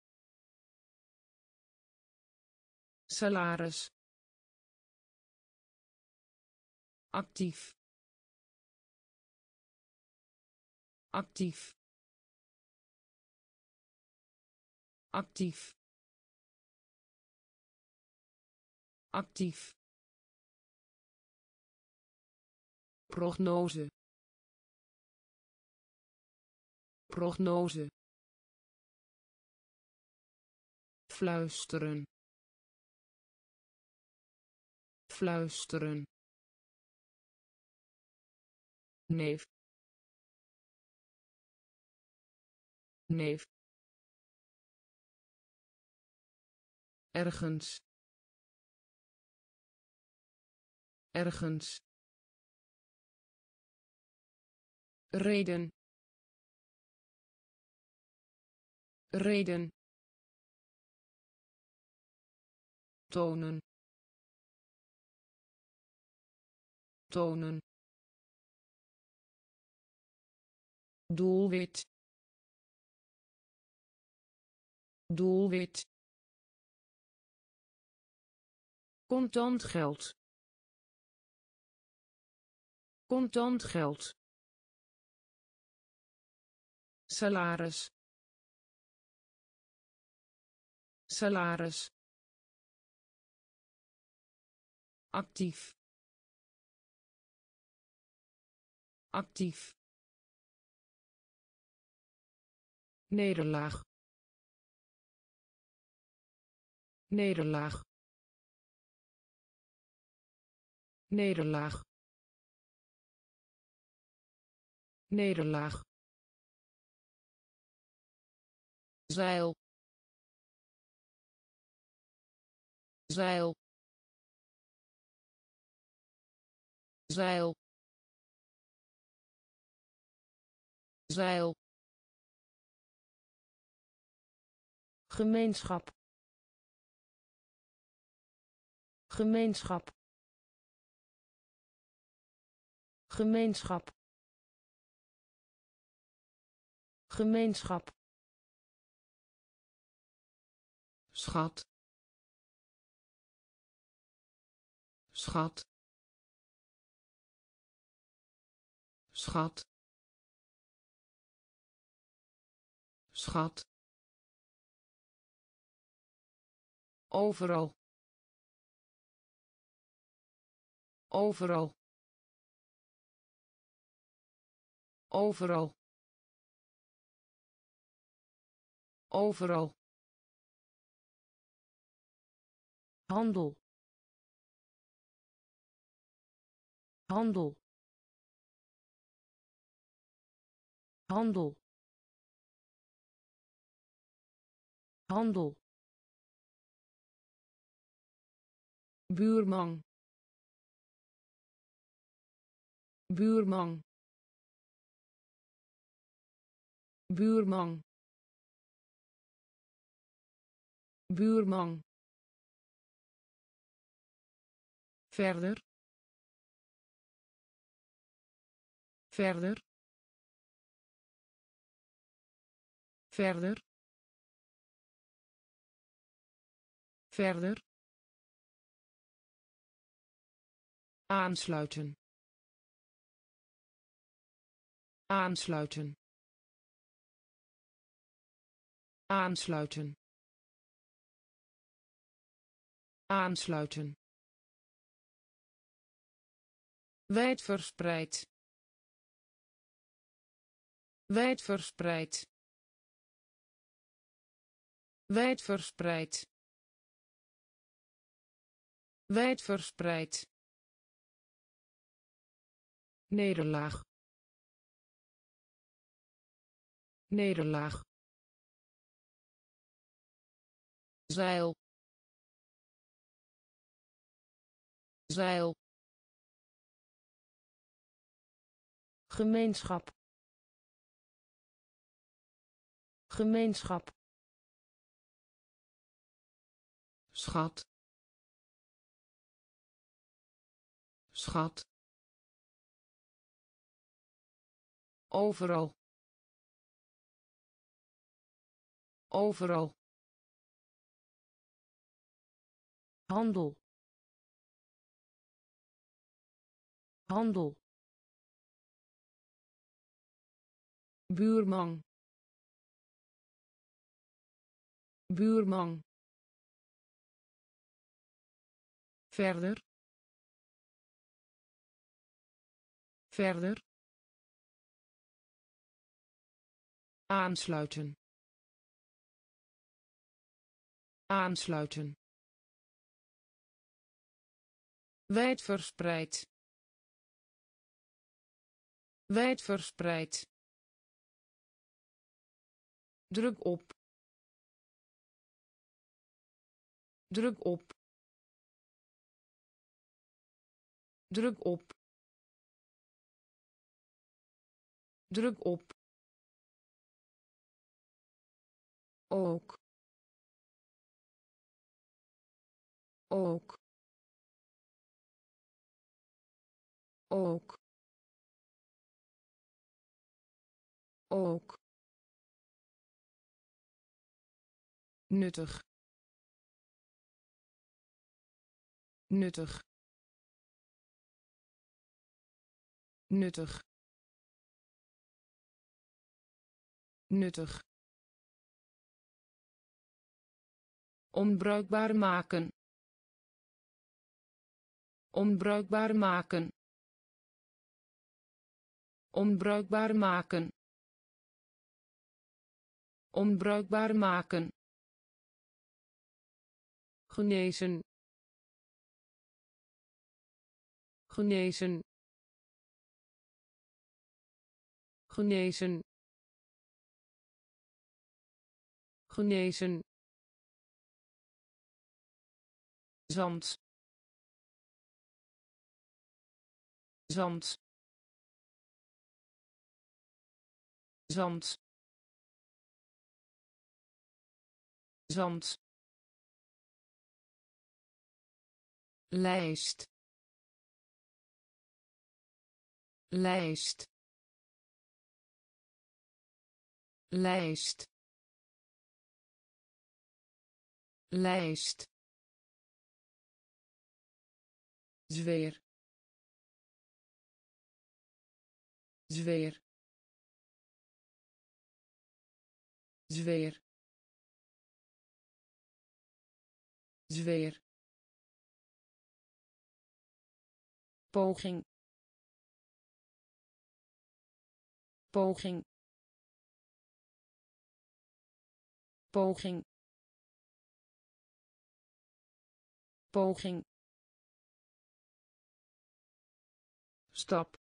salaris actief actief actief actief prognose. Prognose. Fluisteren. Fluisteren. Neef. Neef. Ergens. Ergens reden. Reden. Tonen. Tonen. Doelwit. Doelwit. Contant geld. Contant geld salaris. Salaris. Actief. Actief. Nederlaag. Nederlaag. Nederlaag. Nederlaag zeil. Zeil. Zeil. Zeil. Gemeenschap. Gemeenschap. Gemeenschap. Gemeenschap schat. Schat. Schat. Schat. Overal. Overal. Overal. Overal handel. Handel. Handel. Handel. Buurman. Buurman. Buurman. Buurman verder. Verder. Verder. Verder. Aansluiten. Aansluiten. Aansluiten. Aansluiten wijdverspreid. Wijdverspreid. Wijdverspreid. Wijdverspreid. Nederlaag. Nederlaag. Zeil. Zeil gemeenschap. Gemeenschap. Schat. Schat. Overal. Overal. Handel. Handel buurman. Buurman. Verder. Verder. Aansluiten. Aansluiten. Wijdverspreid. Wijdverspreid druk op. Druk op. Druk op. Druk op. Ook. Ook. Ook. Ook nuttig. Nuttig. Nuttig. Nuttig. Onbruikbaar maken. Onbruikbaar maken. Onbruikbaar maken. Onbruikbaar maken genezen. Genezen. Genezen. Genezen. Zand. Zand. Zand. Zand lijst. Lijst. Lijst. Lijst. Zweer. Zweer. Zweer. Zweer poging. Poging. Poging. Poging. Stap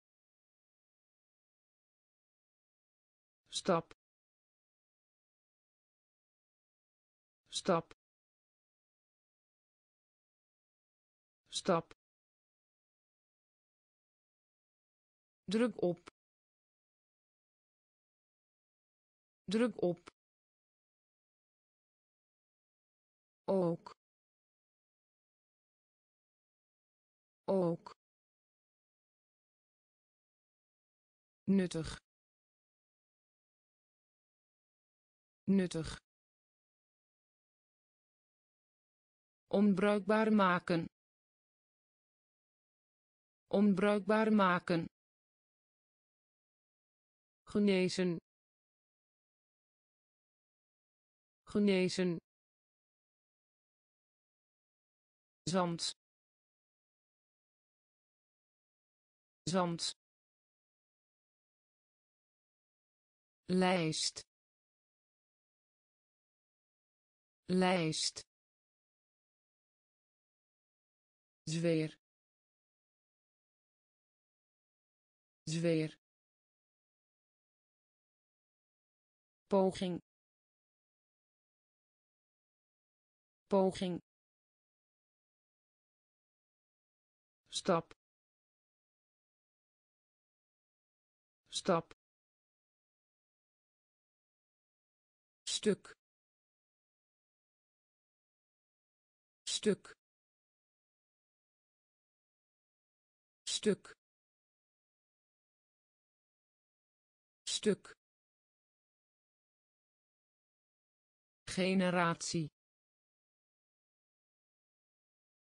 stap stap stap druk op. Druk op. Ook. Ook. Nuttig. Nuttig. Onbruikbaar maken. Onbruikbaar maken genezen. Genezen. Zand. Zand. Lijst. Lijst. Zweer. Zweer poging. Poging. Stap stap stuk. Stuk. Stuk. Stuk generatie.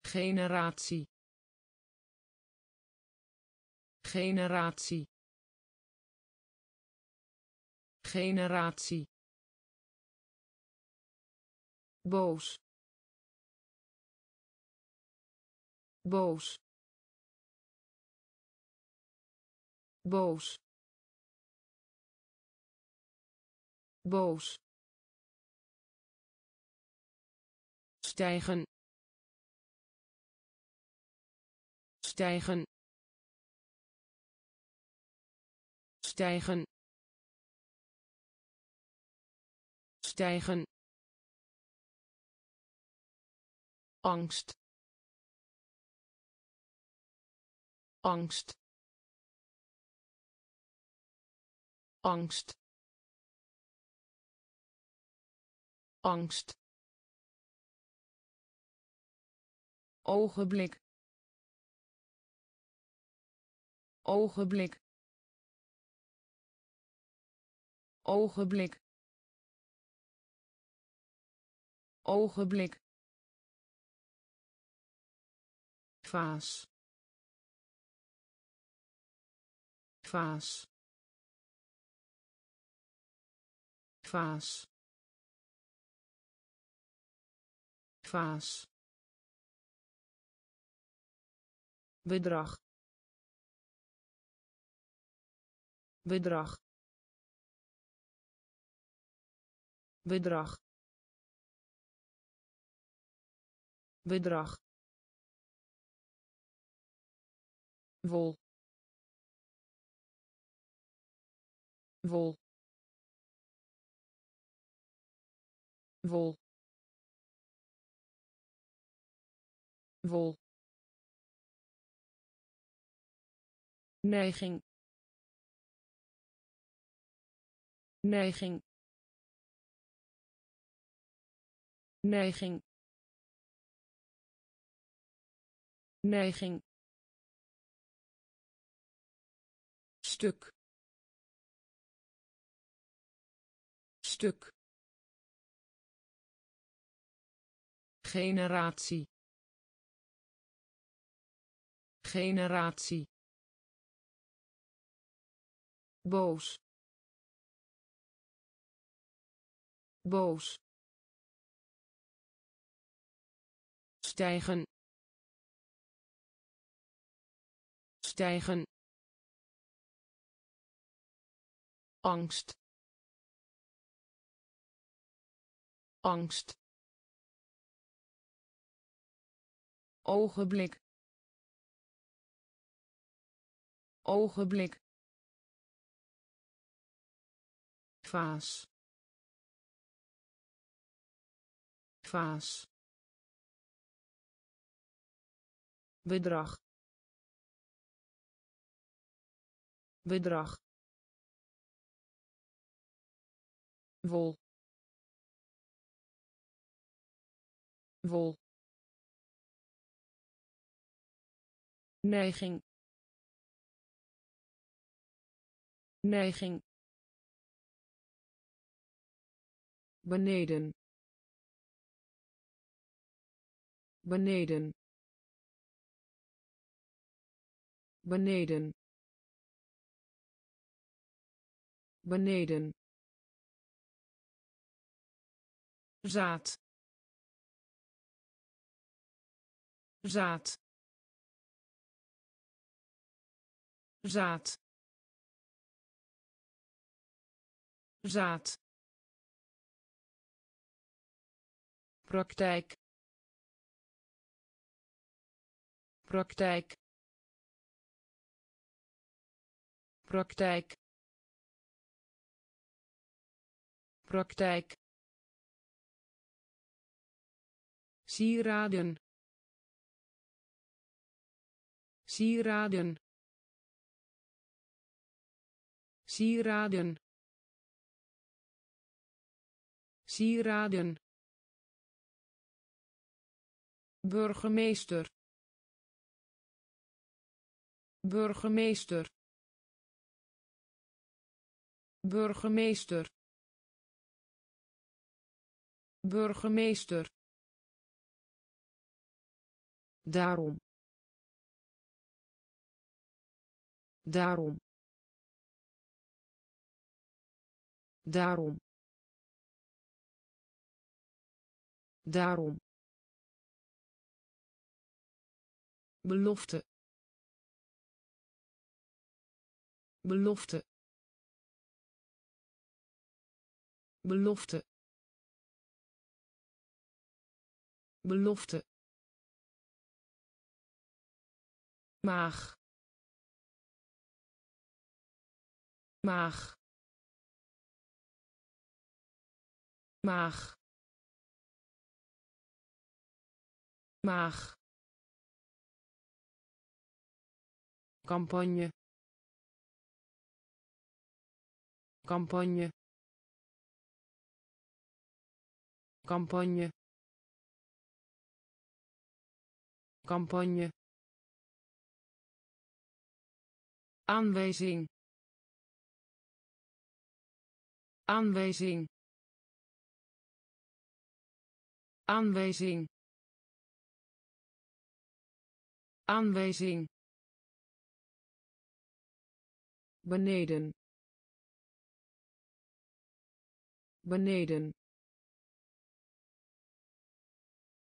Generatie. Generatie. Generatie. Boos. Boos. Boos. Boos stijgen. Stijgen. Stijgen. Stijgen. Angst. Angst. Angst. Angst ogenblik. Ogenblik. Ogenblik. Ogenblik. Vaas. Vaas. Vaas. Vaas bedrag bedrag bedrag bedrag. Wol wol wol wol neiging. Neiging. Neiging. Neiging. Stuk. Stuk. Generatie. Generatie boos. Boos. Stijgen. Stijgen. Angst. Angst. Ogenblik. Ogenblik vaas vaas bedrag. Bedrag. Wol. Wol. Neiging. Neiging beneden. Beneden. Beneden. Beneden. Zaad. Zaad. Zaad. Zaad praktijk praktijk praktijk praktijk. Sieraden sieraden sieraden. Sieraden burgemeester. Burgemeester. Burgemeester. Burgemeester. Daarom. Daarom. Daarom. Daarom belofte belofte belofte belofte. Maag maag maag maag campagne. Campagne. Campagne. Campagne. Aanwijzing. Aanwijzing. Aanwijzing. Aanwijzing beneden. Beneden.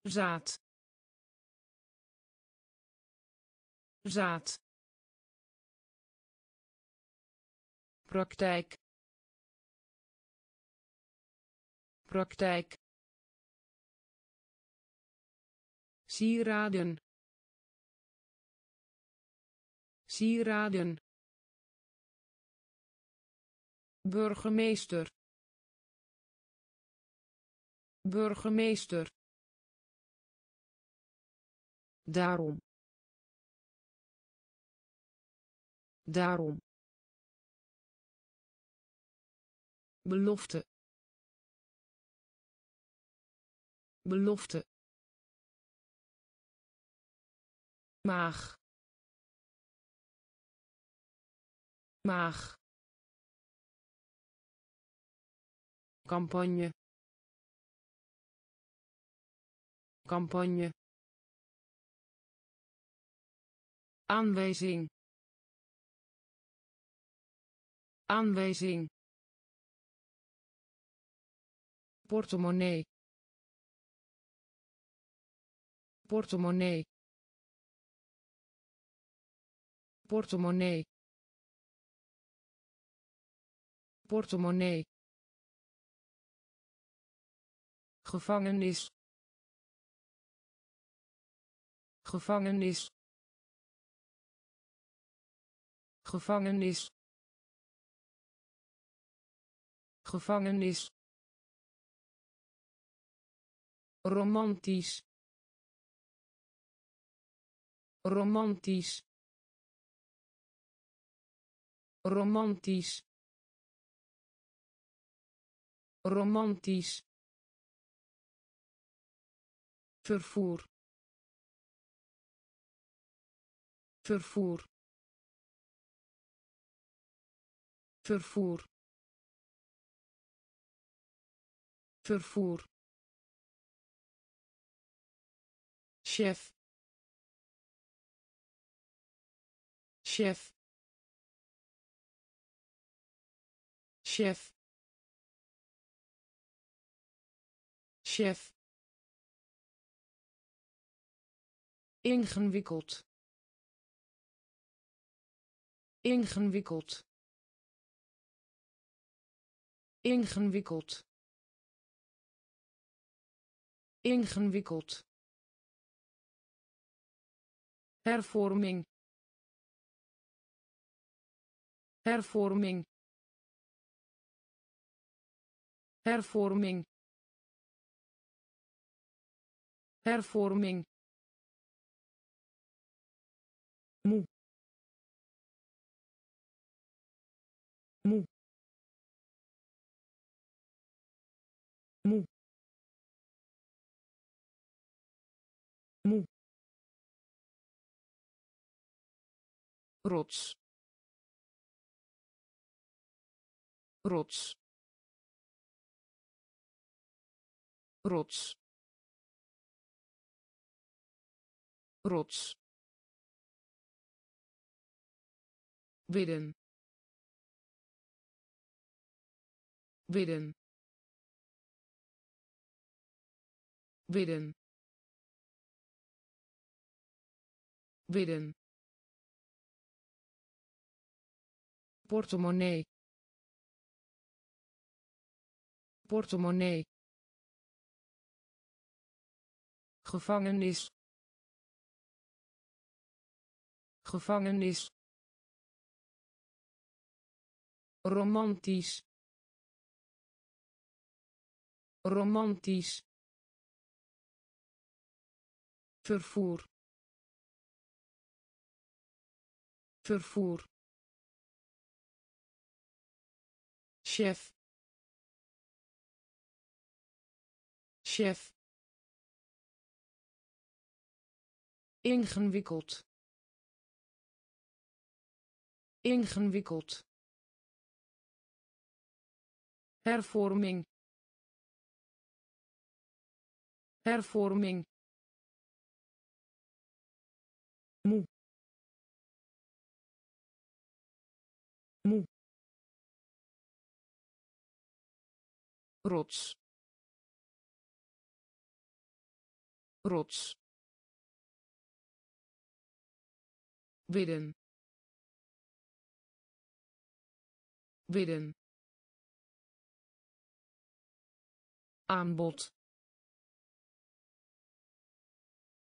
Zaad. Zaad. Praktijk. Praktijk. Sieraden. Sieraden burgemeester. Burgemeester. Daarom. Daarom. Belofte. Belofte. Maag. Maag campagne. Campagne. Aanwijzing. Aanwijzing. Portemonnee. Portemonnee. Portemonnee. Portemonnee gevangenis. Gevangenis. Gevangenis. Gevangenis. Romantisch. Romantisch. Romantisch. Romantisch vervoer. Vervoer. Vervoer. Vervoer. Chef. Chef. Chef. Chef ingewikkeld. Ingewikkeld. Ingewikkeld. Ingewikkeld. Hervorming. Hervorming. Hervorming. Hervorming rots. Rots. Rots. Rots. Bidden bidden bidden bidden portemonnee. Portemonnee. Gevangenis. Gevangenis. Romantisch. Romantisch. Vervoer. Vervoer chef. Chef. Ingewikkeld. Ingewikkeld. Hervorming. Hervorming rots. Rots. Bidden bidden aanbod.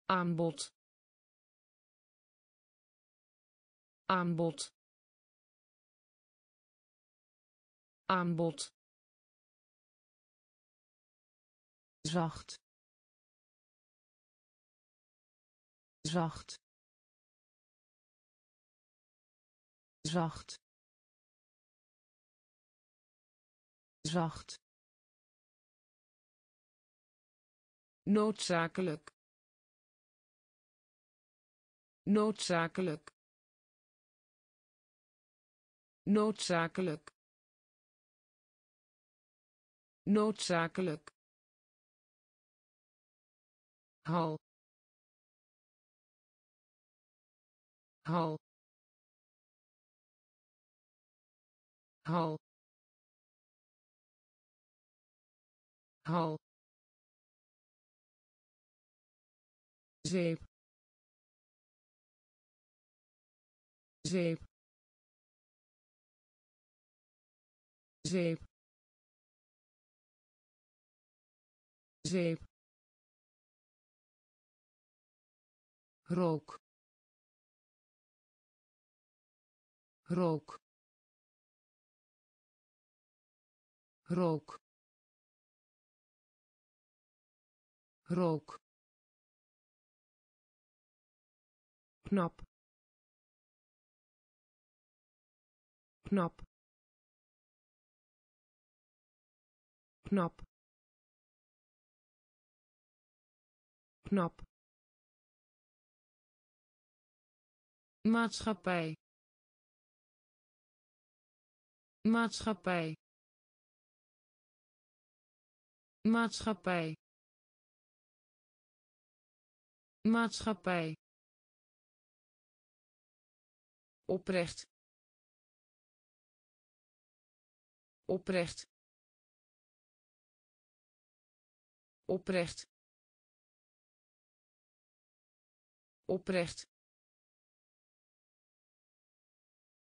Aanbod. Aanbod. Aanbod zacht. Zacht. Zacht. Zacht. Noodzakelijk. Noodzakelijk. Noodzakelijk. Noodzakelijk hal. Hal. Hal. Hal. Zeep zeep zeep zeep rook. Rook. Rook. Rook. Knap. Knap. Knap. Knap maatschappij. Maatschappij. Maatschappij. Maatschappij. Oprecht. Oprecht. Oprecht. Oprecht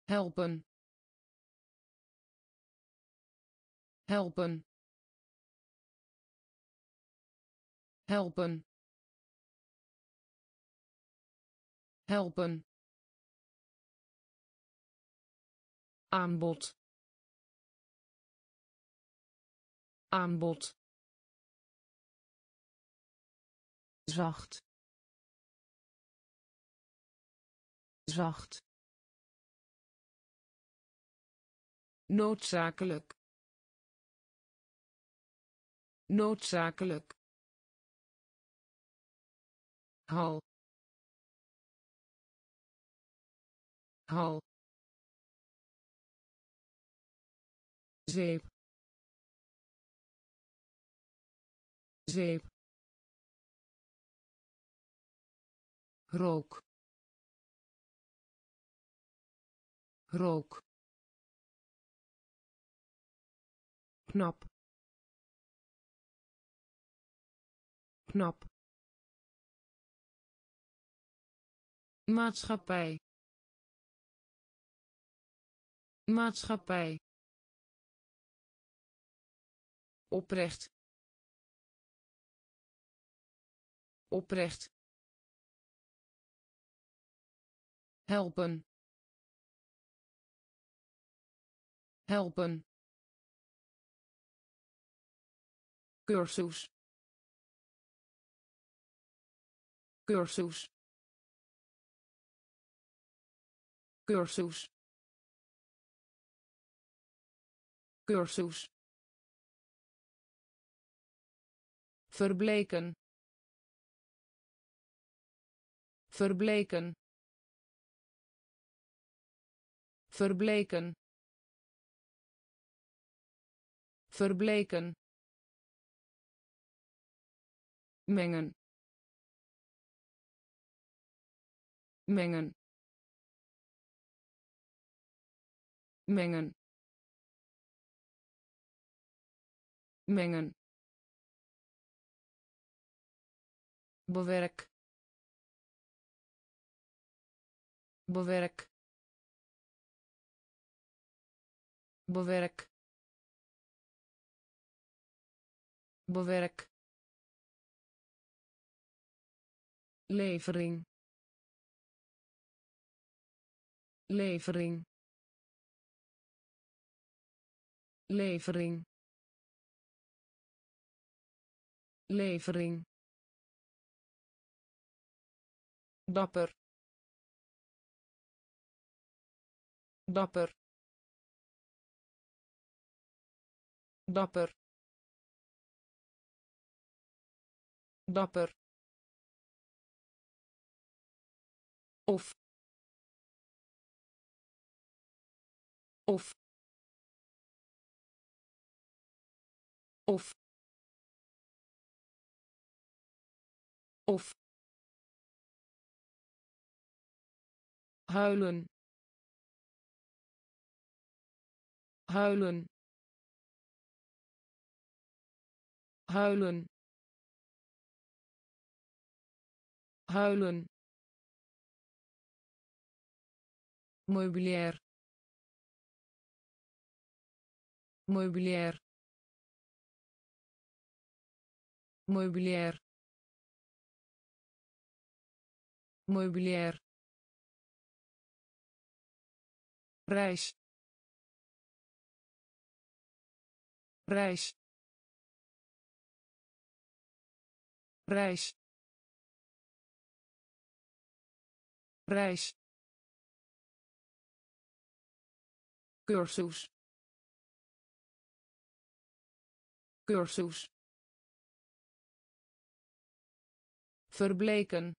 helpen. Helpen. Helpen. Helpen. Aanbod. Aanbod. Zacht. Zacht noodzakelijk. Noodzakelijk. Hal. Hal. Zeep zeep rook. Rook knap. Knap. Maatschappij. Maatschappij. Oprecht. Oprecht. Helpen. Helpen cursus. Cursus. Cursus. Cursus. Verbleken. Verbleken. Verbleken. Verbleken mengen. Mengen. Mengen. Mengen. Bewerk. Bewerk. Bewerk. Bewerk levering. Levering. Levering. Levering. Dapper. Dapper. Dapper. Dapper of. Of. Of. Of. Huilen. Huilen. Huilen. Huilen meubilair meubilair meubilair meubilair reis. Reis. Reis. Reis cursus. Cursus. Verbleken.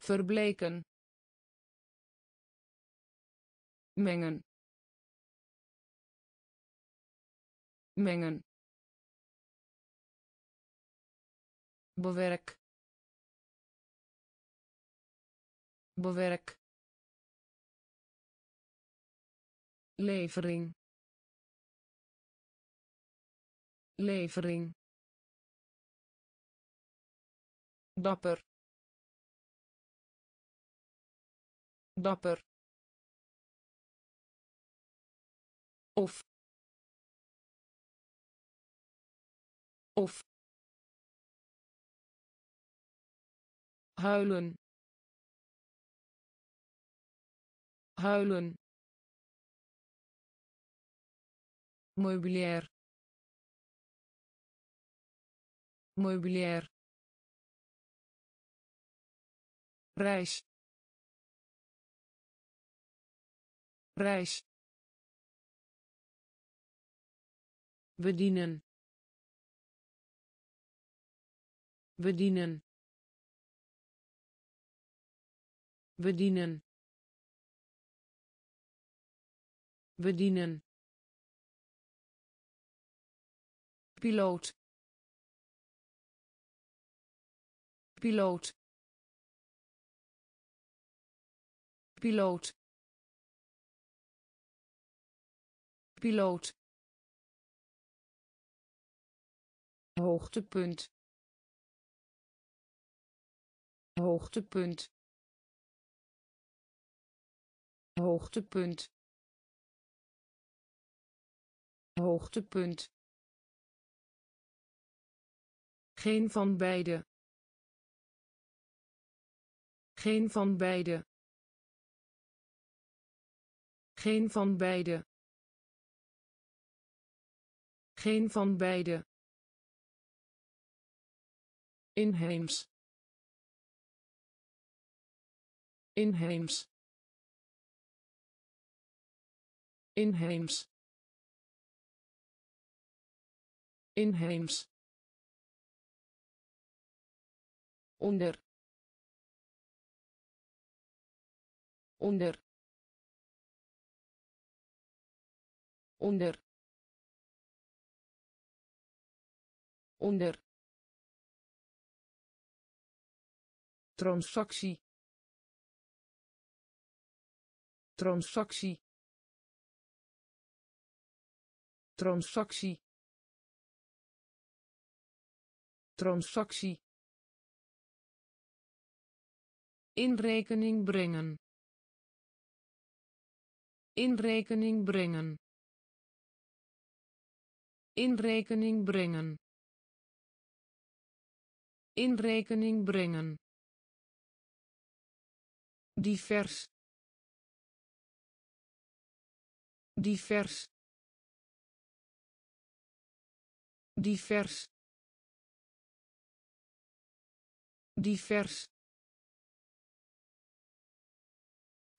Verbleken. Mengen. Mengen. Bewerk. Bewerk levering. Levering. Dapper. Dapper. Of. Of. Huilen. Huilen meubilair meubilair reis. Reis. Bedienen. Bedienen. Bedienen. Bedienen piloot. Piloot. Piloot. Piloot. Hoogtepunt. Hoogtepunt. Hoogtepunt. Hoogtepunt geen van beide. Geen van beide. Geen van beide. Geen van beide. Inheems. Inheems. Inheems. Inheems onder onder onder onder. Transactie. Transactie. Transactie. Transactie in rekening brengen. In rekening brengen. In rekening brengen. In rekening brengen. Divers. Divers. Divers. Divers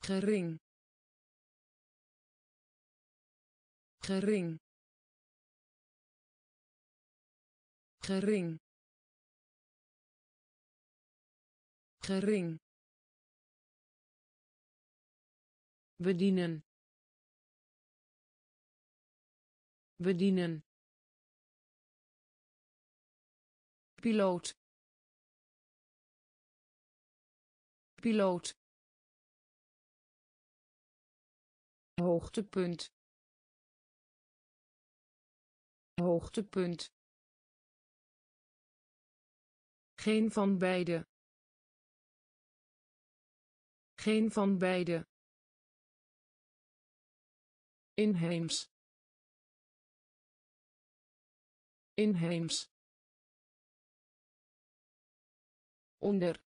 gering. Gering. Gering. Gering. Bedienen. Bedienen. Piloot. Piloot hoogtepunt. Hoogtepunt. Geen van beide. Geen van beide. Inheems. Inheems. Onder.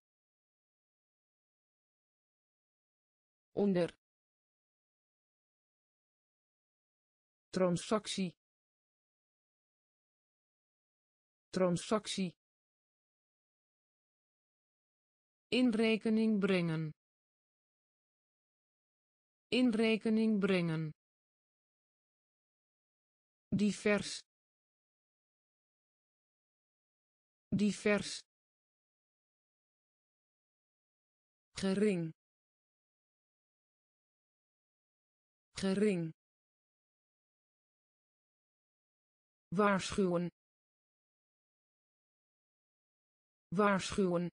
Onder transactie transactie in rekening brengen. In rekening brengen. Divers. Divers. Gering. Gering waarschuwen. Waarschuwen.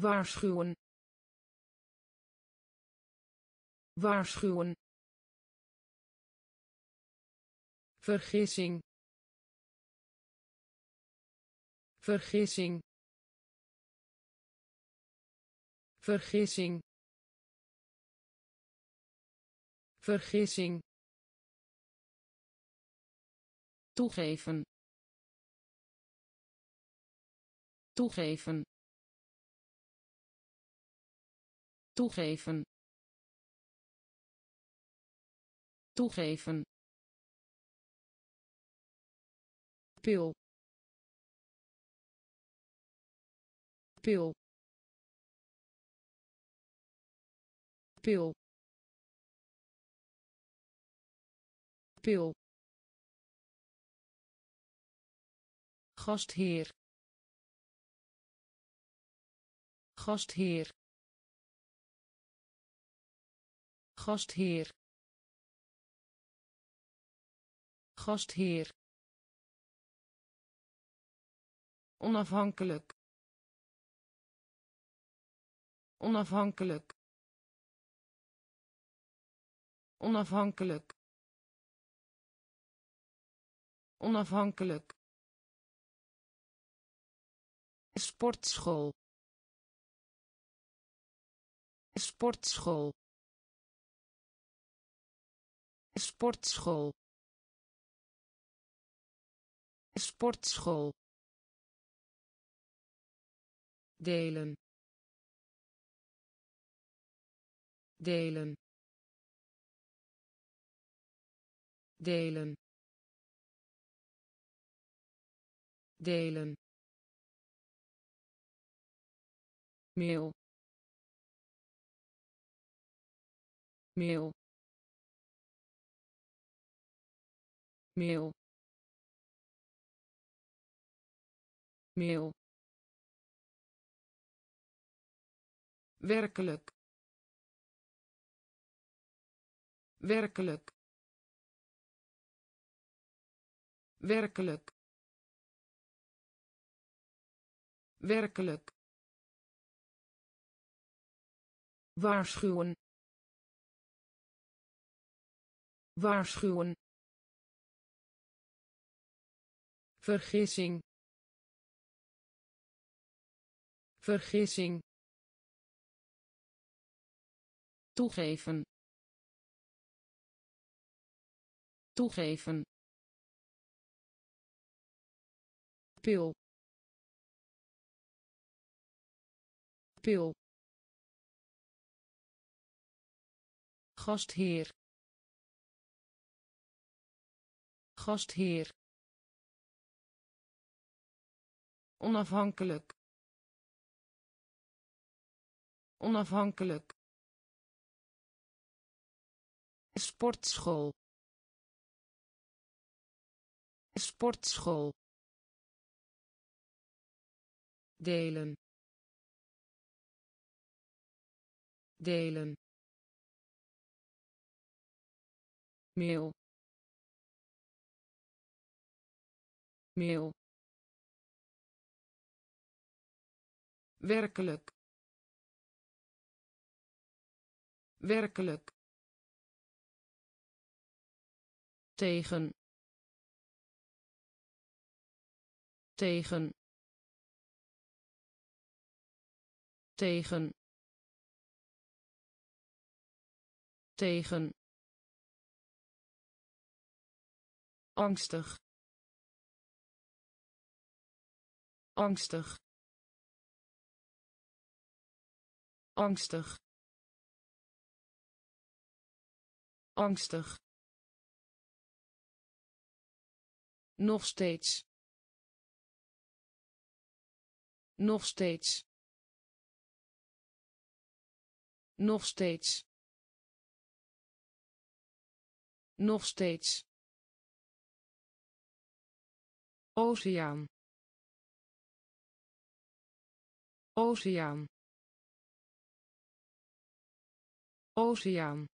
Waarschuwen. Waarschuwen. Vergissing. Vergissing. Vergissing. Vergissing toegeven. Toegeven. Toegeven. Toegeven. Pil. Pil. Pil. Pil gastheer. Gastheer. Gastheer. Gastheer. Onafhankelijk. Onafhankelijk. Onafhankelijk. Onafhankelijk sportschool. Sportschool. Sportschool. Sportschool. Delen. Delen. Delen. Delen meel meel meel meel werkelijk. Werkelijk. Werkelijk. Werkelijk waarschuwen. Waarschuwen. Vergissing. Vergissing. Toegeven. Toegeven. Pil. Pil gastheer. Gastheer. Onafhankelijk. Onafhankelijk. Sportschool. Sportschool. Delen. Delen meel meel werkelijk. Werkelijk. Tegen. Tegen. Tegen. Tegen angstig. Angstig. Angstig. Angstig. Nog steeds. Nog steeds. Nog steeds. Nog steeds oceaan. Oceaan. Oceaan.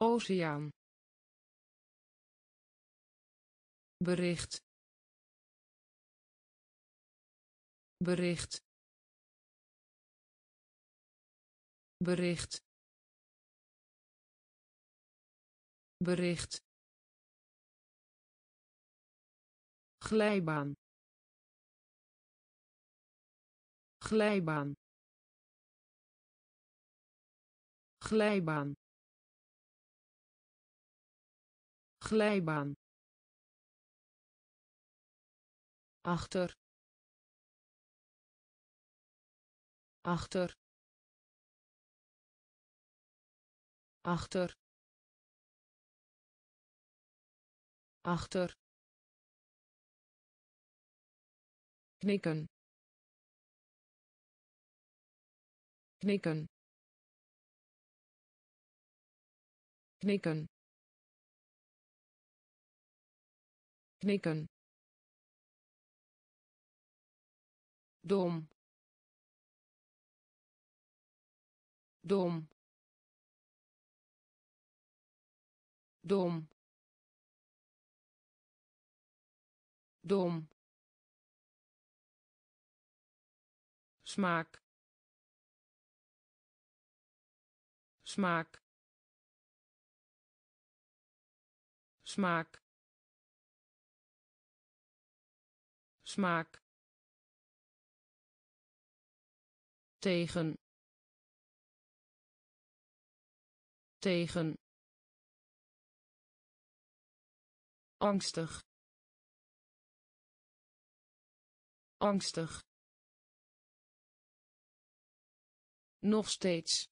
Oceaan. Bericht. Bericht. Bericht. Bericht glijbaan. Glijbaan. Glijbaan. Glijbaan. Achter. Achter. Achter. Achter knikken. Knikken. Knikken. Knikken. Dom. Dom. Dom. Dom smaak. Smaak. Smaak. Smaak. Tegen. Tegen. Angstig. Angstig nog steeds.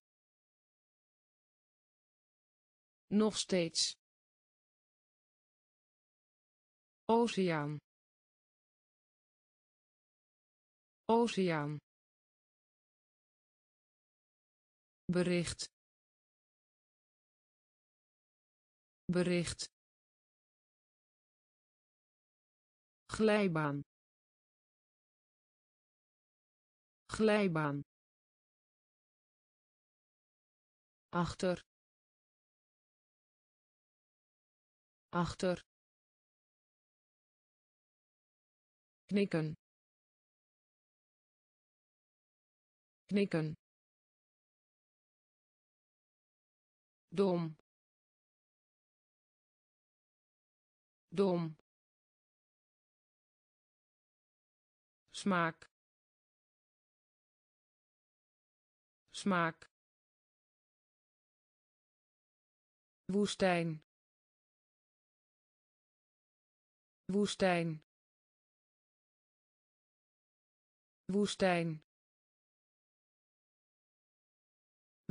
Nog steeds. Oceaan. Oceaan. Bericht. Bericht. Glijbaan. Glijbaan achter. Achter. Knikken. Knikken. Dom. Dom. Smaak. Smaak woestijn. Woestijn. Woestijn.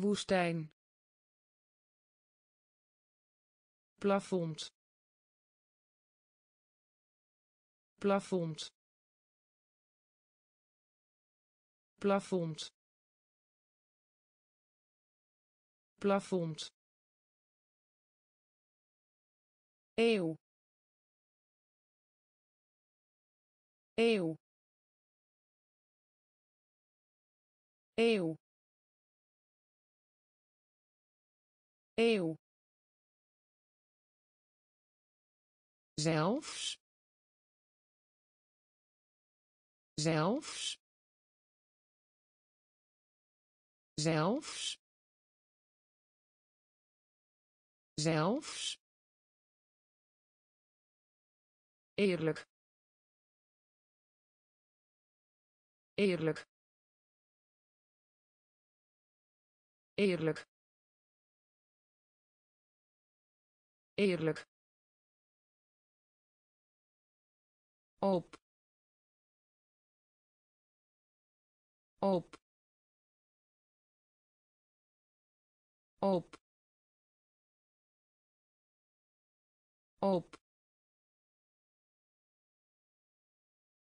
Woestijn. Plafond. Plafond. Plafond. Plafond eeuw. Eeuw. Eeuw. Eeuw. Zelfs. Zelfs. Zelfs. Zelfs eerlijk. Eerlijk. Eerlijk. Eerlijk. Op. Op. Op. Op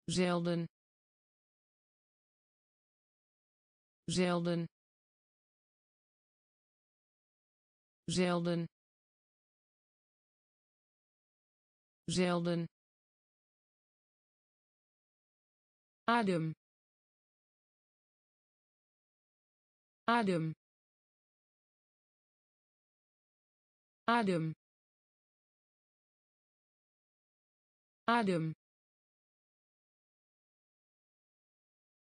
zelden. Zelden. Zelden. Zelden. Adem. Adem. Adem. Adem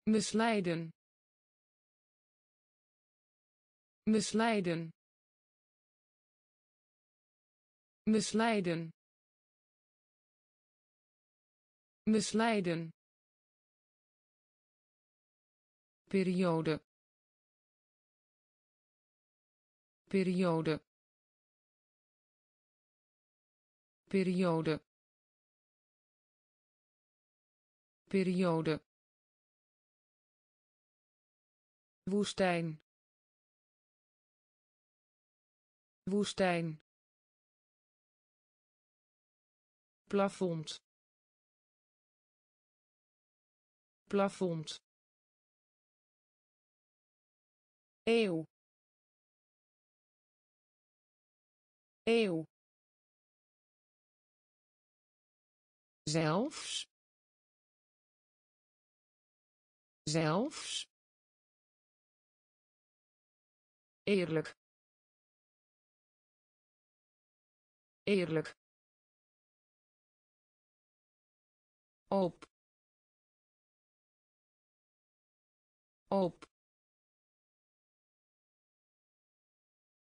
misleiden misleiden misleiden misleiden. Periode. Periode. Periode. Periode woestijn. Woestijn. Plafond. Plafond. Eeuw. Eeuw. Zelfs. Zelfs eerlijk. Eerlijk. Op. Op.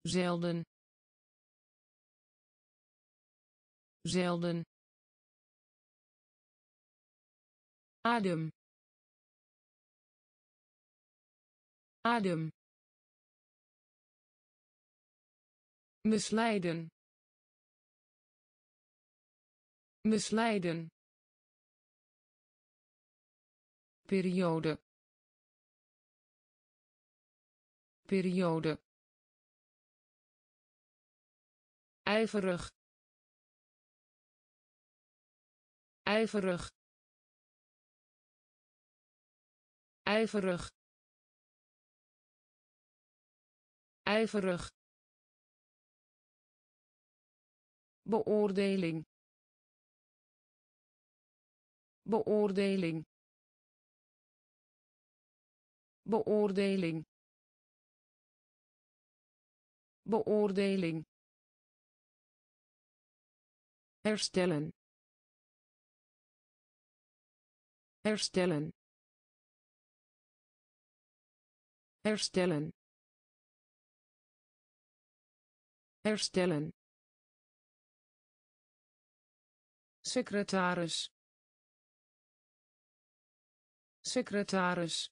Zelden. Zelden. Adem. Adem misleiden misleiden periode periode ijverig ijverig ijverig ijverig beoordeling. Beoordeling. Beoordeling. Beoordeling. Herstellen. Herstellen. Herstellen. Herstellen secretaris. Secretaris.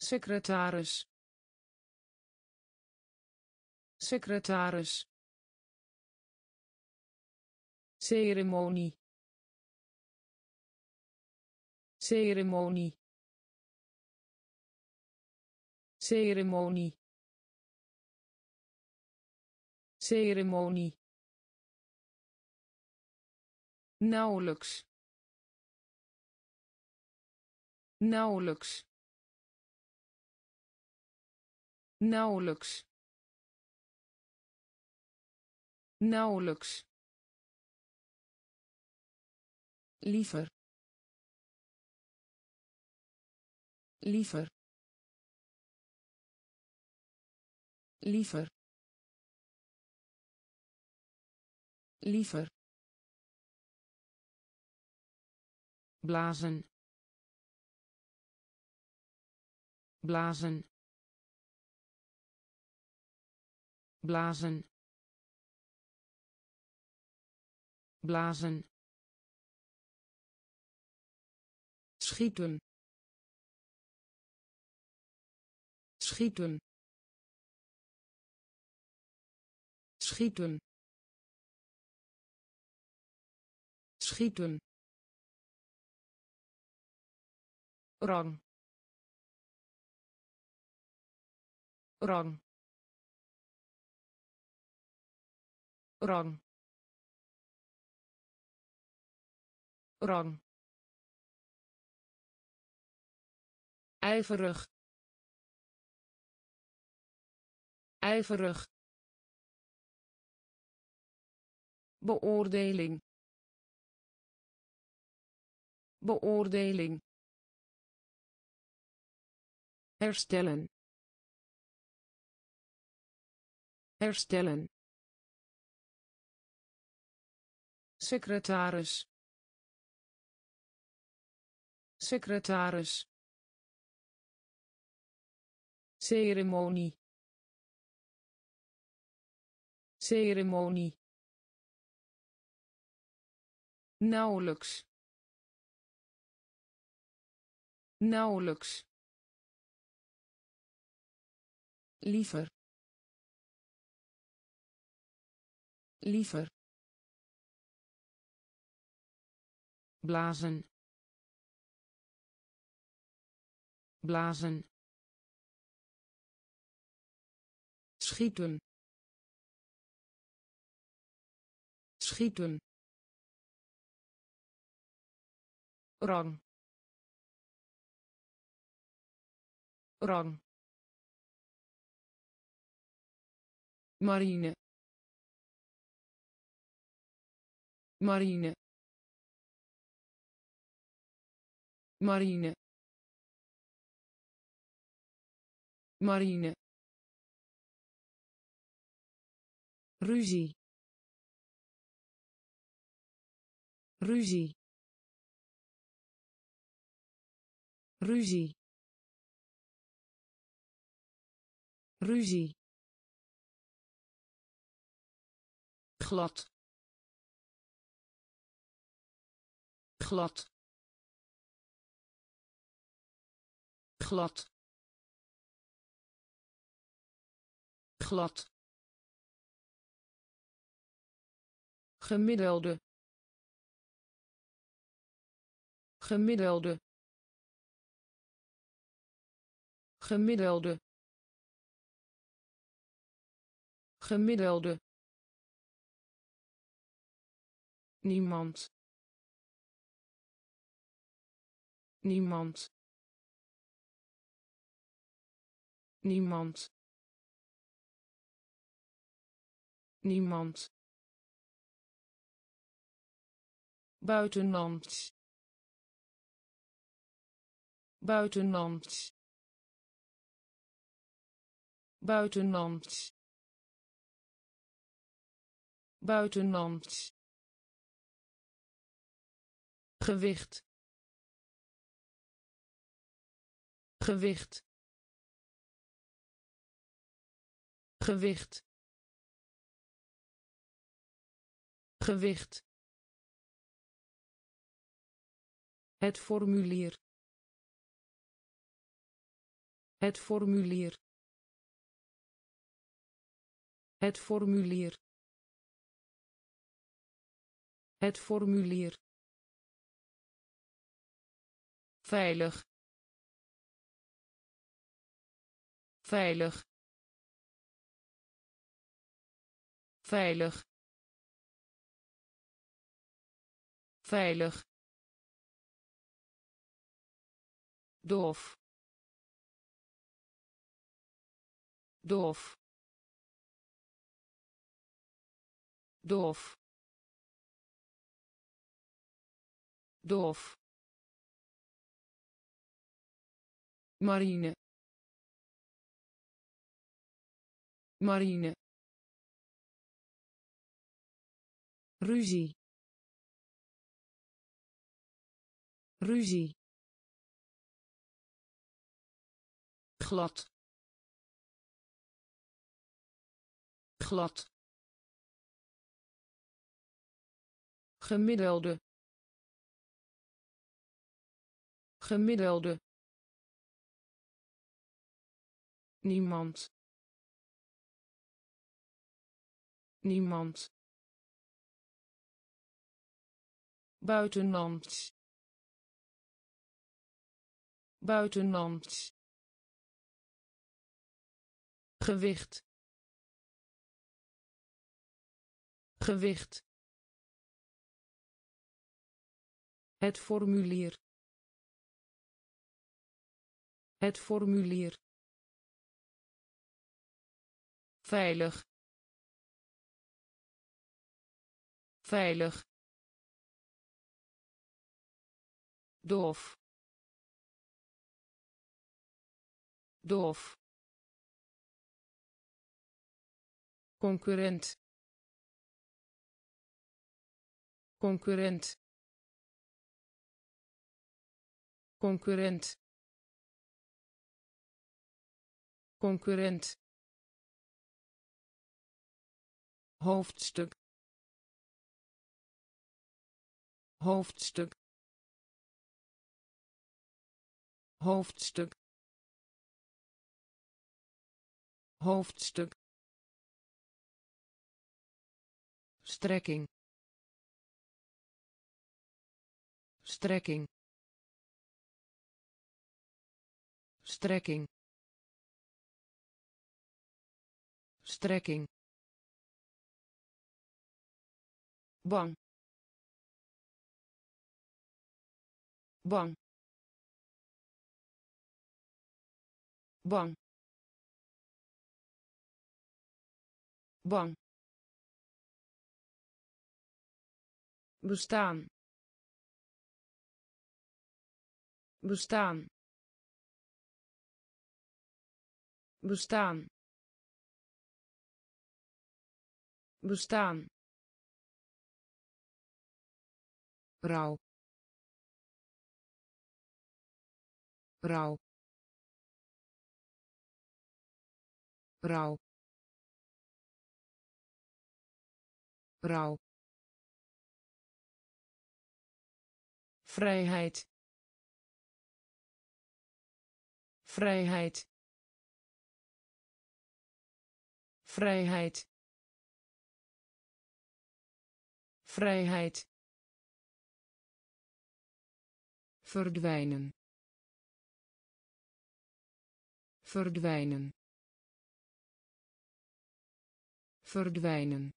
Secretaris. Secretaris. Ceremonie. Ceremonie. Ceremonie. Ceremonie nauwelijks. Nauwelijks. Nauwelijks. Nauwelijks. Liever. Liever. Liever. Liever blazen. Blazen. Blazen. Blazen. Schieten. Schieten. Schieten. Schieten rang rang rang rang ijverig. Ijverig. Beoordeling. Beoordeling herstellen. Herstellen. Secretaris. Secretaris. Ceremonie. Ceremonie. Nauwelijks. Nauwelijks liever. Liever. Blazen. Blazen. Schieten. Schieten. Rang. Rang marine. Marine. Marine. Marine. Ruzie. Ruzie. Ruzie. Ruzie glad. Glad. Glad. Glad. Gemiddelde. Gemiddelde. Gemiddelde. Gemiddelde niemand. Niemand. Niemand. Niemand. Buitenland buitenland buitenland buitenland gewicht. Gewicht. Gewicht. Gewicht. Het formulier. Het formulier. Het formulier. Het formulier veilig. Veilig. Veilig. Veilig. Doof. Doof. Doof. Doof marine. Marine. Ruzie. Ruzie. Glad. Glad. Gemiddelde. Gemiddelde niemand. Niemand. Buitenland buitenland gewicht. Gewicht. Het formulier. Het formulier veilig. Veilig. Doof. Doof. Concurrent. Concurrent. Concurrent. Concurrent hoofdstuk. Hoofdstuk. Hoofdstuk. Hoofdstuk. Strekking. Strekking. Strekking. Strekking bang. Bang. Bang. Bang. Bestaan. Bestaan. Bestaan. Bestaan rouw rouw rouw rouw vrijheid. Vrijheid. Vrijheid. Vrijheid verdwijnen. Verdwijnen. Verdwijnen.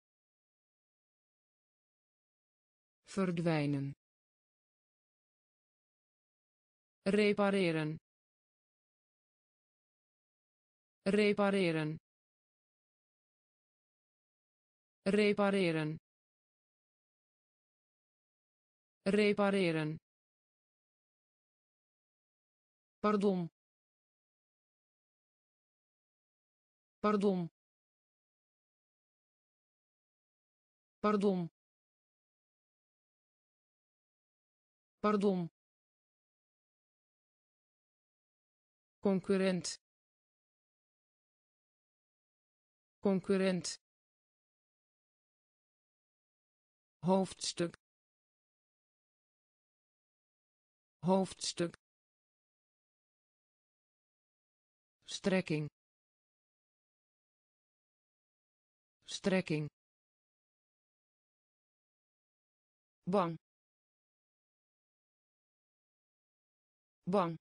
Verdwijnen. Repareren. Repareren. Repareren. Repareren pardon. Pardon. Pardon. Pardon. Concurrent. Concurrent. Hoofdstuk. Hoofdstuk strekking. Strekking. Bang. Bang.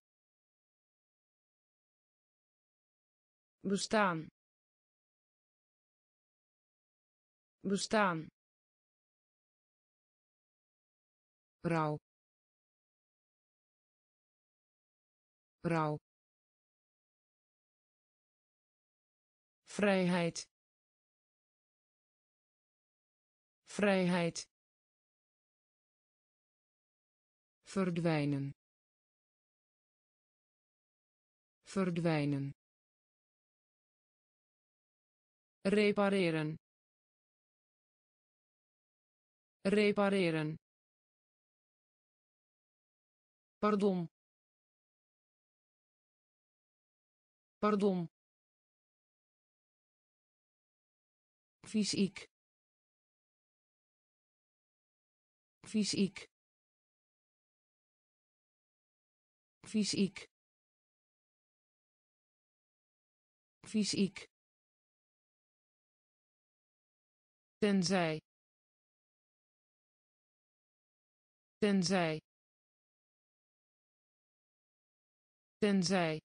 Bestaan. Bestaan. Rouw. Rouw vrijheid. Vrijheid. Verdwijnen. Verdwijnen. Repareren. Repareren. Pardon. Pardon fysiek. Fysiek. Fysiek. Fysiek. Tenzij. Tenzij. Tenzij.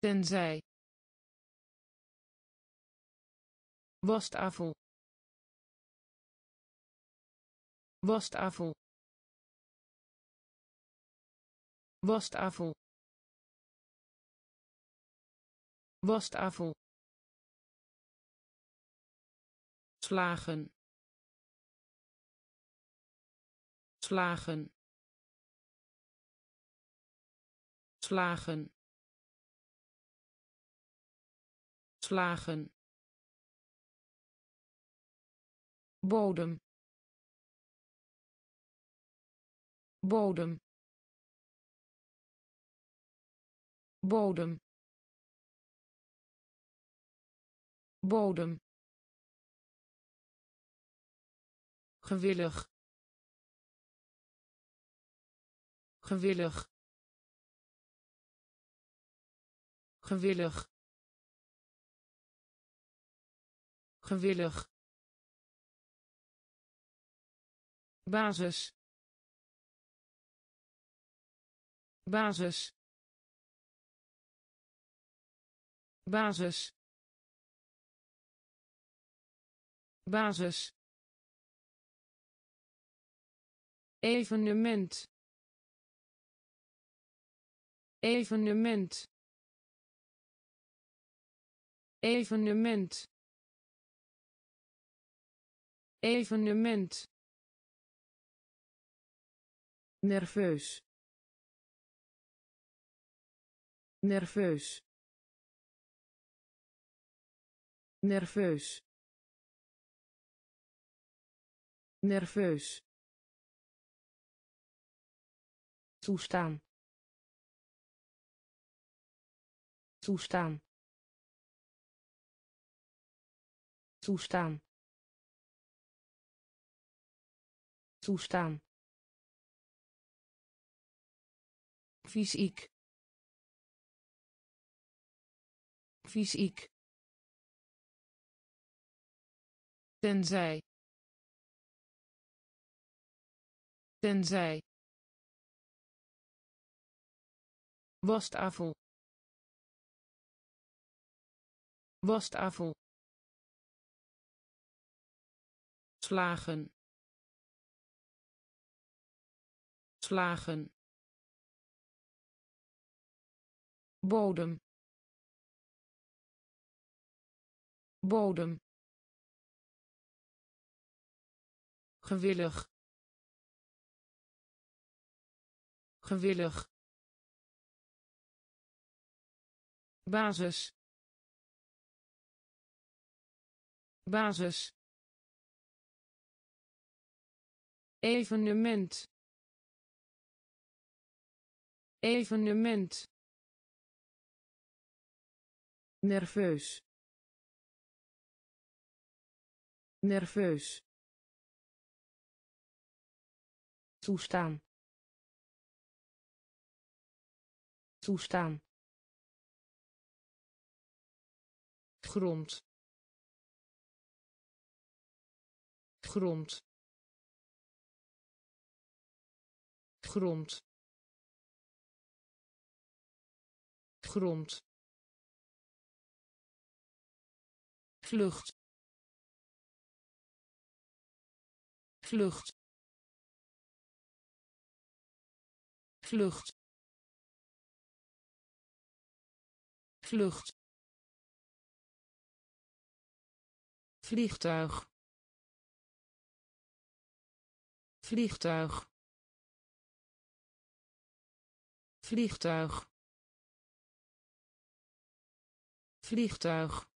Tenzij wastafel wastafel wastafel wastafel slagen. Slagen. Slagen. Slagen bodem. Bodem. Bodem. Bodem. Gewillig. Gewillig. Gewillig. Gewillig basis. Basis. Basis. Basis. Evenement. Evenement. Evenement. Evenement nerveus. Nerveus. Nerveus. Nerveus. Toestaan. Toestaan. Toestaan. Toestaan fysiek. Fysiek. Tenzij. Tenzij. Wastafel wastafel slagen. Slagen bodem. Bodem. Gewillig. Gewillig. Basis. Basis. Evenement. Evenement nerveus. Nerveus. Toestaan. Toestaan. Grond. Grond. Grond. Grond vlucht. Vlucht. Vlucht. Vlucht. Vliegtuig. Vliegtuig. Vliegtuig. Vliegtuig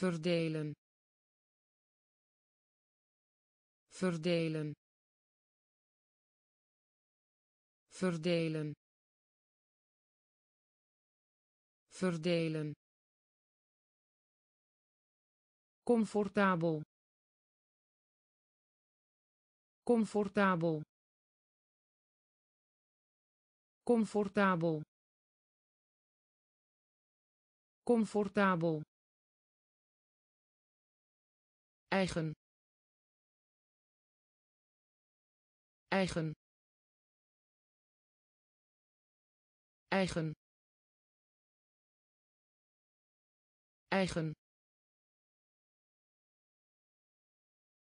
verdelen. Verdelen. Verdelen. Verdelen. Comfortabel. Comfortabel. Comfortabel. Comfortabel eigen. Eigen. Eigen. Eigen.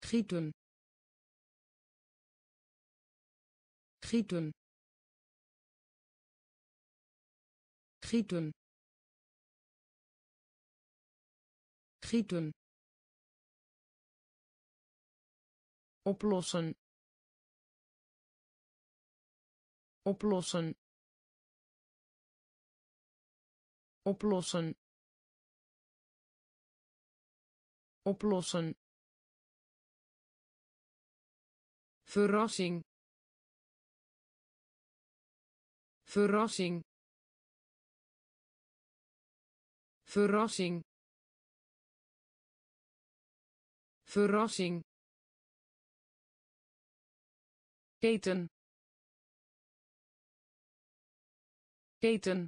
Gieten. Gieten. Gieten. Gieten oplossen. Oplossen. Oplossen. Oplossen. Verrassing. Verrassing. Verrassing. Verrassing keten. Keten.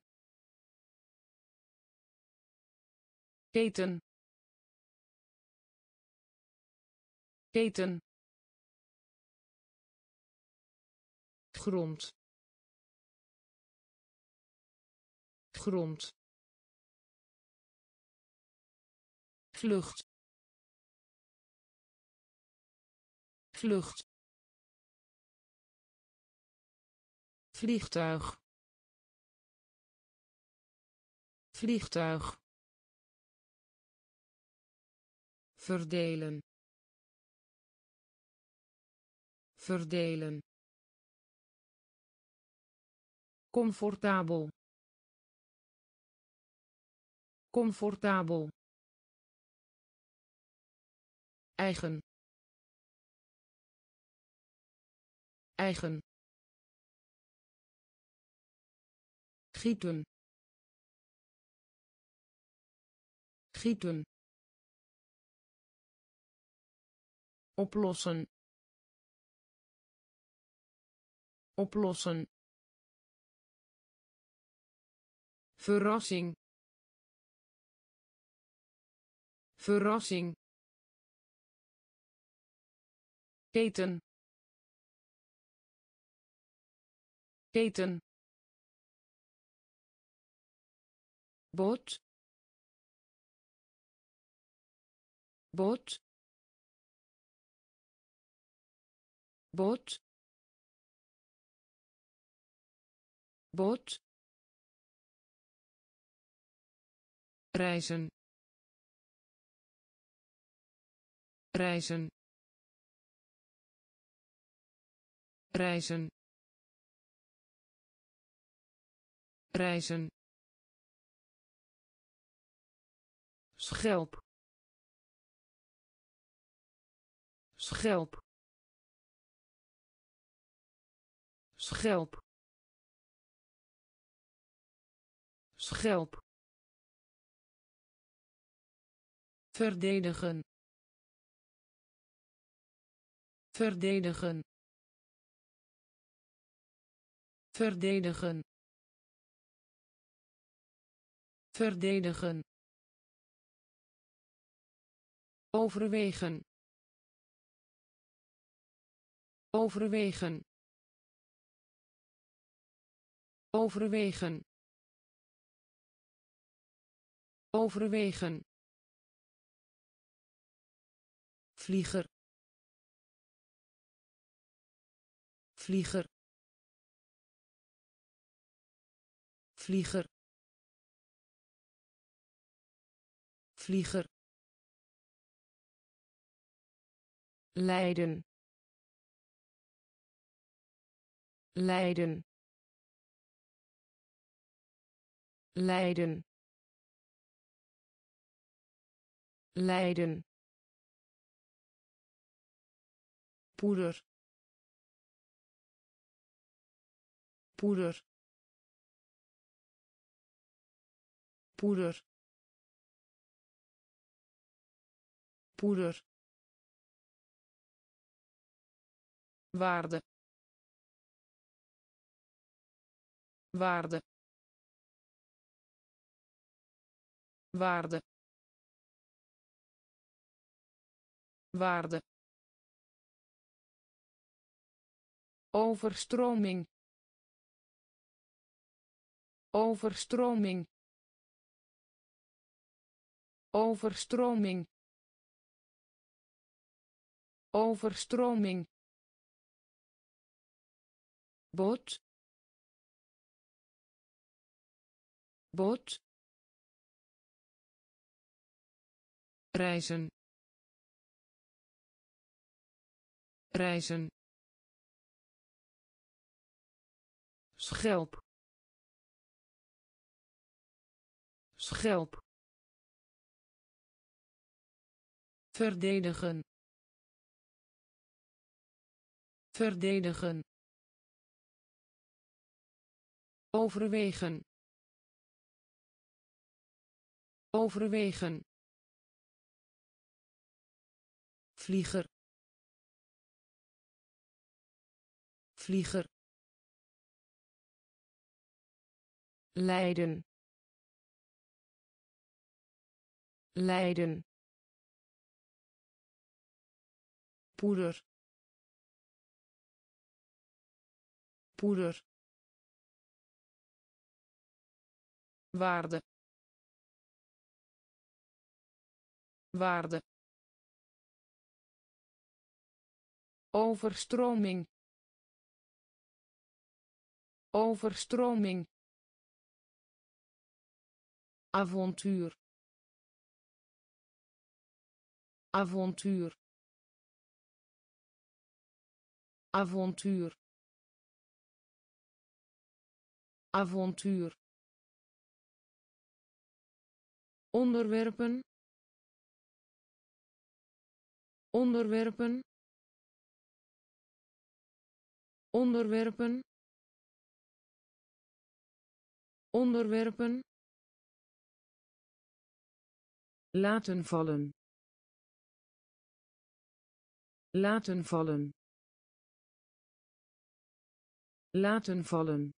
Keten. Keten. Grond. Grond. Vlucht. Vlucht vliegtuig. Vliegtuig. Verdelen. Verdelen. Comfortabel. Comfortabel. Eigen. Eigen gieten. Gieten. Oplossen. Oplossen. Verrassing. Verrassing. Keten. Keten bot. Bot. Bot. Bot. Reizen. Reizen. Reizen. Reizen schelp. Schelp. Schelp. Schelp. Verdedigen. Verdedigen. Verdedigen. Verdedigen overwegen. Overwegen. Overwegen. Overwegen. Vlieger. Vlieger. Vlieger. Vlieger Leiden. Leiden. Leiden. Leiden. Poeder. Poeder. Poeder. Poeder waarde waarde waarde waarde. Overstroming. Overstroming. Overstroming. Overstroming bot. Bot. Reizen. Reizen. Schelp. Schelp. Verdedigen. Verdedigen overwegen. Overwegen. Vlieger. Vlieger. Leiden. Leiden. Poeder. Poeder waarde waarde overstroming overstroming avontuur avontuur avontuur avontuur onderwerpen onderwerpen onderwerpen onderwerpen. Laten vallen. Laten vallen. Laten vallen.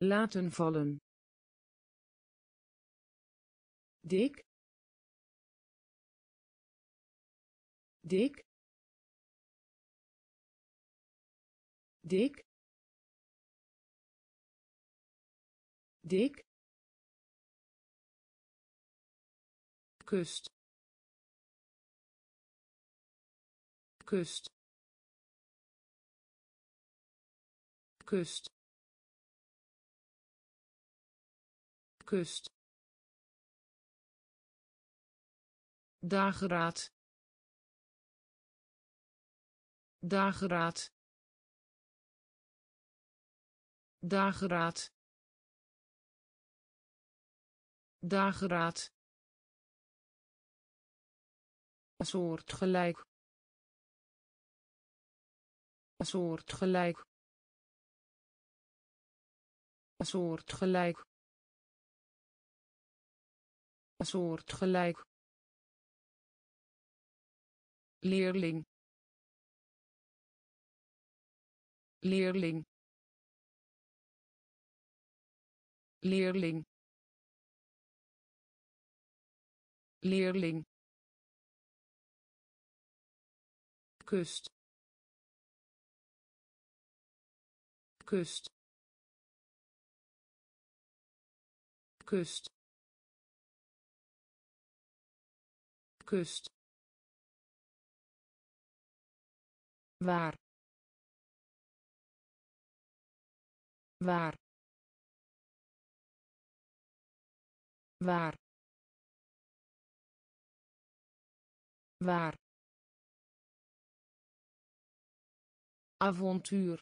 Laten vallen dik. Dik. Dik. Dik. Kust. Kust. Kust. Kust dageraad. Dageraad. Dageraad. Dageraad. Soortgelijk soortgelijk soortgelijk soortgelijk leerling. Leerling. Leerling. Leerling. Kust. Kust. Kust. Kust waar. Waar. Waar. Waar. Avontuur.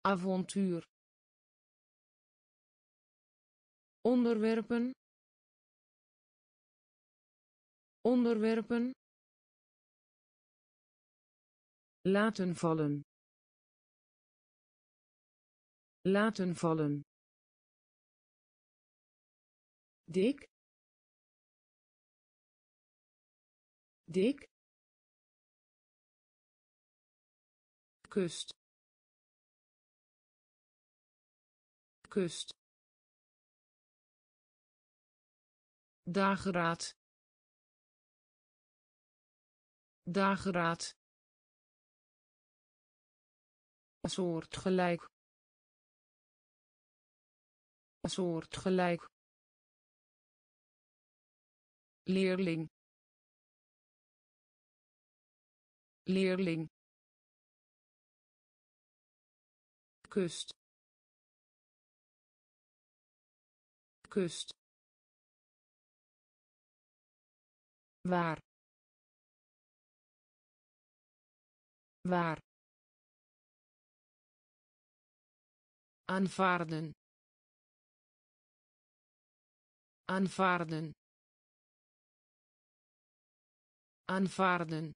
Avontuur. Onderwerpen. Onderwerpen laten vallen. Laten vallen. Dik. Dik. Kust. Kust. Dageraad. Dageraad soortgelijk soortgelijk leerling. Leerling. Kust. Kust. Waar. Waar aanvaarden. Aanvaarden. Aanvaarden.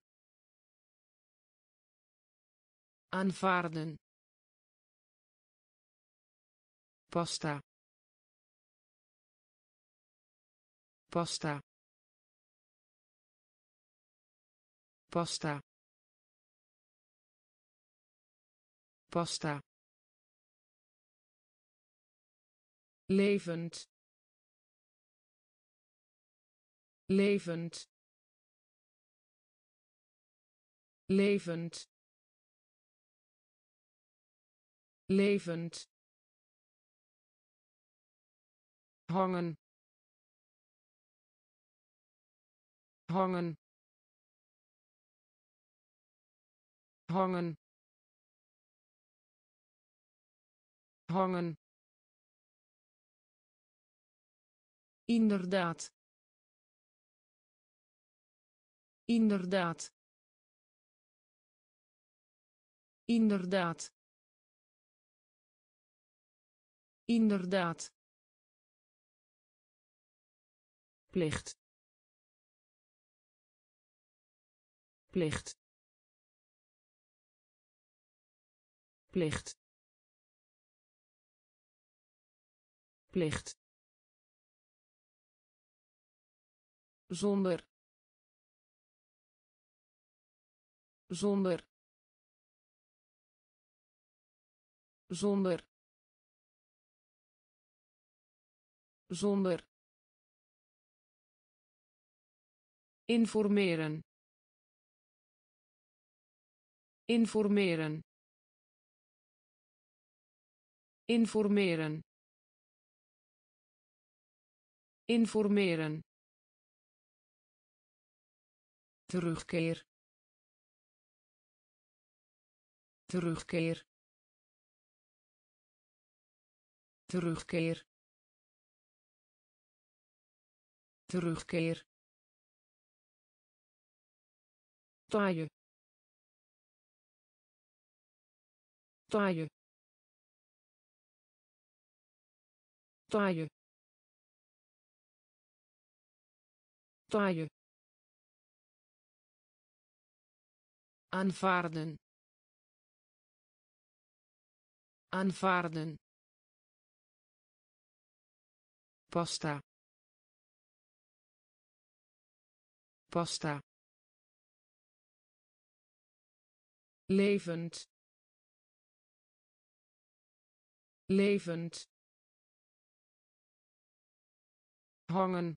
Aanvaarden. Pasta. Pasta. Pasta. Pasta levend levend levend levend. Hangen. Hangen. Hangen. Hangen inderdaad. Inderdaad. Inderdaad. Inderdaad. Plicht. Plicht. Plicht. Plicht zonder. Zonder. Zonder. Zonder. Informeren. Informeren. Informeren. Informeren terugkeer. Terugkeer. Terugkeer. Terugkeer. Taaie. Taaie. Taaie. Taaie aanvaarden. Aanvaarden. Pasta. Pasta. Levend. Levend. Hangen.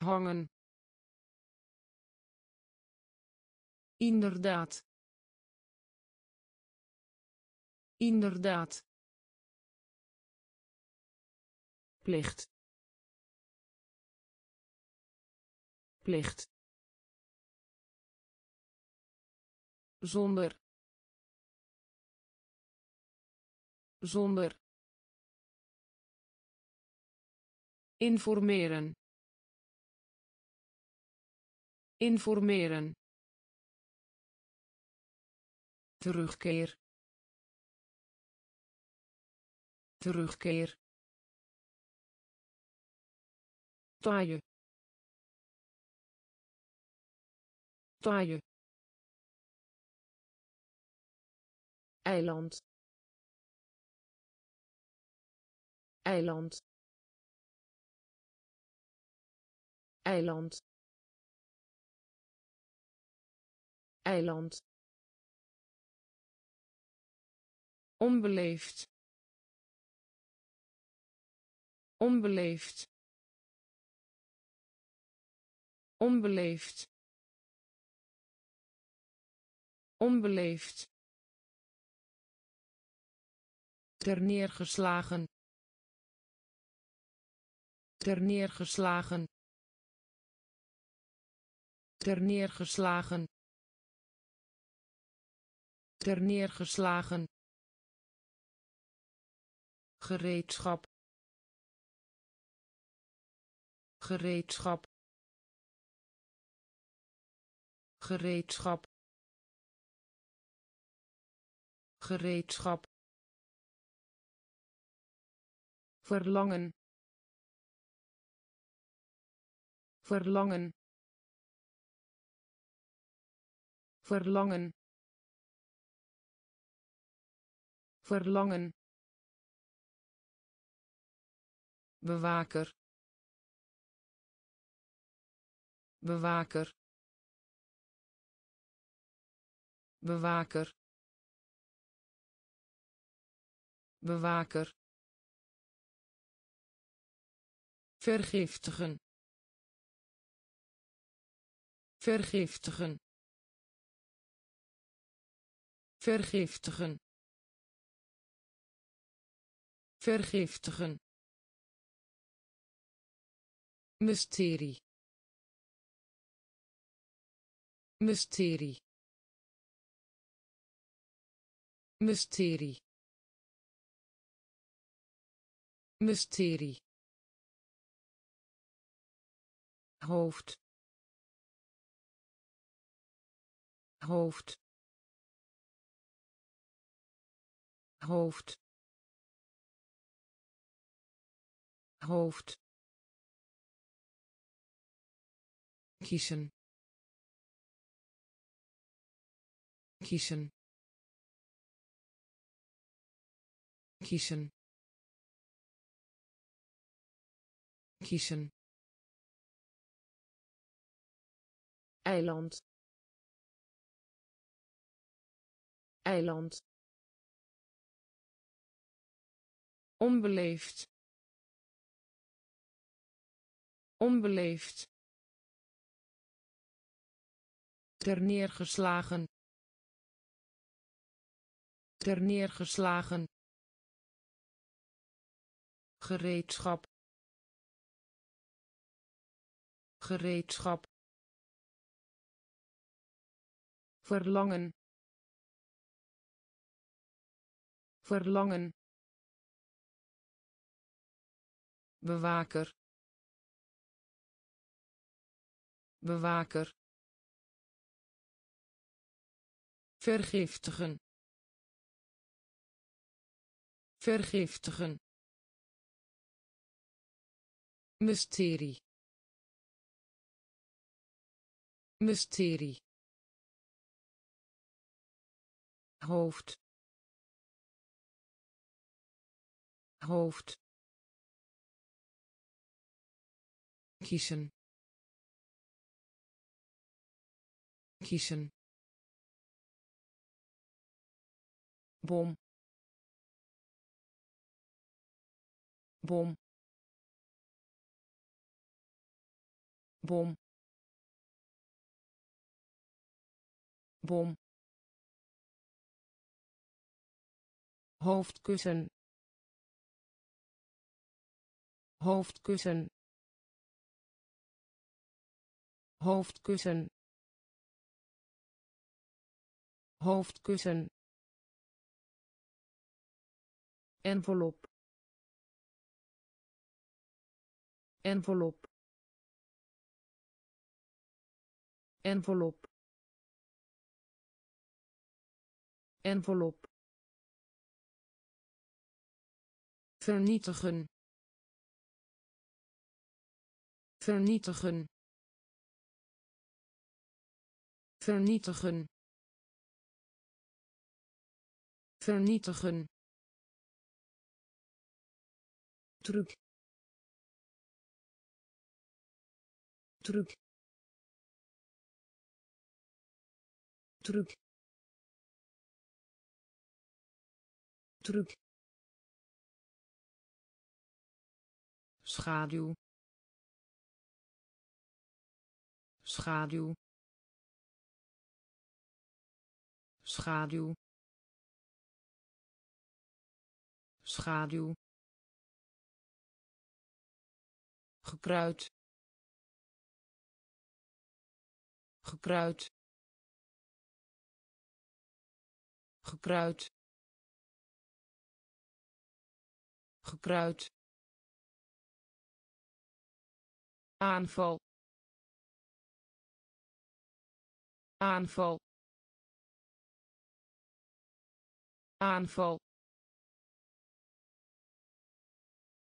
Hangen inderdaad. Inderdaad. Plicht. Plicht. Zonder. Zonder. Informeren. Informeren terugkeer. Terugkeer. Taaie. Taaie. Eiland. Eiland. Eiland. Eiland onbeleefd onbeleefd onbeleefd onbeleefd. Terneergeslagen terneergeslagen terneergeslagen terneergeslagen gereedschap gereedschap gereedschap gereedschap. Verlangen verlangen. Verlangen verlangen bewaker bewaker bewaker bewaker vergiftigen vergiftigen vergiftigen vergiftigen mysterie mysterie mysterie mysterie. Hoofd hoofd hoofd. Hoofd kiezen. Kiezen. Kiezen. Kiezen. Eiland. Eiland. Onbeleefd. Onbeleefd terneergeslagen terneergeslagen gereedschap. Gereedschap. Verlangen. Verlangen. Bewaker. Bewaker vergiftigen. Vergiftigen. Mysterie. Mysterie. Hoofd. Hoofd. Kiezen. Kiezen bom. Bom. Bom. Bom. Hoofdkussen. Hoofdkussen. Hoofdkussen. Hoofdkussen envelop. Envelop. Envelop. Envelop. Vernietigen. Vernietigen. Vernietigen. Vernietigen truc. Truc. Truc. Truc. Schaduw. Schaduw. Schaduw. Schaduw gekruid. Gekruid. Gekruid. Gekruid. Aanval. Aanval. Aanval.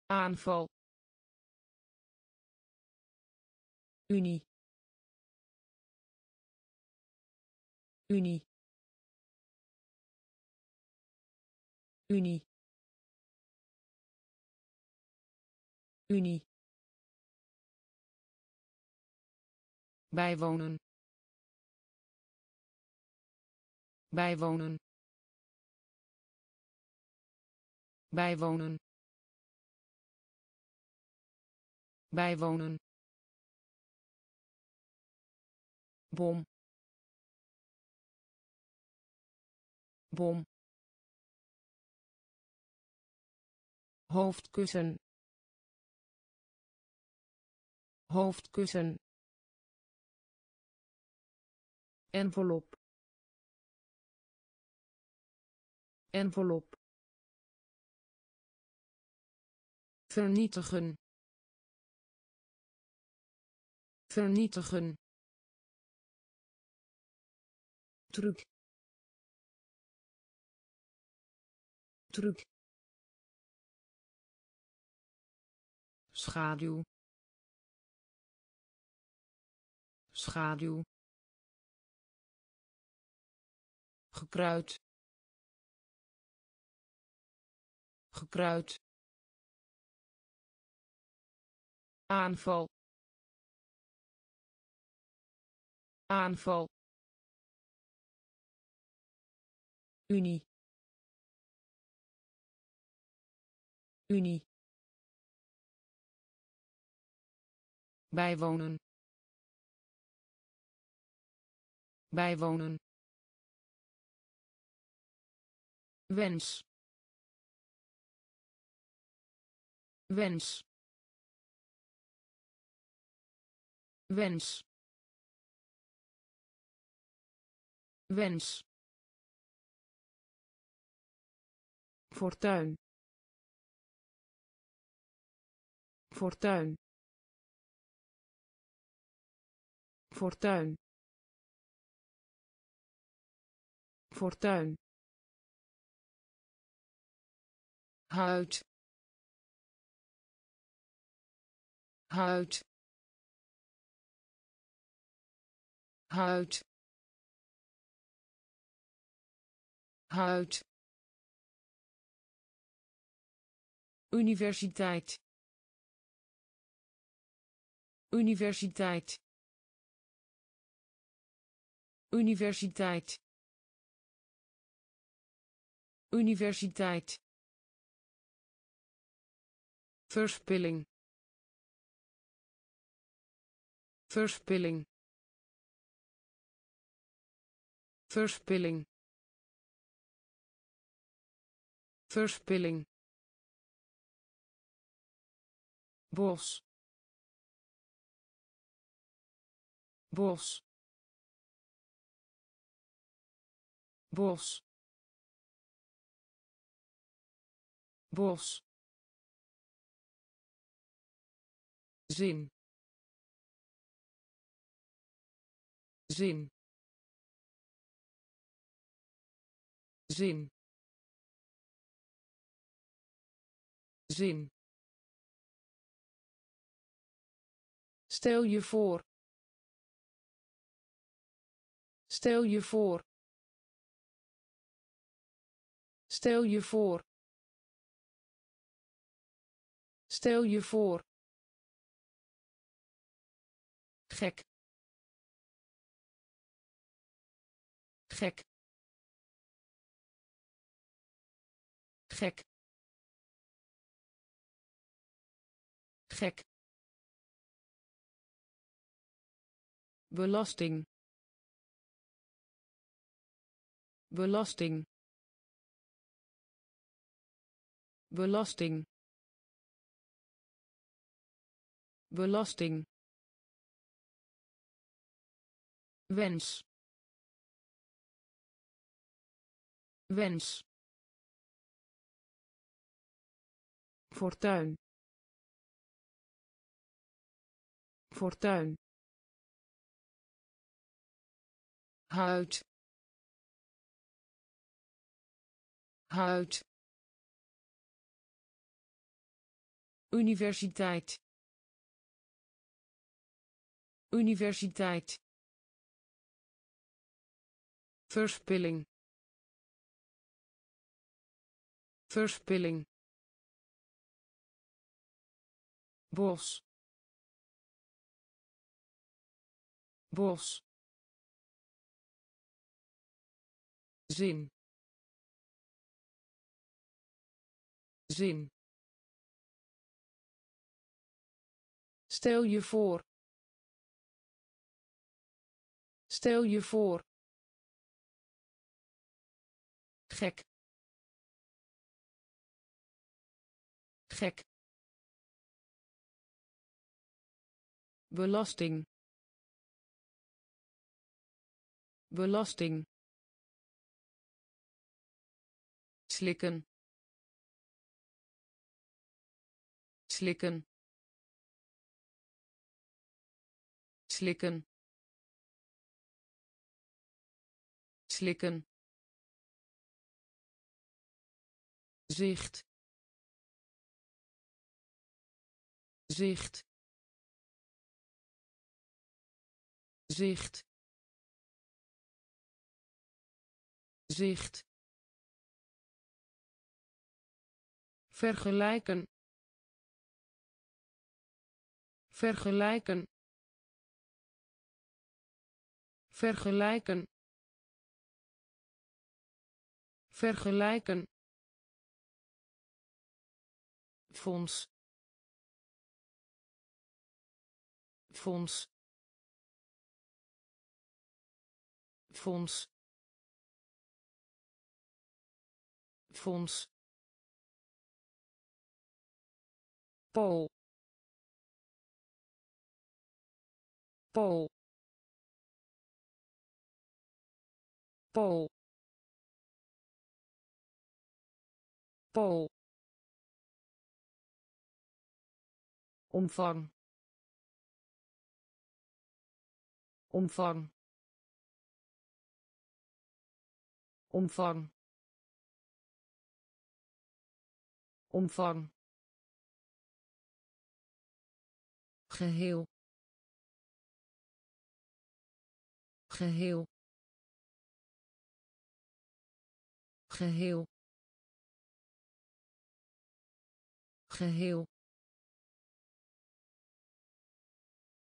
Aanval Unie. Unie. Unie. Unie. Bijwonen. Bijwonen. Bijwonen. Bijwonen bom. Bom. Hoofdkussen. Hoofdkussen. Envelop. Envelop. Vernietigen. Vernietigen truc truc schaduw. Schaduw. Gekruid. Gekruid. Aanval. Aanval unie. Unie. Bijwonen. Bijwonen. Wens. Wens. Wens. Wens fortuin. Fortuin. Fortuin. Fortuin. Huid. Huid. Huid. Huid universiteit. Universiteit. Universiteit. Universiteit. Verspilling. Verspilling. Verspilling. Verspilling bos. Bos. Bos. Bos. Zin. Zin. Zin. Zin Stel je voor. Stel je voor. Stel je voor. Stel je voor. Gek. Gek. Gek. Gek. Belasting. Belasting. Belasting. Belasting. Wens. Wens. Fortuin. Fortuin huid huid universiteit. Universiteit. Verspilling. Verspilling. Bos. Bos zin. Zin. Stel je voor. Stel je voor. Gek. Gek. Belasting. Belasting slikken. Slikken. Slikken. Slikken. Zicht. Zicht. Zicht. Zicht vergelijken. Vergelijken. Vergelijken. Vergelijken. Fonds. Fonds. Fonds. Fonds Pool. Pool. Pool. Pool. omvang omvang omvang omvang geheel. Geheel. Geheel. Geheel.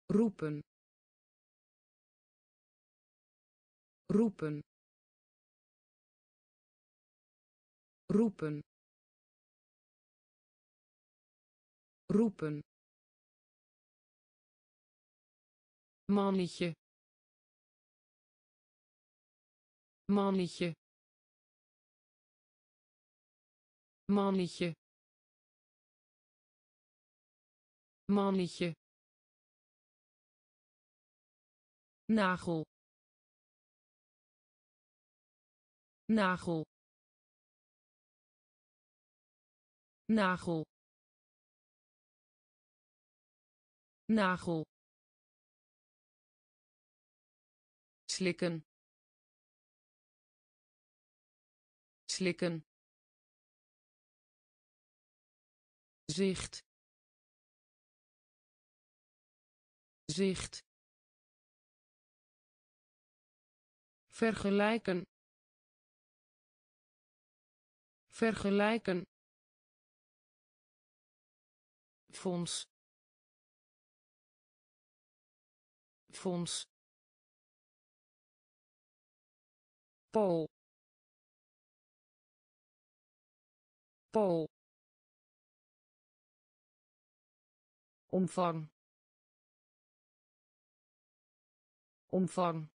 Roepen. Roepen. Roepen. Roepen mannetje mannetje mannetje mannetje. Nagel nagel. Nagel nagel slikken. Slikken. Zicht. Zicht. Vergelijken. Vergelijken. Fonds. Fonds Pool. Pool. omvang. Omvang.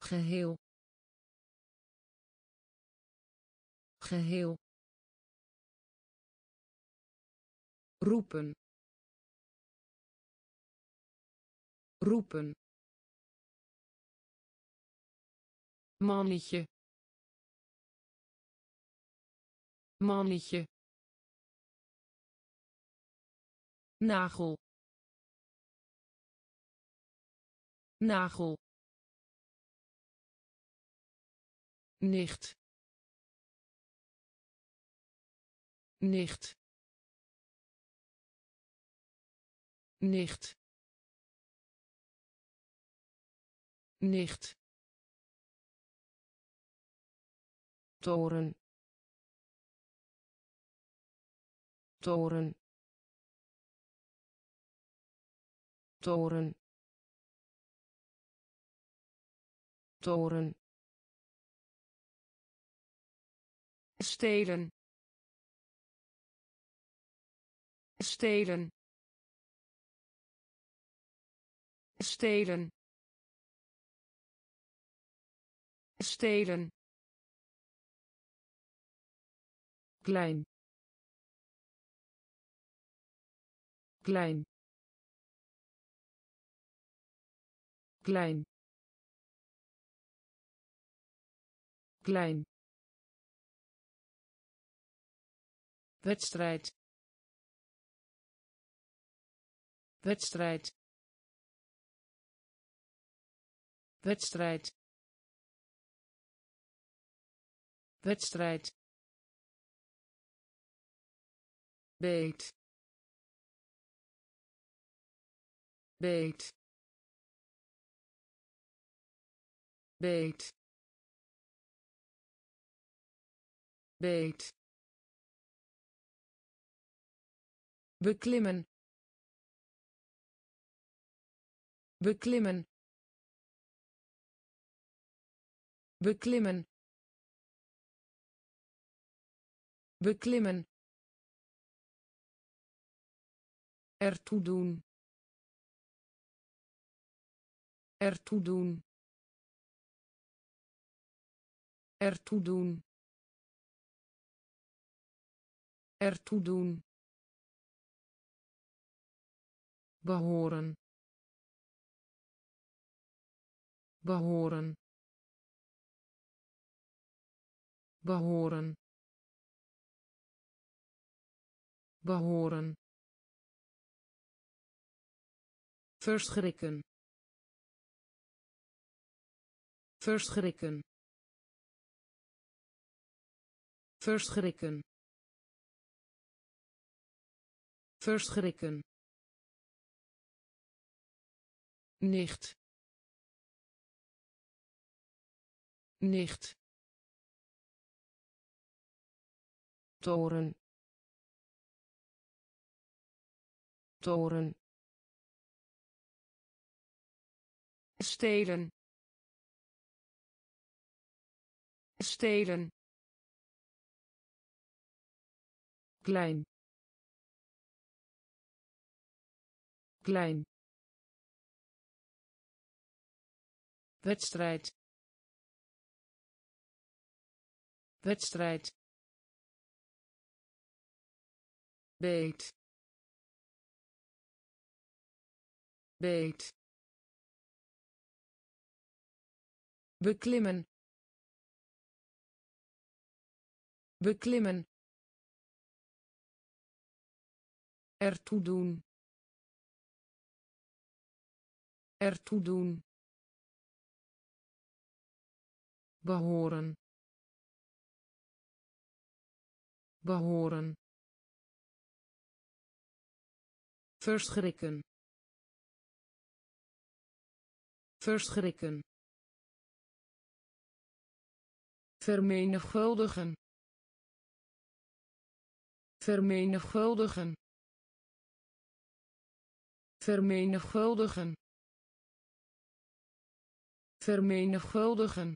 Geheel. Geheel. Roepen. Roepen mannetje mannetje nagel nagel nicht nicht nicht nicht toren. Toren. Toren. Toren. Stelen. Stelen. Stelen. Stelen klein. Klein. Klein. Klein. Wedstrijd. Wedstrijd. Wedstrijd. Wedstrijd beet. Beet. Beet. Beet. Beklimmen. Beklimmen. Beklimmen. Beklimmen ertoe doen. Ertoe doen. Ertoe doen. Ertoe doen. Behoren. Behoren. Behoren. Behoren verschrikken. Verschrikken. Verschrikken. Verschrikken. Nicht. Nicht. Toren. Toren stelen stelen klein klein wedstrijd wedstrijd beet beet beklimmen beklimmen ertoe doen ertoe doen behoren behoren verschrikken verschrikken vermenigvuldigen. Vermenigvuldigen. Vermenigvuldigen. Vermenigvuldigen.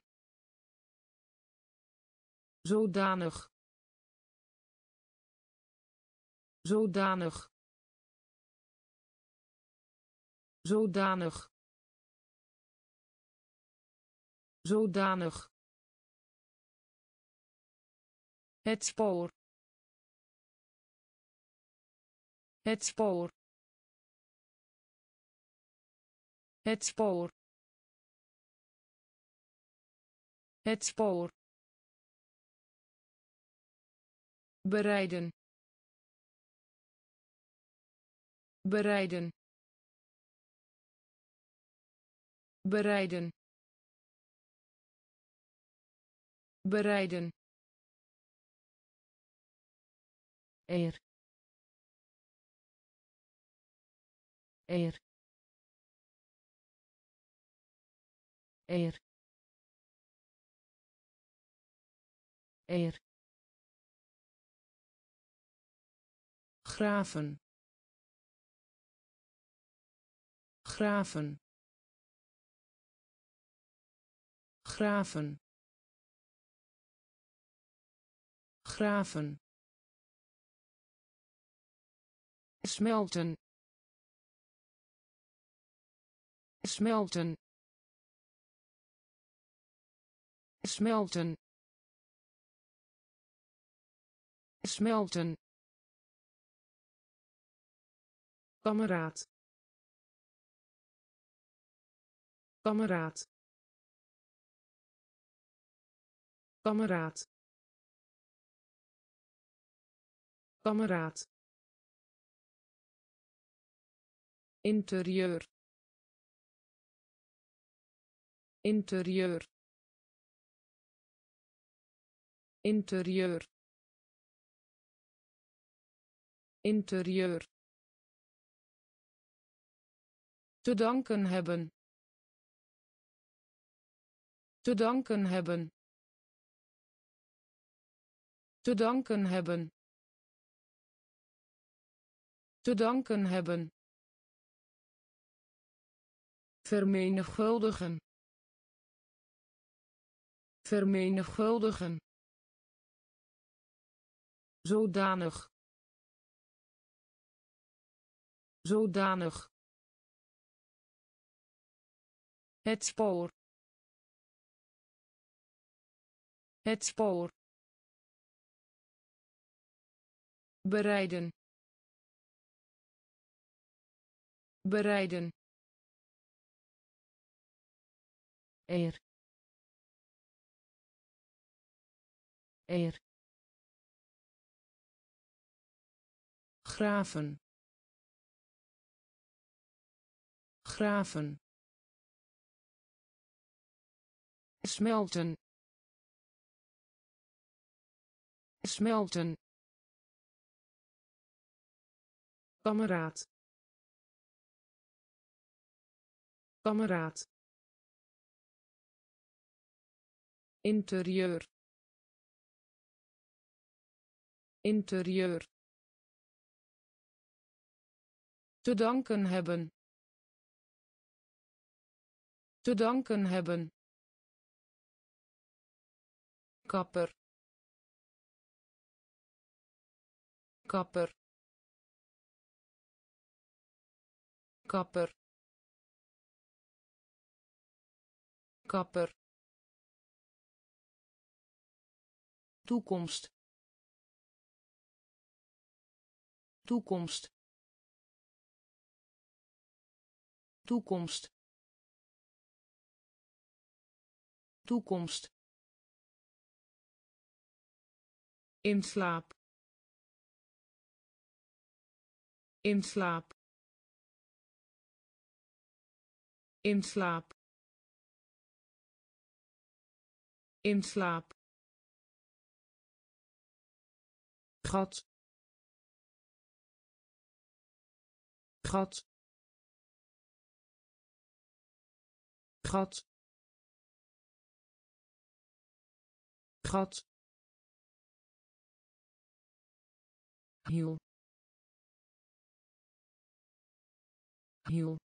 Zodanig. Zodanig. Zodanig. Zodanig het spoor. Het spoor. Het spoor. Het spoor. Bereiden. Bereiden. Bereiden. Bereiden eer. Eer. Eer. Eer. Graven. Graven. Graven. Graven smelten. Smelten. Smelten. Smelten. Kameraad. Kameraad. Kameraad. Kameraad interieur. Interieur. Interieur. Interieur. Te danken hebben. Te danken hebben. Te danken hebben. Te danken hebben vermenigvuldigen. Vermenigvuldigen. Zodanig. Zodanig. Het spoor. Het spoor. Bereiden. Bereiden eer. Eer. Graven. Graven. Smelten. Smelten. Kameraad. Kameraad interieur. Interieur. Te danken hebben. Te danken hebben. Kapper. Kapper. Kapper. Kapper toekomst. Toekomst. Toekomst. Toekomst. In slaap. In slaap. In slaap. In slaap gat. Gat. Gat. Gat. Hiel. Hiel.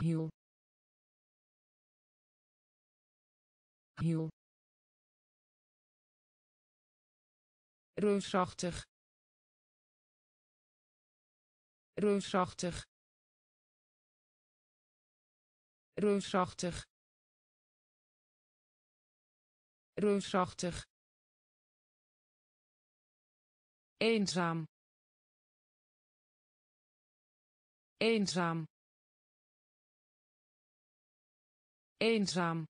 Hiel. Hiel reusachtig. Reusachtig. Reusachtig. Reusachtig. Eenzaam. Eenzaam. Eenzaam.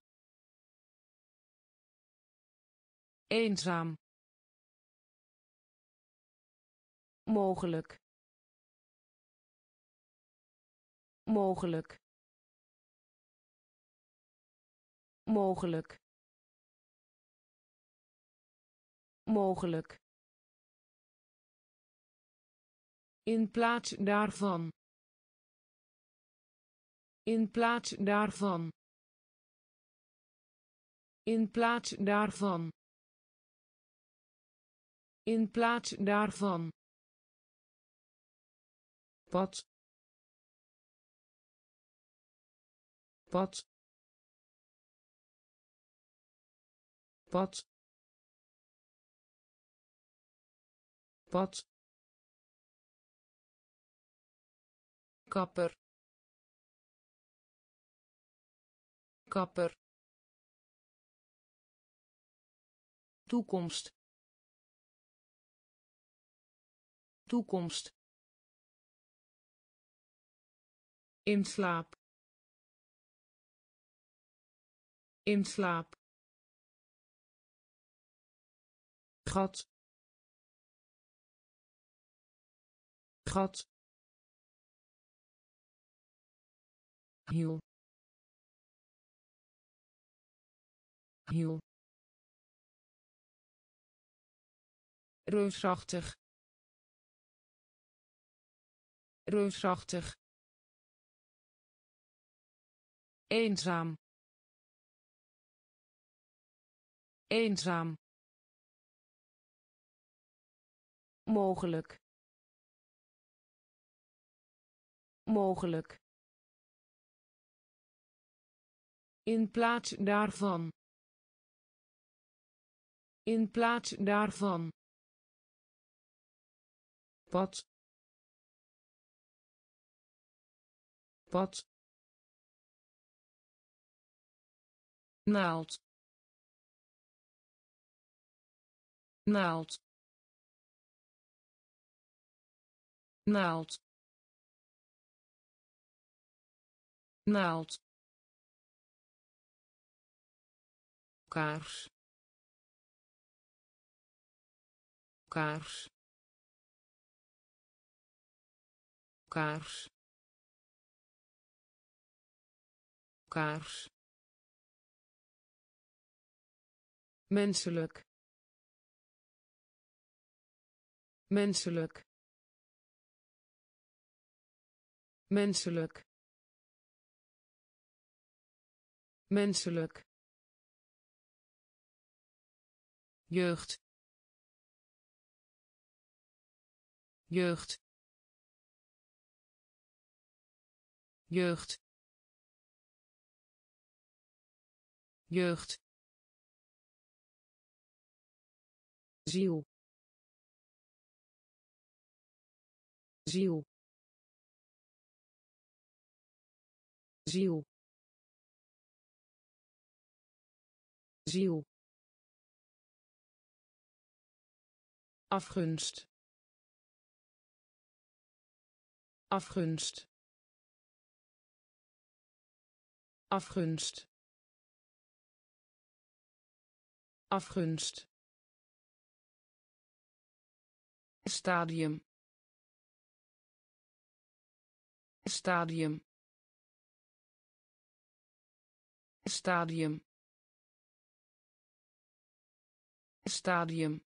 Eenzaam mogelijk mogelijk mogelijk mogelijk In plaats daarvan. In plaats daarvan. In plaats daarvan. In plaats daarvan. Pad. Pad. Pad. Pad. kapper kapper toekomst toekomst in slaap in slaap gat gat hiel hiel reusachtig reusachtig eenzaam. Eenzaam. Mogelijk. Mogelijk. In plaats daarvan. In plaats daarvan. Pad. Pad naald naald naald naald. Kaars kaars kaars. Kaars menselijk. Menselijk. Menselijk. Menselijk. Jeugd. Jeugd. Jeugd. Jeugd ziel ziel ziel ziel afgunst. Afgunst. Afgunst. Afgunst stadium. Stadium. Stadium. Stadium.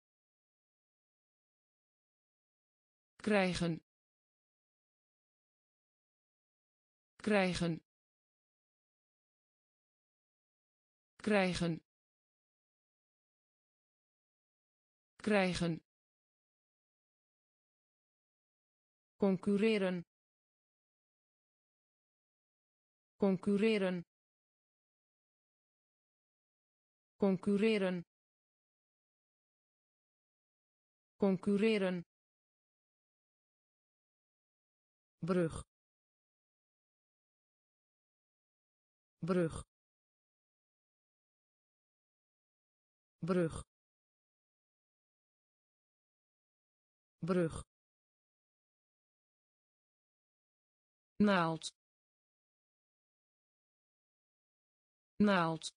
Krijgen. Krijgen. Krijgen. Krijgen concurreren. Concurreren. Concurreren. Concurreren. Brug. Brug. Brug. Brug naald naald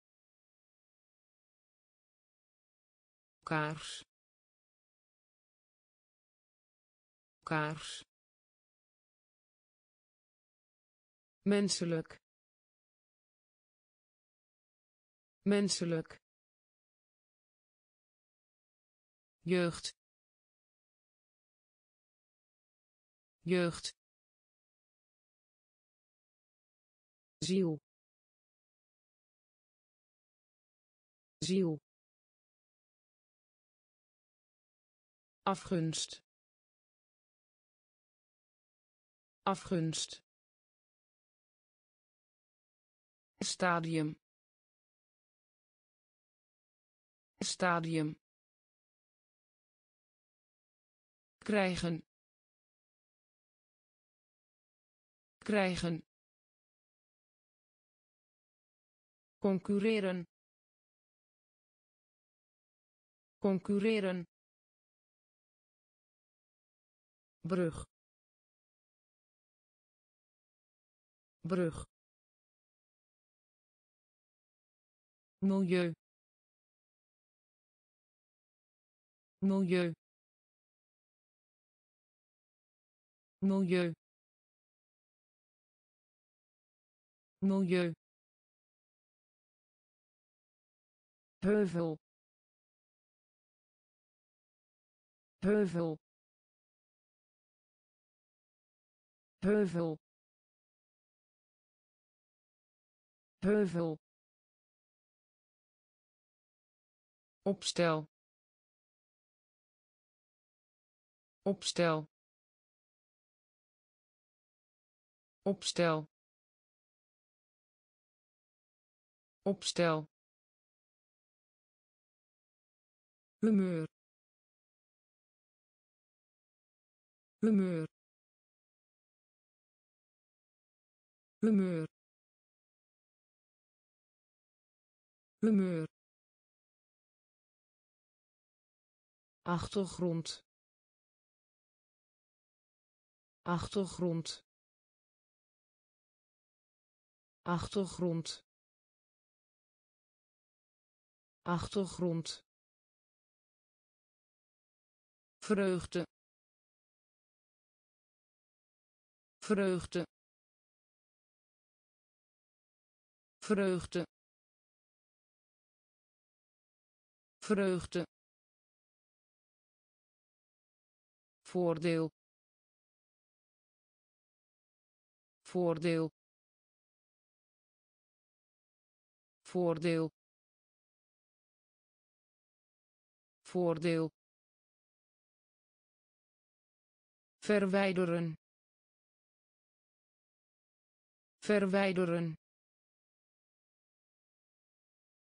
kaars kaars menselijk menselijk jeugd jeugd ziel ziel afgunst. Afgunst. Stadium. Stadium. Krijgen. Krijgen concurreren. Concurreren. Brug. Brug. Milieu. Milieu. Milieu. Milieu heuvel. Heuvel. Heuvel. Heuvel. Opstel. Opstel. Opstel. Opstel humeur humeur humeur humeur achtergrond. Achtergrond. Achtergrond. Achtergrond vreugde. Vreugde. Vreugde. Vreugde. Voordeel. Voordeel. Voordeel. Voordeel verwijderen. Verwijderen.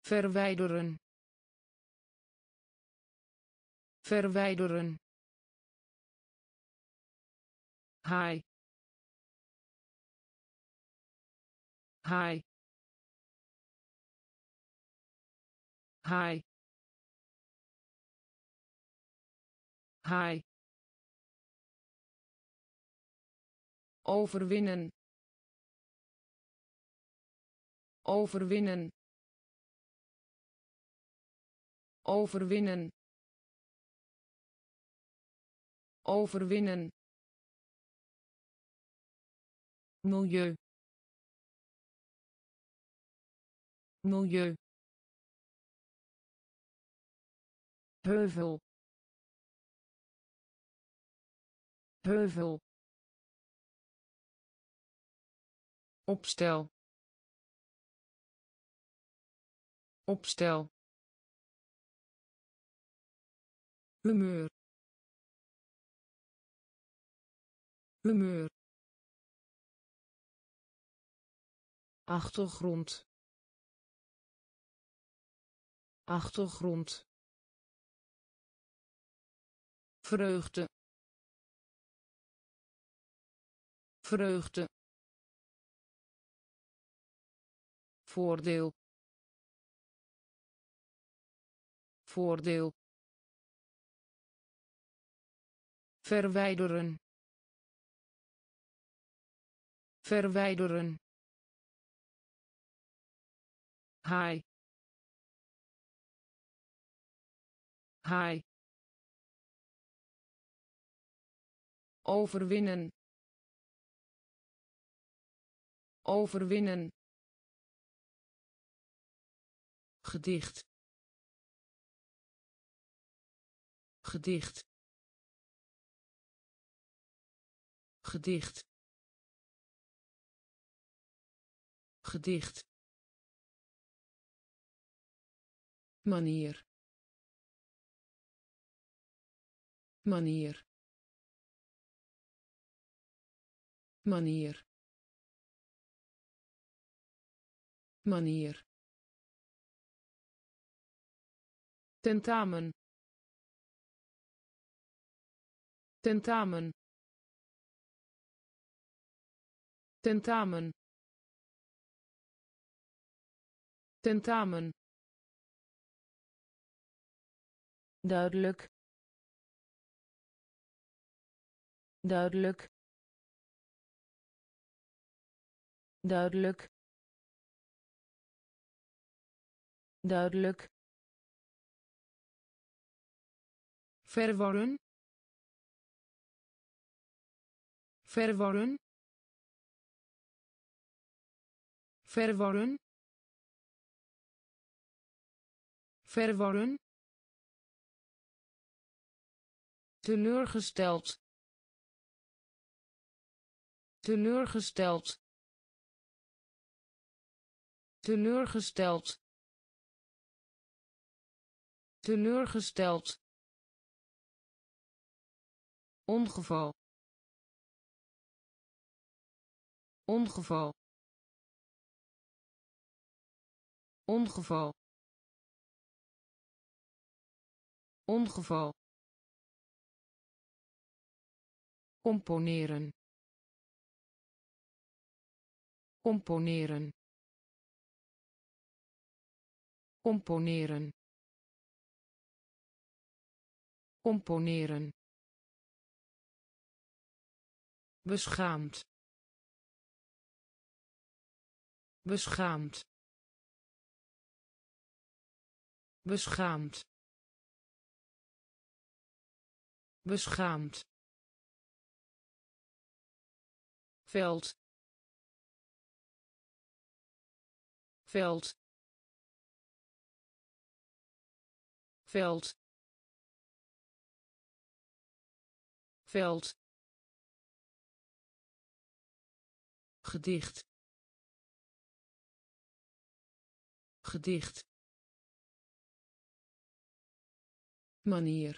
Verwijderen. Verwijderen. Haai haai haai haai overwinnen. Overwinnen. Overwinnen. Overwinnen. Milieu. Milieu. Heuvel. Heuvel opstel. Opstel. Humeur. Humeur. Achtergrond. Achtergrond. Vreugde. Vreugde voordeel. Voordeel. Verwijderen. Verwijderen. Haai. Haai. Overwinnen. Overwinnen gedicht. Gedicht. Gedicht. Gedicht. Manier. Manier. Manier. Manier tentamen. Tentamen. Tentamen. Tentamen. Duidelijk. Duidelijk. Duidelijk. Duidelijk verworren verworren verworren verworren teleurgesteld teleurgesteld teleurgesteld teleurgesteld ongeval ongeval ongeval ongeval. Componeren componeren componeren. Componeren beschaamd. Beschaamd. Beschaamd. Beschaamd. Veld. Veld. Veld. Veld gedicht. Gedicht. Manier.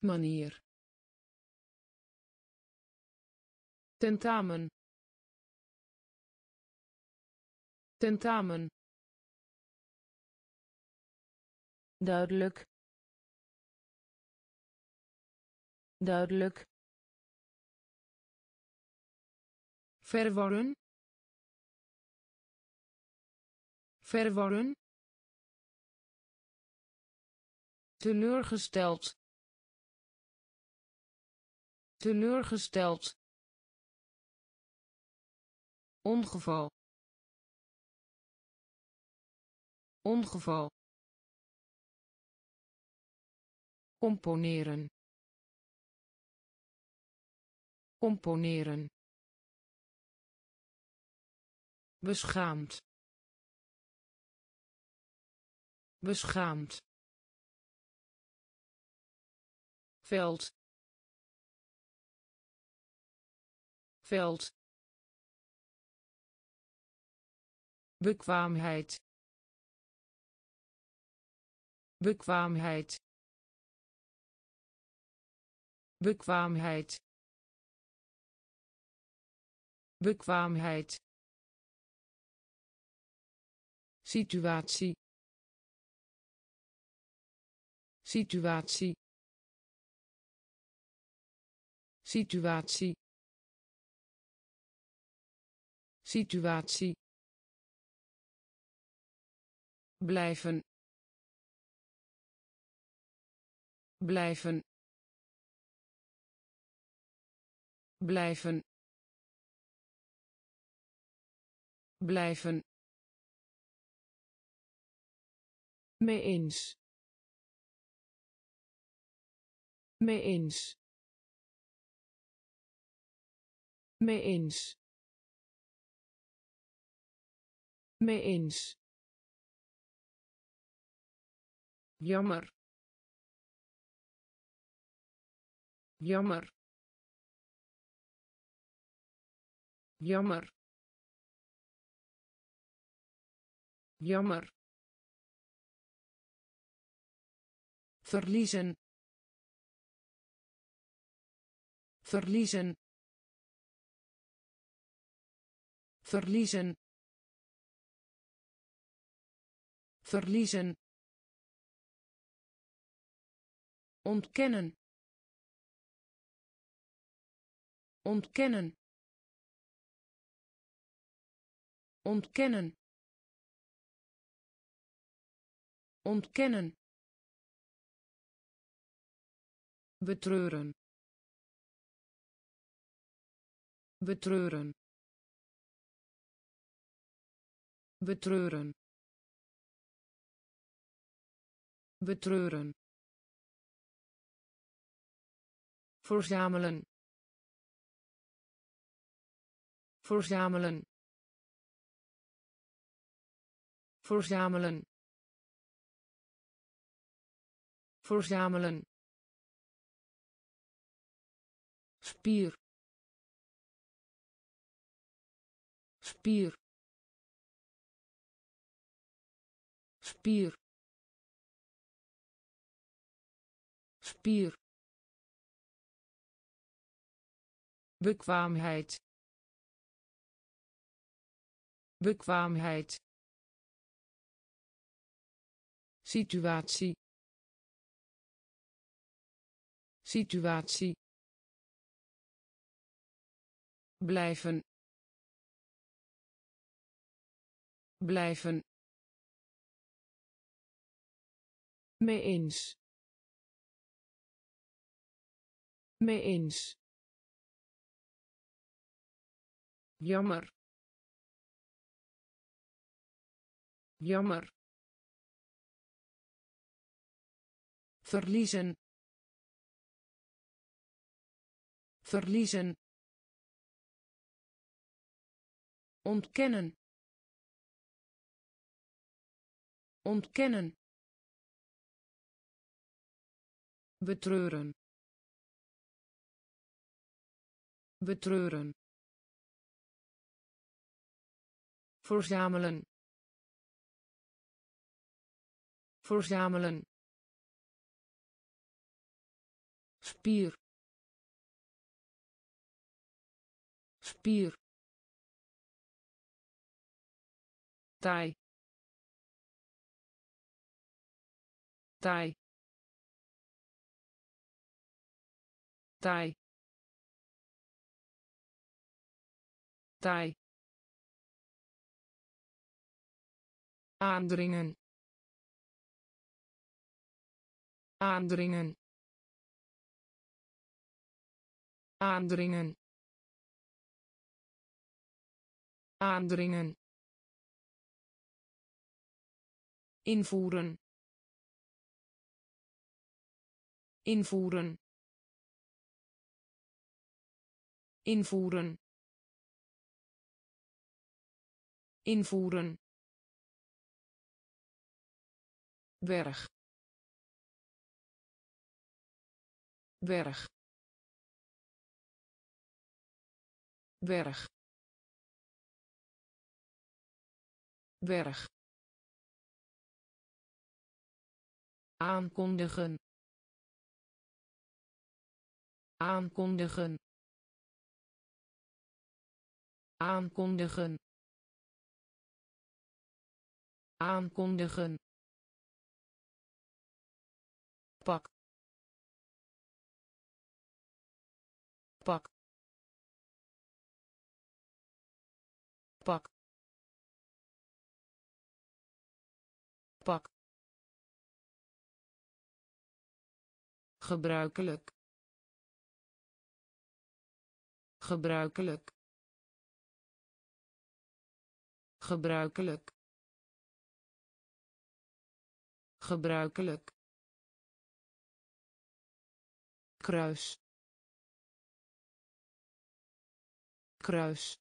Manier. Tentamen. Tentamen. Duidelijk. Duidelijk verworren verworren teleurgesteld. Teleurgesteld. Ongeval. Ongeval. Componeren. Componeren beschaamd beschaamd veld veld bekwaamheid bekwaamheid bekwaamheid bekwaamheid situatie. Situatie. Situatie. Situatie. Blijven. Blijven. Blijven. Blijven mee eens. Mee eens. Mee eens. Mee eens. Jammer. Jammer. Jammer. Jammer verliezen. Verliezen. Verliezen. Verliezen. Ontkennen. Ontkennen. Ontkennen. Ontkennen betreuren. Betreuren. Betreuren. Betreuren. Verzamelen. Verzamelen. Verzamelen. Verzamelen spier. Spier. Spier. Spier. Bekwaamheid. Bekwaamheid. Situatie. Situatie blijven blijven mee eens mee eens. Jammer. Jammer. Verliezen. Verliezen ontkennen. Ontkennen. Betreuren. Betreuren. Verzamelen. Verzamelen. Spier. Spier taai taai taai taai aandringen. Aandringen. Aandringen. Aandringen invoeren. Invoeren. Invoeren. Invoeren. Berg. Berg. Berg. Berg aankondigen. Aankondigen. Aankondigen. Aankondigen. Pak. Pak. Pak. Pak gebruikelijk. Gebruikelijk. Gebruikelijk. Gebruikelijk. Kruis. Kruis.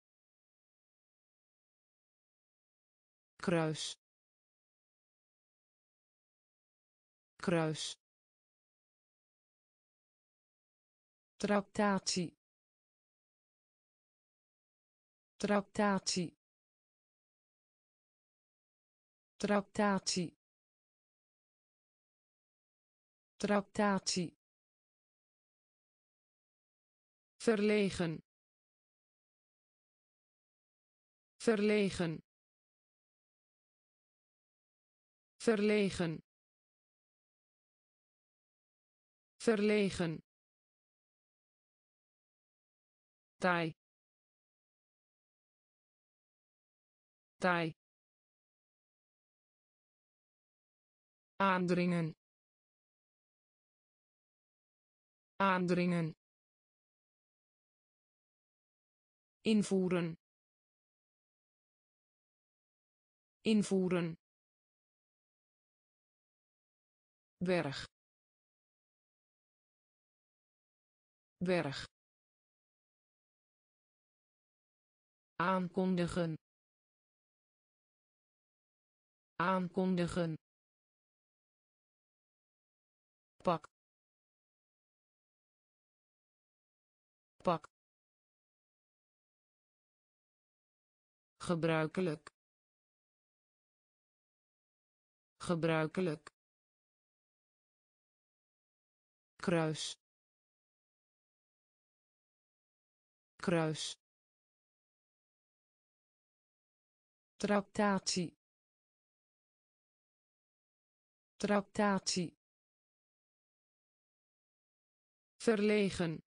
Kruis. Kruis tractatie. Tractatie. Tractatie. Tractatie. Verlegen. Verlegen. Verlegen. Verlegen taai taai aandringen. Aandringen. Invoeren. Invoeren. Berg. Berg aankondigen. Aankondigen. Pak. Pak. Gebruikelijk. Gebruikelijk. Kruis. Kruis tractatie. Tractatie. Verlegen.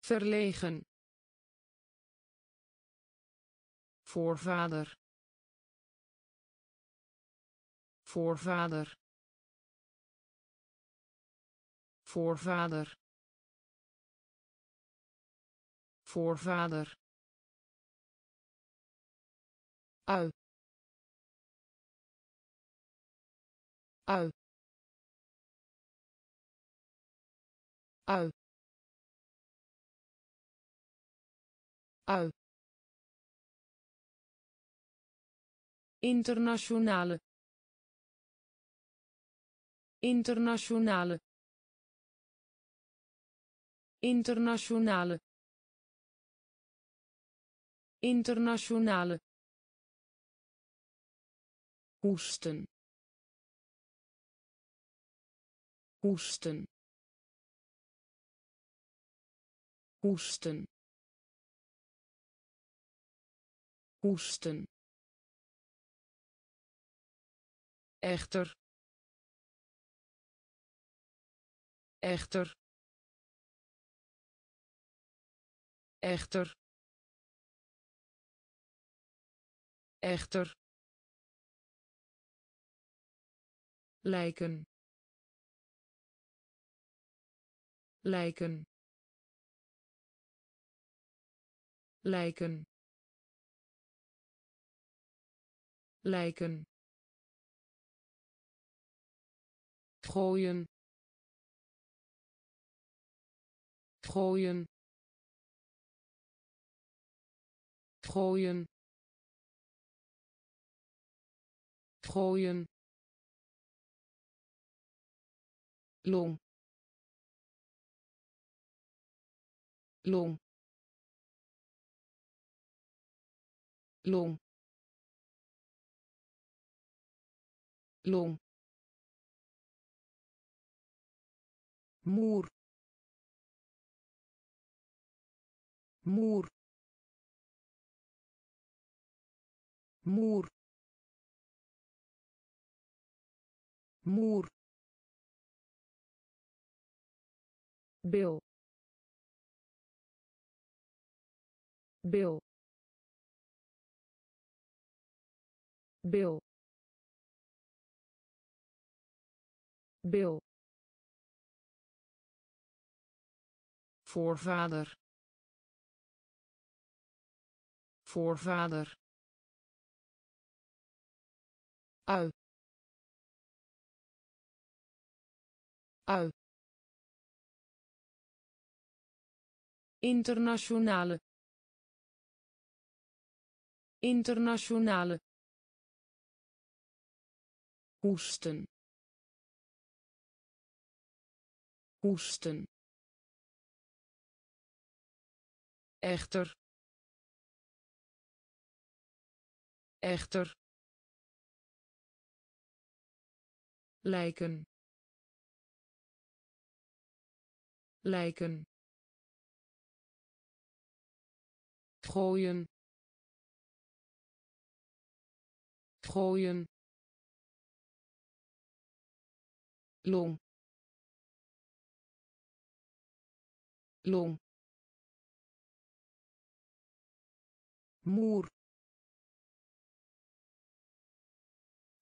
Verlegen. Voorvader. Voorvader. Voorvader. Voorvader ui ui ui ui internationale. Internationale. Internationale. Internationale hoesten. Hoesten. Hoesten. Hoesten. Echter. Echter. Echter. Echter lijken. Lijken. Lijken. Lijken. Gooien. Gooien. Gooien. Gooien long long long long muur muur muur muur bil bil bil bil voorvader. Voorvader. Ui. Ui internationale internationale hoesten hoesten echter echter lijken lijken gooien. Gooien. Long. Long. Muur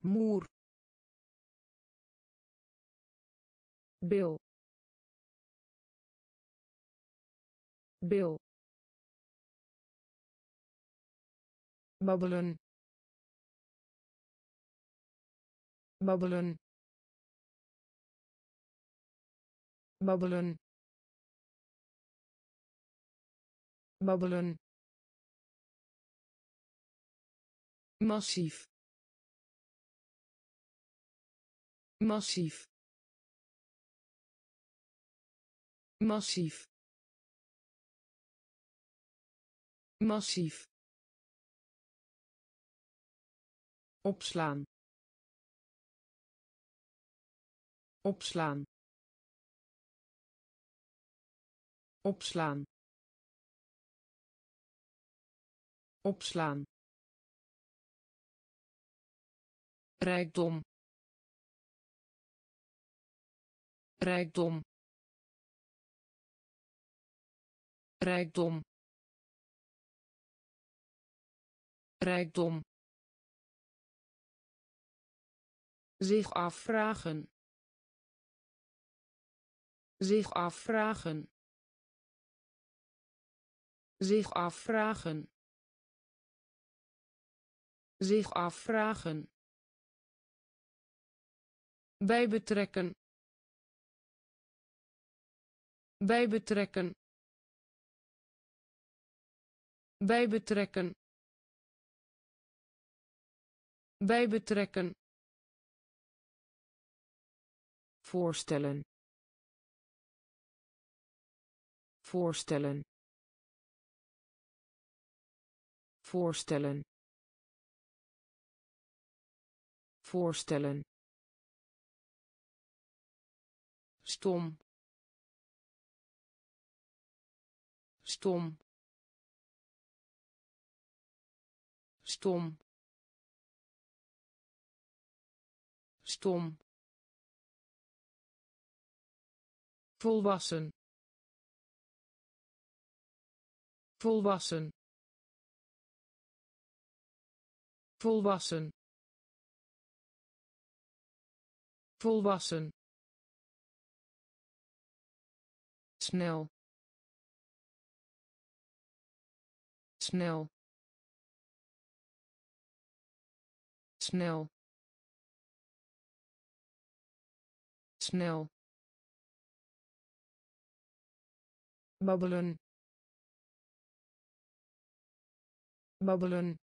muur bil. Bil babbelen. Babbelen. Babbelen. Babbelen. Massief. Massief. Massief. Massief opslaan. Opslaan. Opslaan. Opslaan. Rijkdom. Rijkdom. Rijkdom. Rijkdom zich afvragen. Zich afvragen. Zich afvragen. Zich afvragen. Bij betrekken. Bij betrekken. Bij betrekken. Bij betrekken voorstellen. Voorstellen. Voorstellen. Voorstellen. Stom. Stom. Stom. Stom volwassen. Volwassen. Volwassen. Volwassen. Snel. Snel. Snel. Snel babbelen. Babbelen.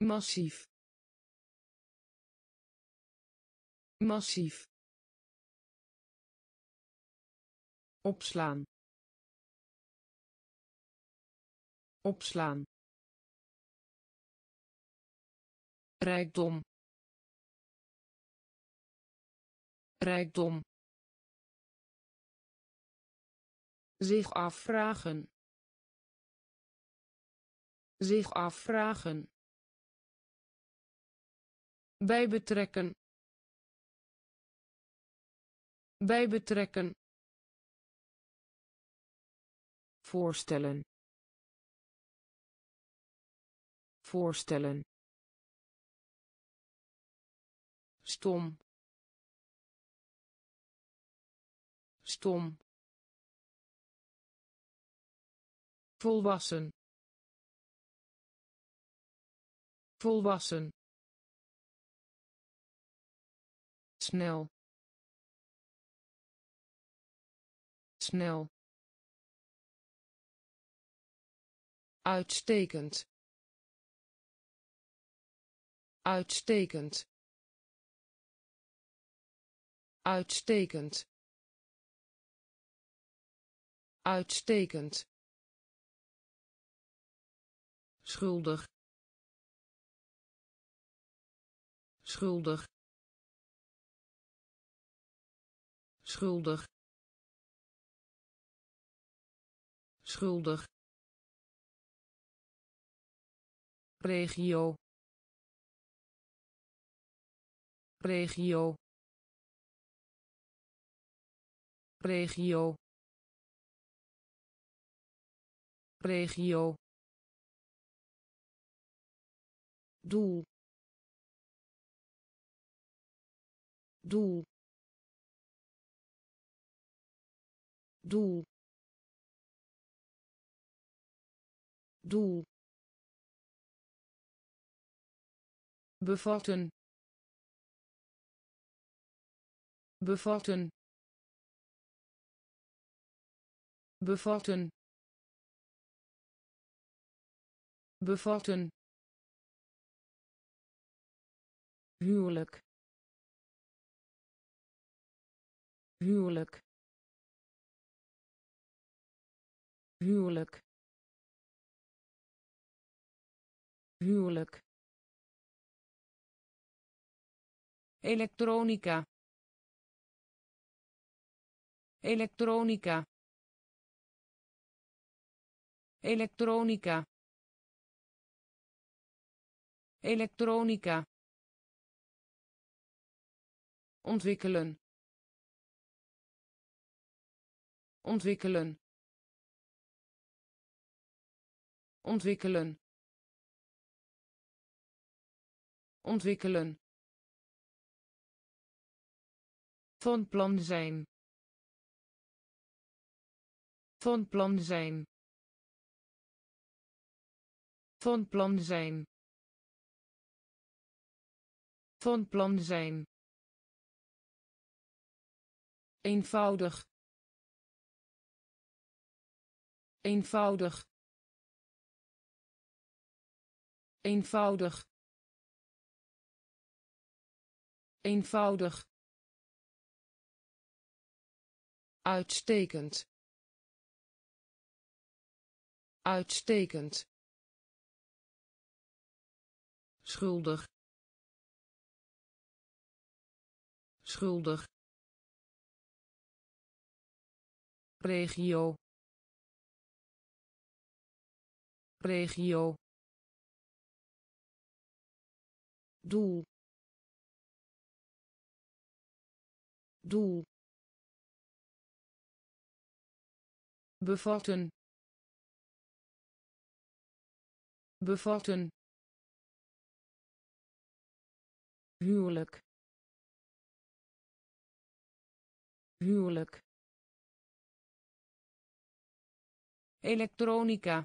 Massief. Massief. Opslaan. Opslaan. Rijkdom. Rijkdom zich afvragen. Zich afvragen. Bij betrekken. Bij betrekken. Voorstellen. Voorstellen. Stom. Stom volwassen. Volwassen. Snel. Snel. Uitstekend. Uitstekend. Uitstekend. Uitstekend schuldig schuldig schuldig schuldig. Regio. Regio. Regio. Regio doel. Doel. Doel. Doel. Bevatten. Bevatten. Bevatten. Bevatten huwelijk huwelijk huwelijk huwelijk. Elektronica elektronica. Elektronica elektronica ontwikkelen. Ontwikkelen. Ontwikkelen. Ontwikkelen. Van plan zijn. Van plan zijn. Van plan zijn. Van plan zijn eenvoudig. Eenvoudig. Eenvoudig. Eenvoudig. Uitstekend. Uitstekend. Schuldig. Schuldig regio. Regio. Doel. Doel. Bevatten. Bevatten. Huwelijk. Huwelijk elektronica.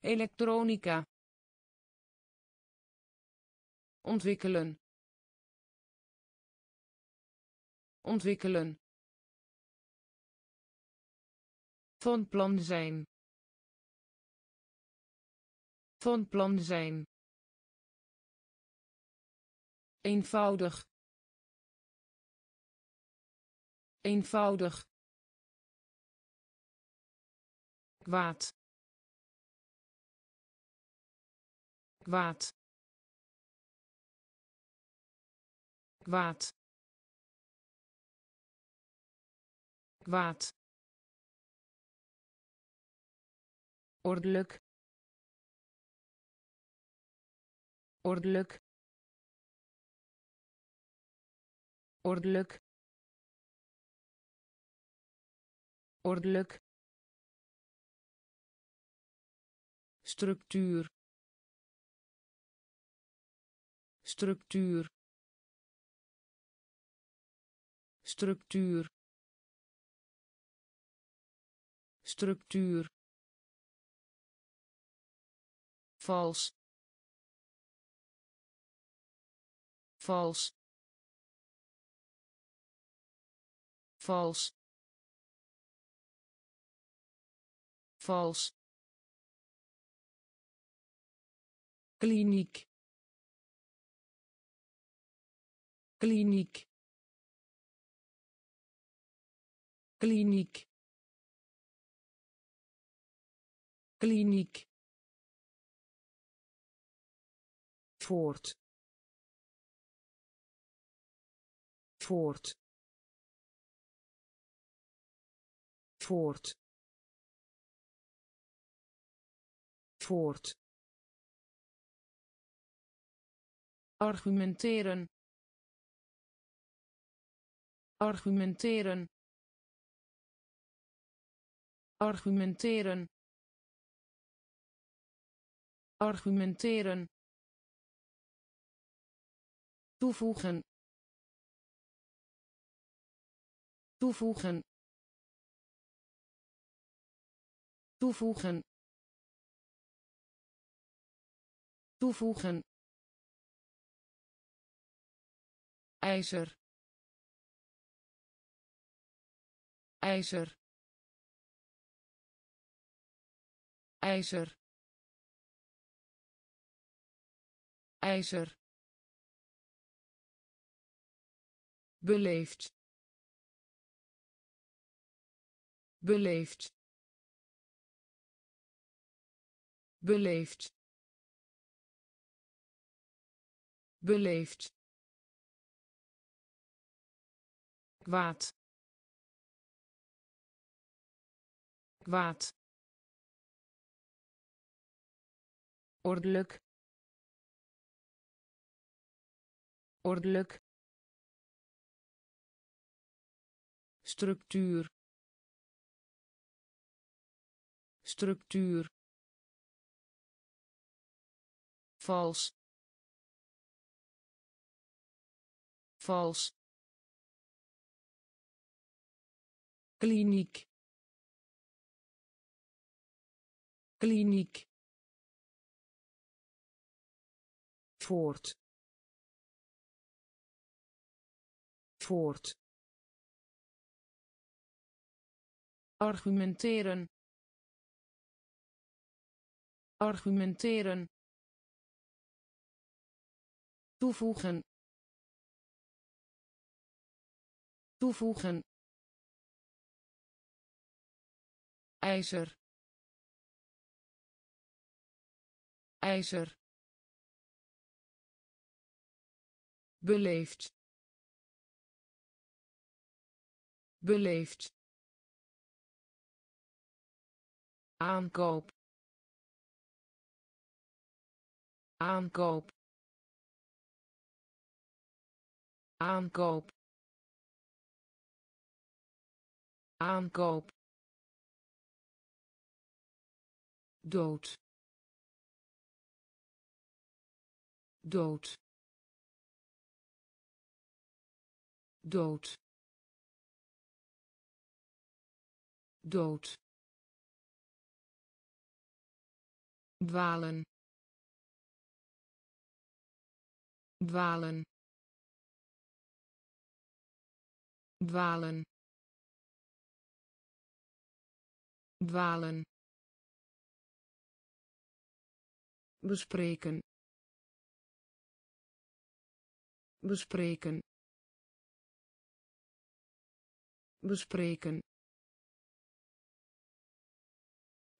Elektronica. Ontwikkelen. Ontwikkelen. Van plan zijn. Van plan zijn. Eenvoudig. Eenvoudig kwaad. Kwaad. Kwaad. Kwaad. Ordelijk. Ordelijk. Ordelijk. Ordelijk structuur. Structuur. Structuur. Structuur. Vals. Vals. Vals. Vals kliniek. Kliniek. Kliniek. Kliniek. Voort. Voort. Voort. Voort argumenteren. Argumenteren. Argumenteren. Argumenteren. Toevoegen. Toevoegen. Toevoegen. Toevoegen ijzer. Ijzer. Ijzer. Ijzer. Beleefd. Beleefd. Beleefd. Beleefd kwaad. Kwaad. Ordelijk. Ordelijk. Structuur. Structuur. Vals. Vals kliniek. Kliniek. Voort. Voort. Argumenteren. Argumenteren. Toevoegen. Toevoegen ijzer ijzer beleefd beleefd aankoop aankoop aankoop aankoop dood. Dood. Dood. Dood. Dwalen. Dwalen. Dwalen. Dwalen bespreken. Bespreken. Bespreken.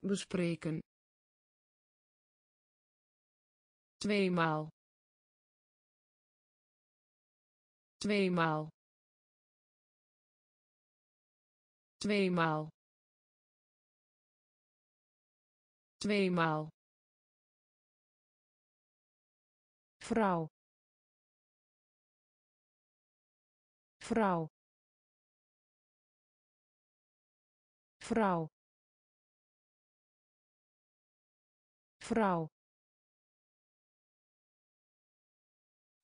Bespreken. Tweemaal. Tweemaal. Tweemaal. Tweemaal vrouw. Vrouw. Vrouw. Vrouw.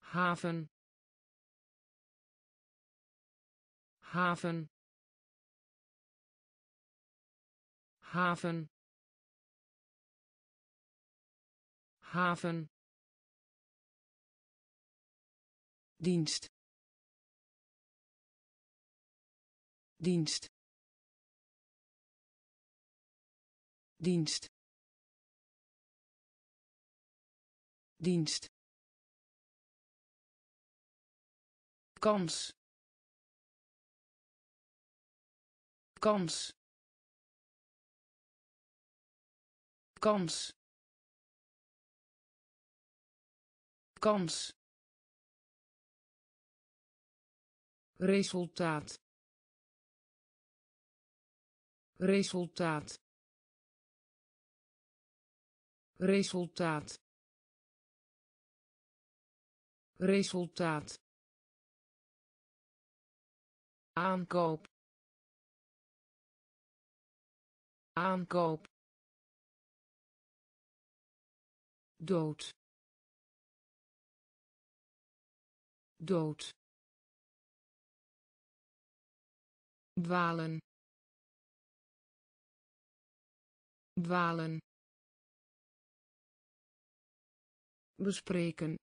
Haven. Haven. Haven. Haven dienst. Dienst. Dienst. Dienst. Kans. Kans. Kans. Kans resultaat. Resultaat. Resultaat. Resultaat. Aankoop. Aankoop. Dood. Dood dwalen dwalen bespreken.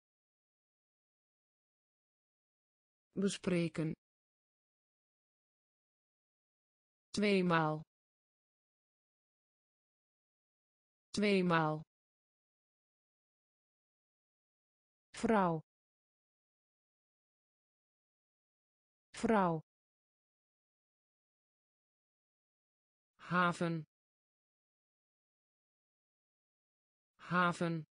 Bespreken. Tweemaal. Tweemaal. Vrouw. Vrouw haven haven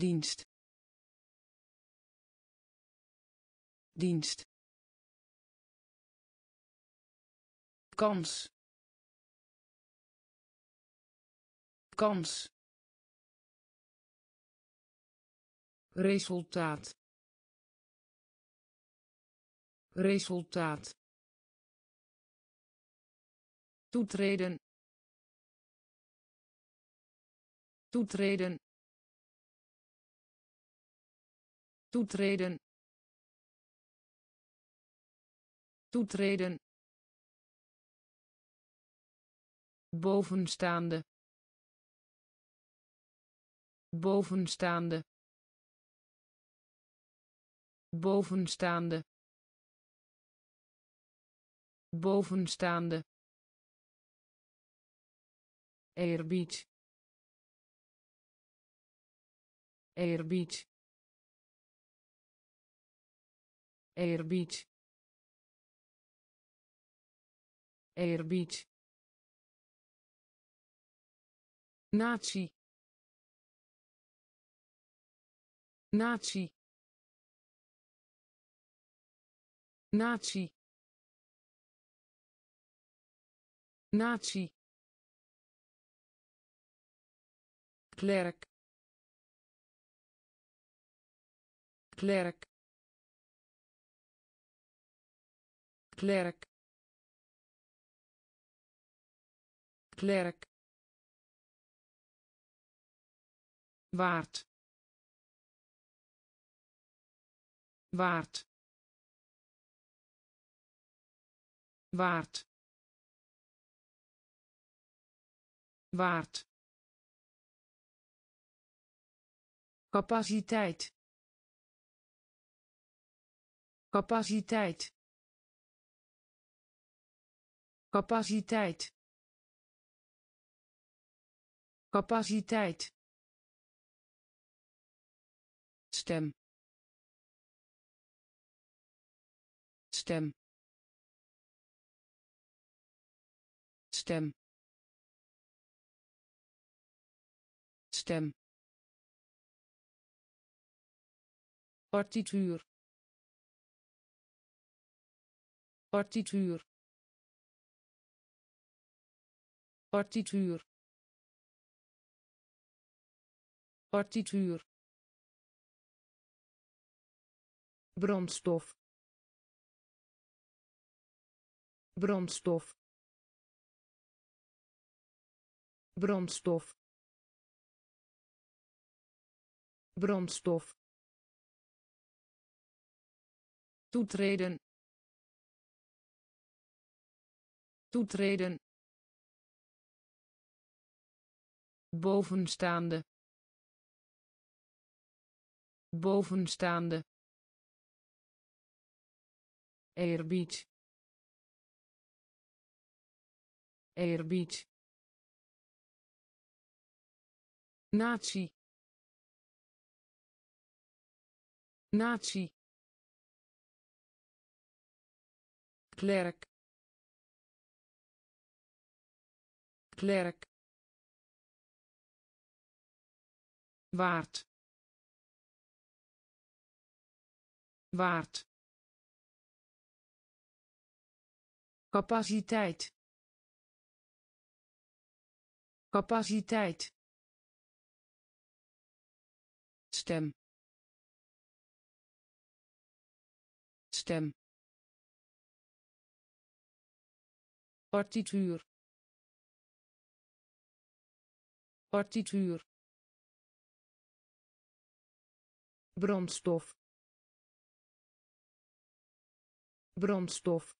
dienst. Dienst. Kans. Kans. Resultaat. Resultaat toetreden toetreden toetreden toetreden. Bovenstaande bovenstaande bovenstaande. Bovenstaande eerbied eerbied eerbied eerbied natie natie natie natie klerk. Klerk. Klerk. Klerk. Waard. Waard. Waard. Waard capaciteit. Capaciteit. Capaciteit. Capaciteit. Stem. Stem. Stem. Stem partituur. Partituur. Partituur. Partituur. Brandstof. Brandstof. Brandstof. Brandstof toetreden toetreden bovenstaande bovenstaande eerbied eerbied natie natie klerk. Klerk. Waard. Waard. Capaciteit. Capaciteit. Stem. Stem partituur. Partituur. Brandstof. Brandstof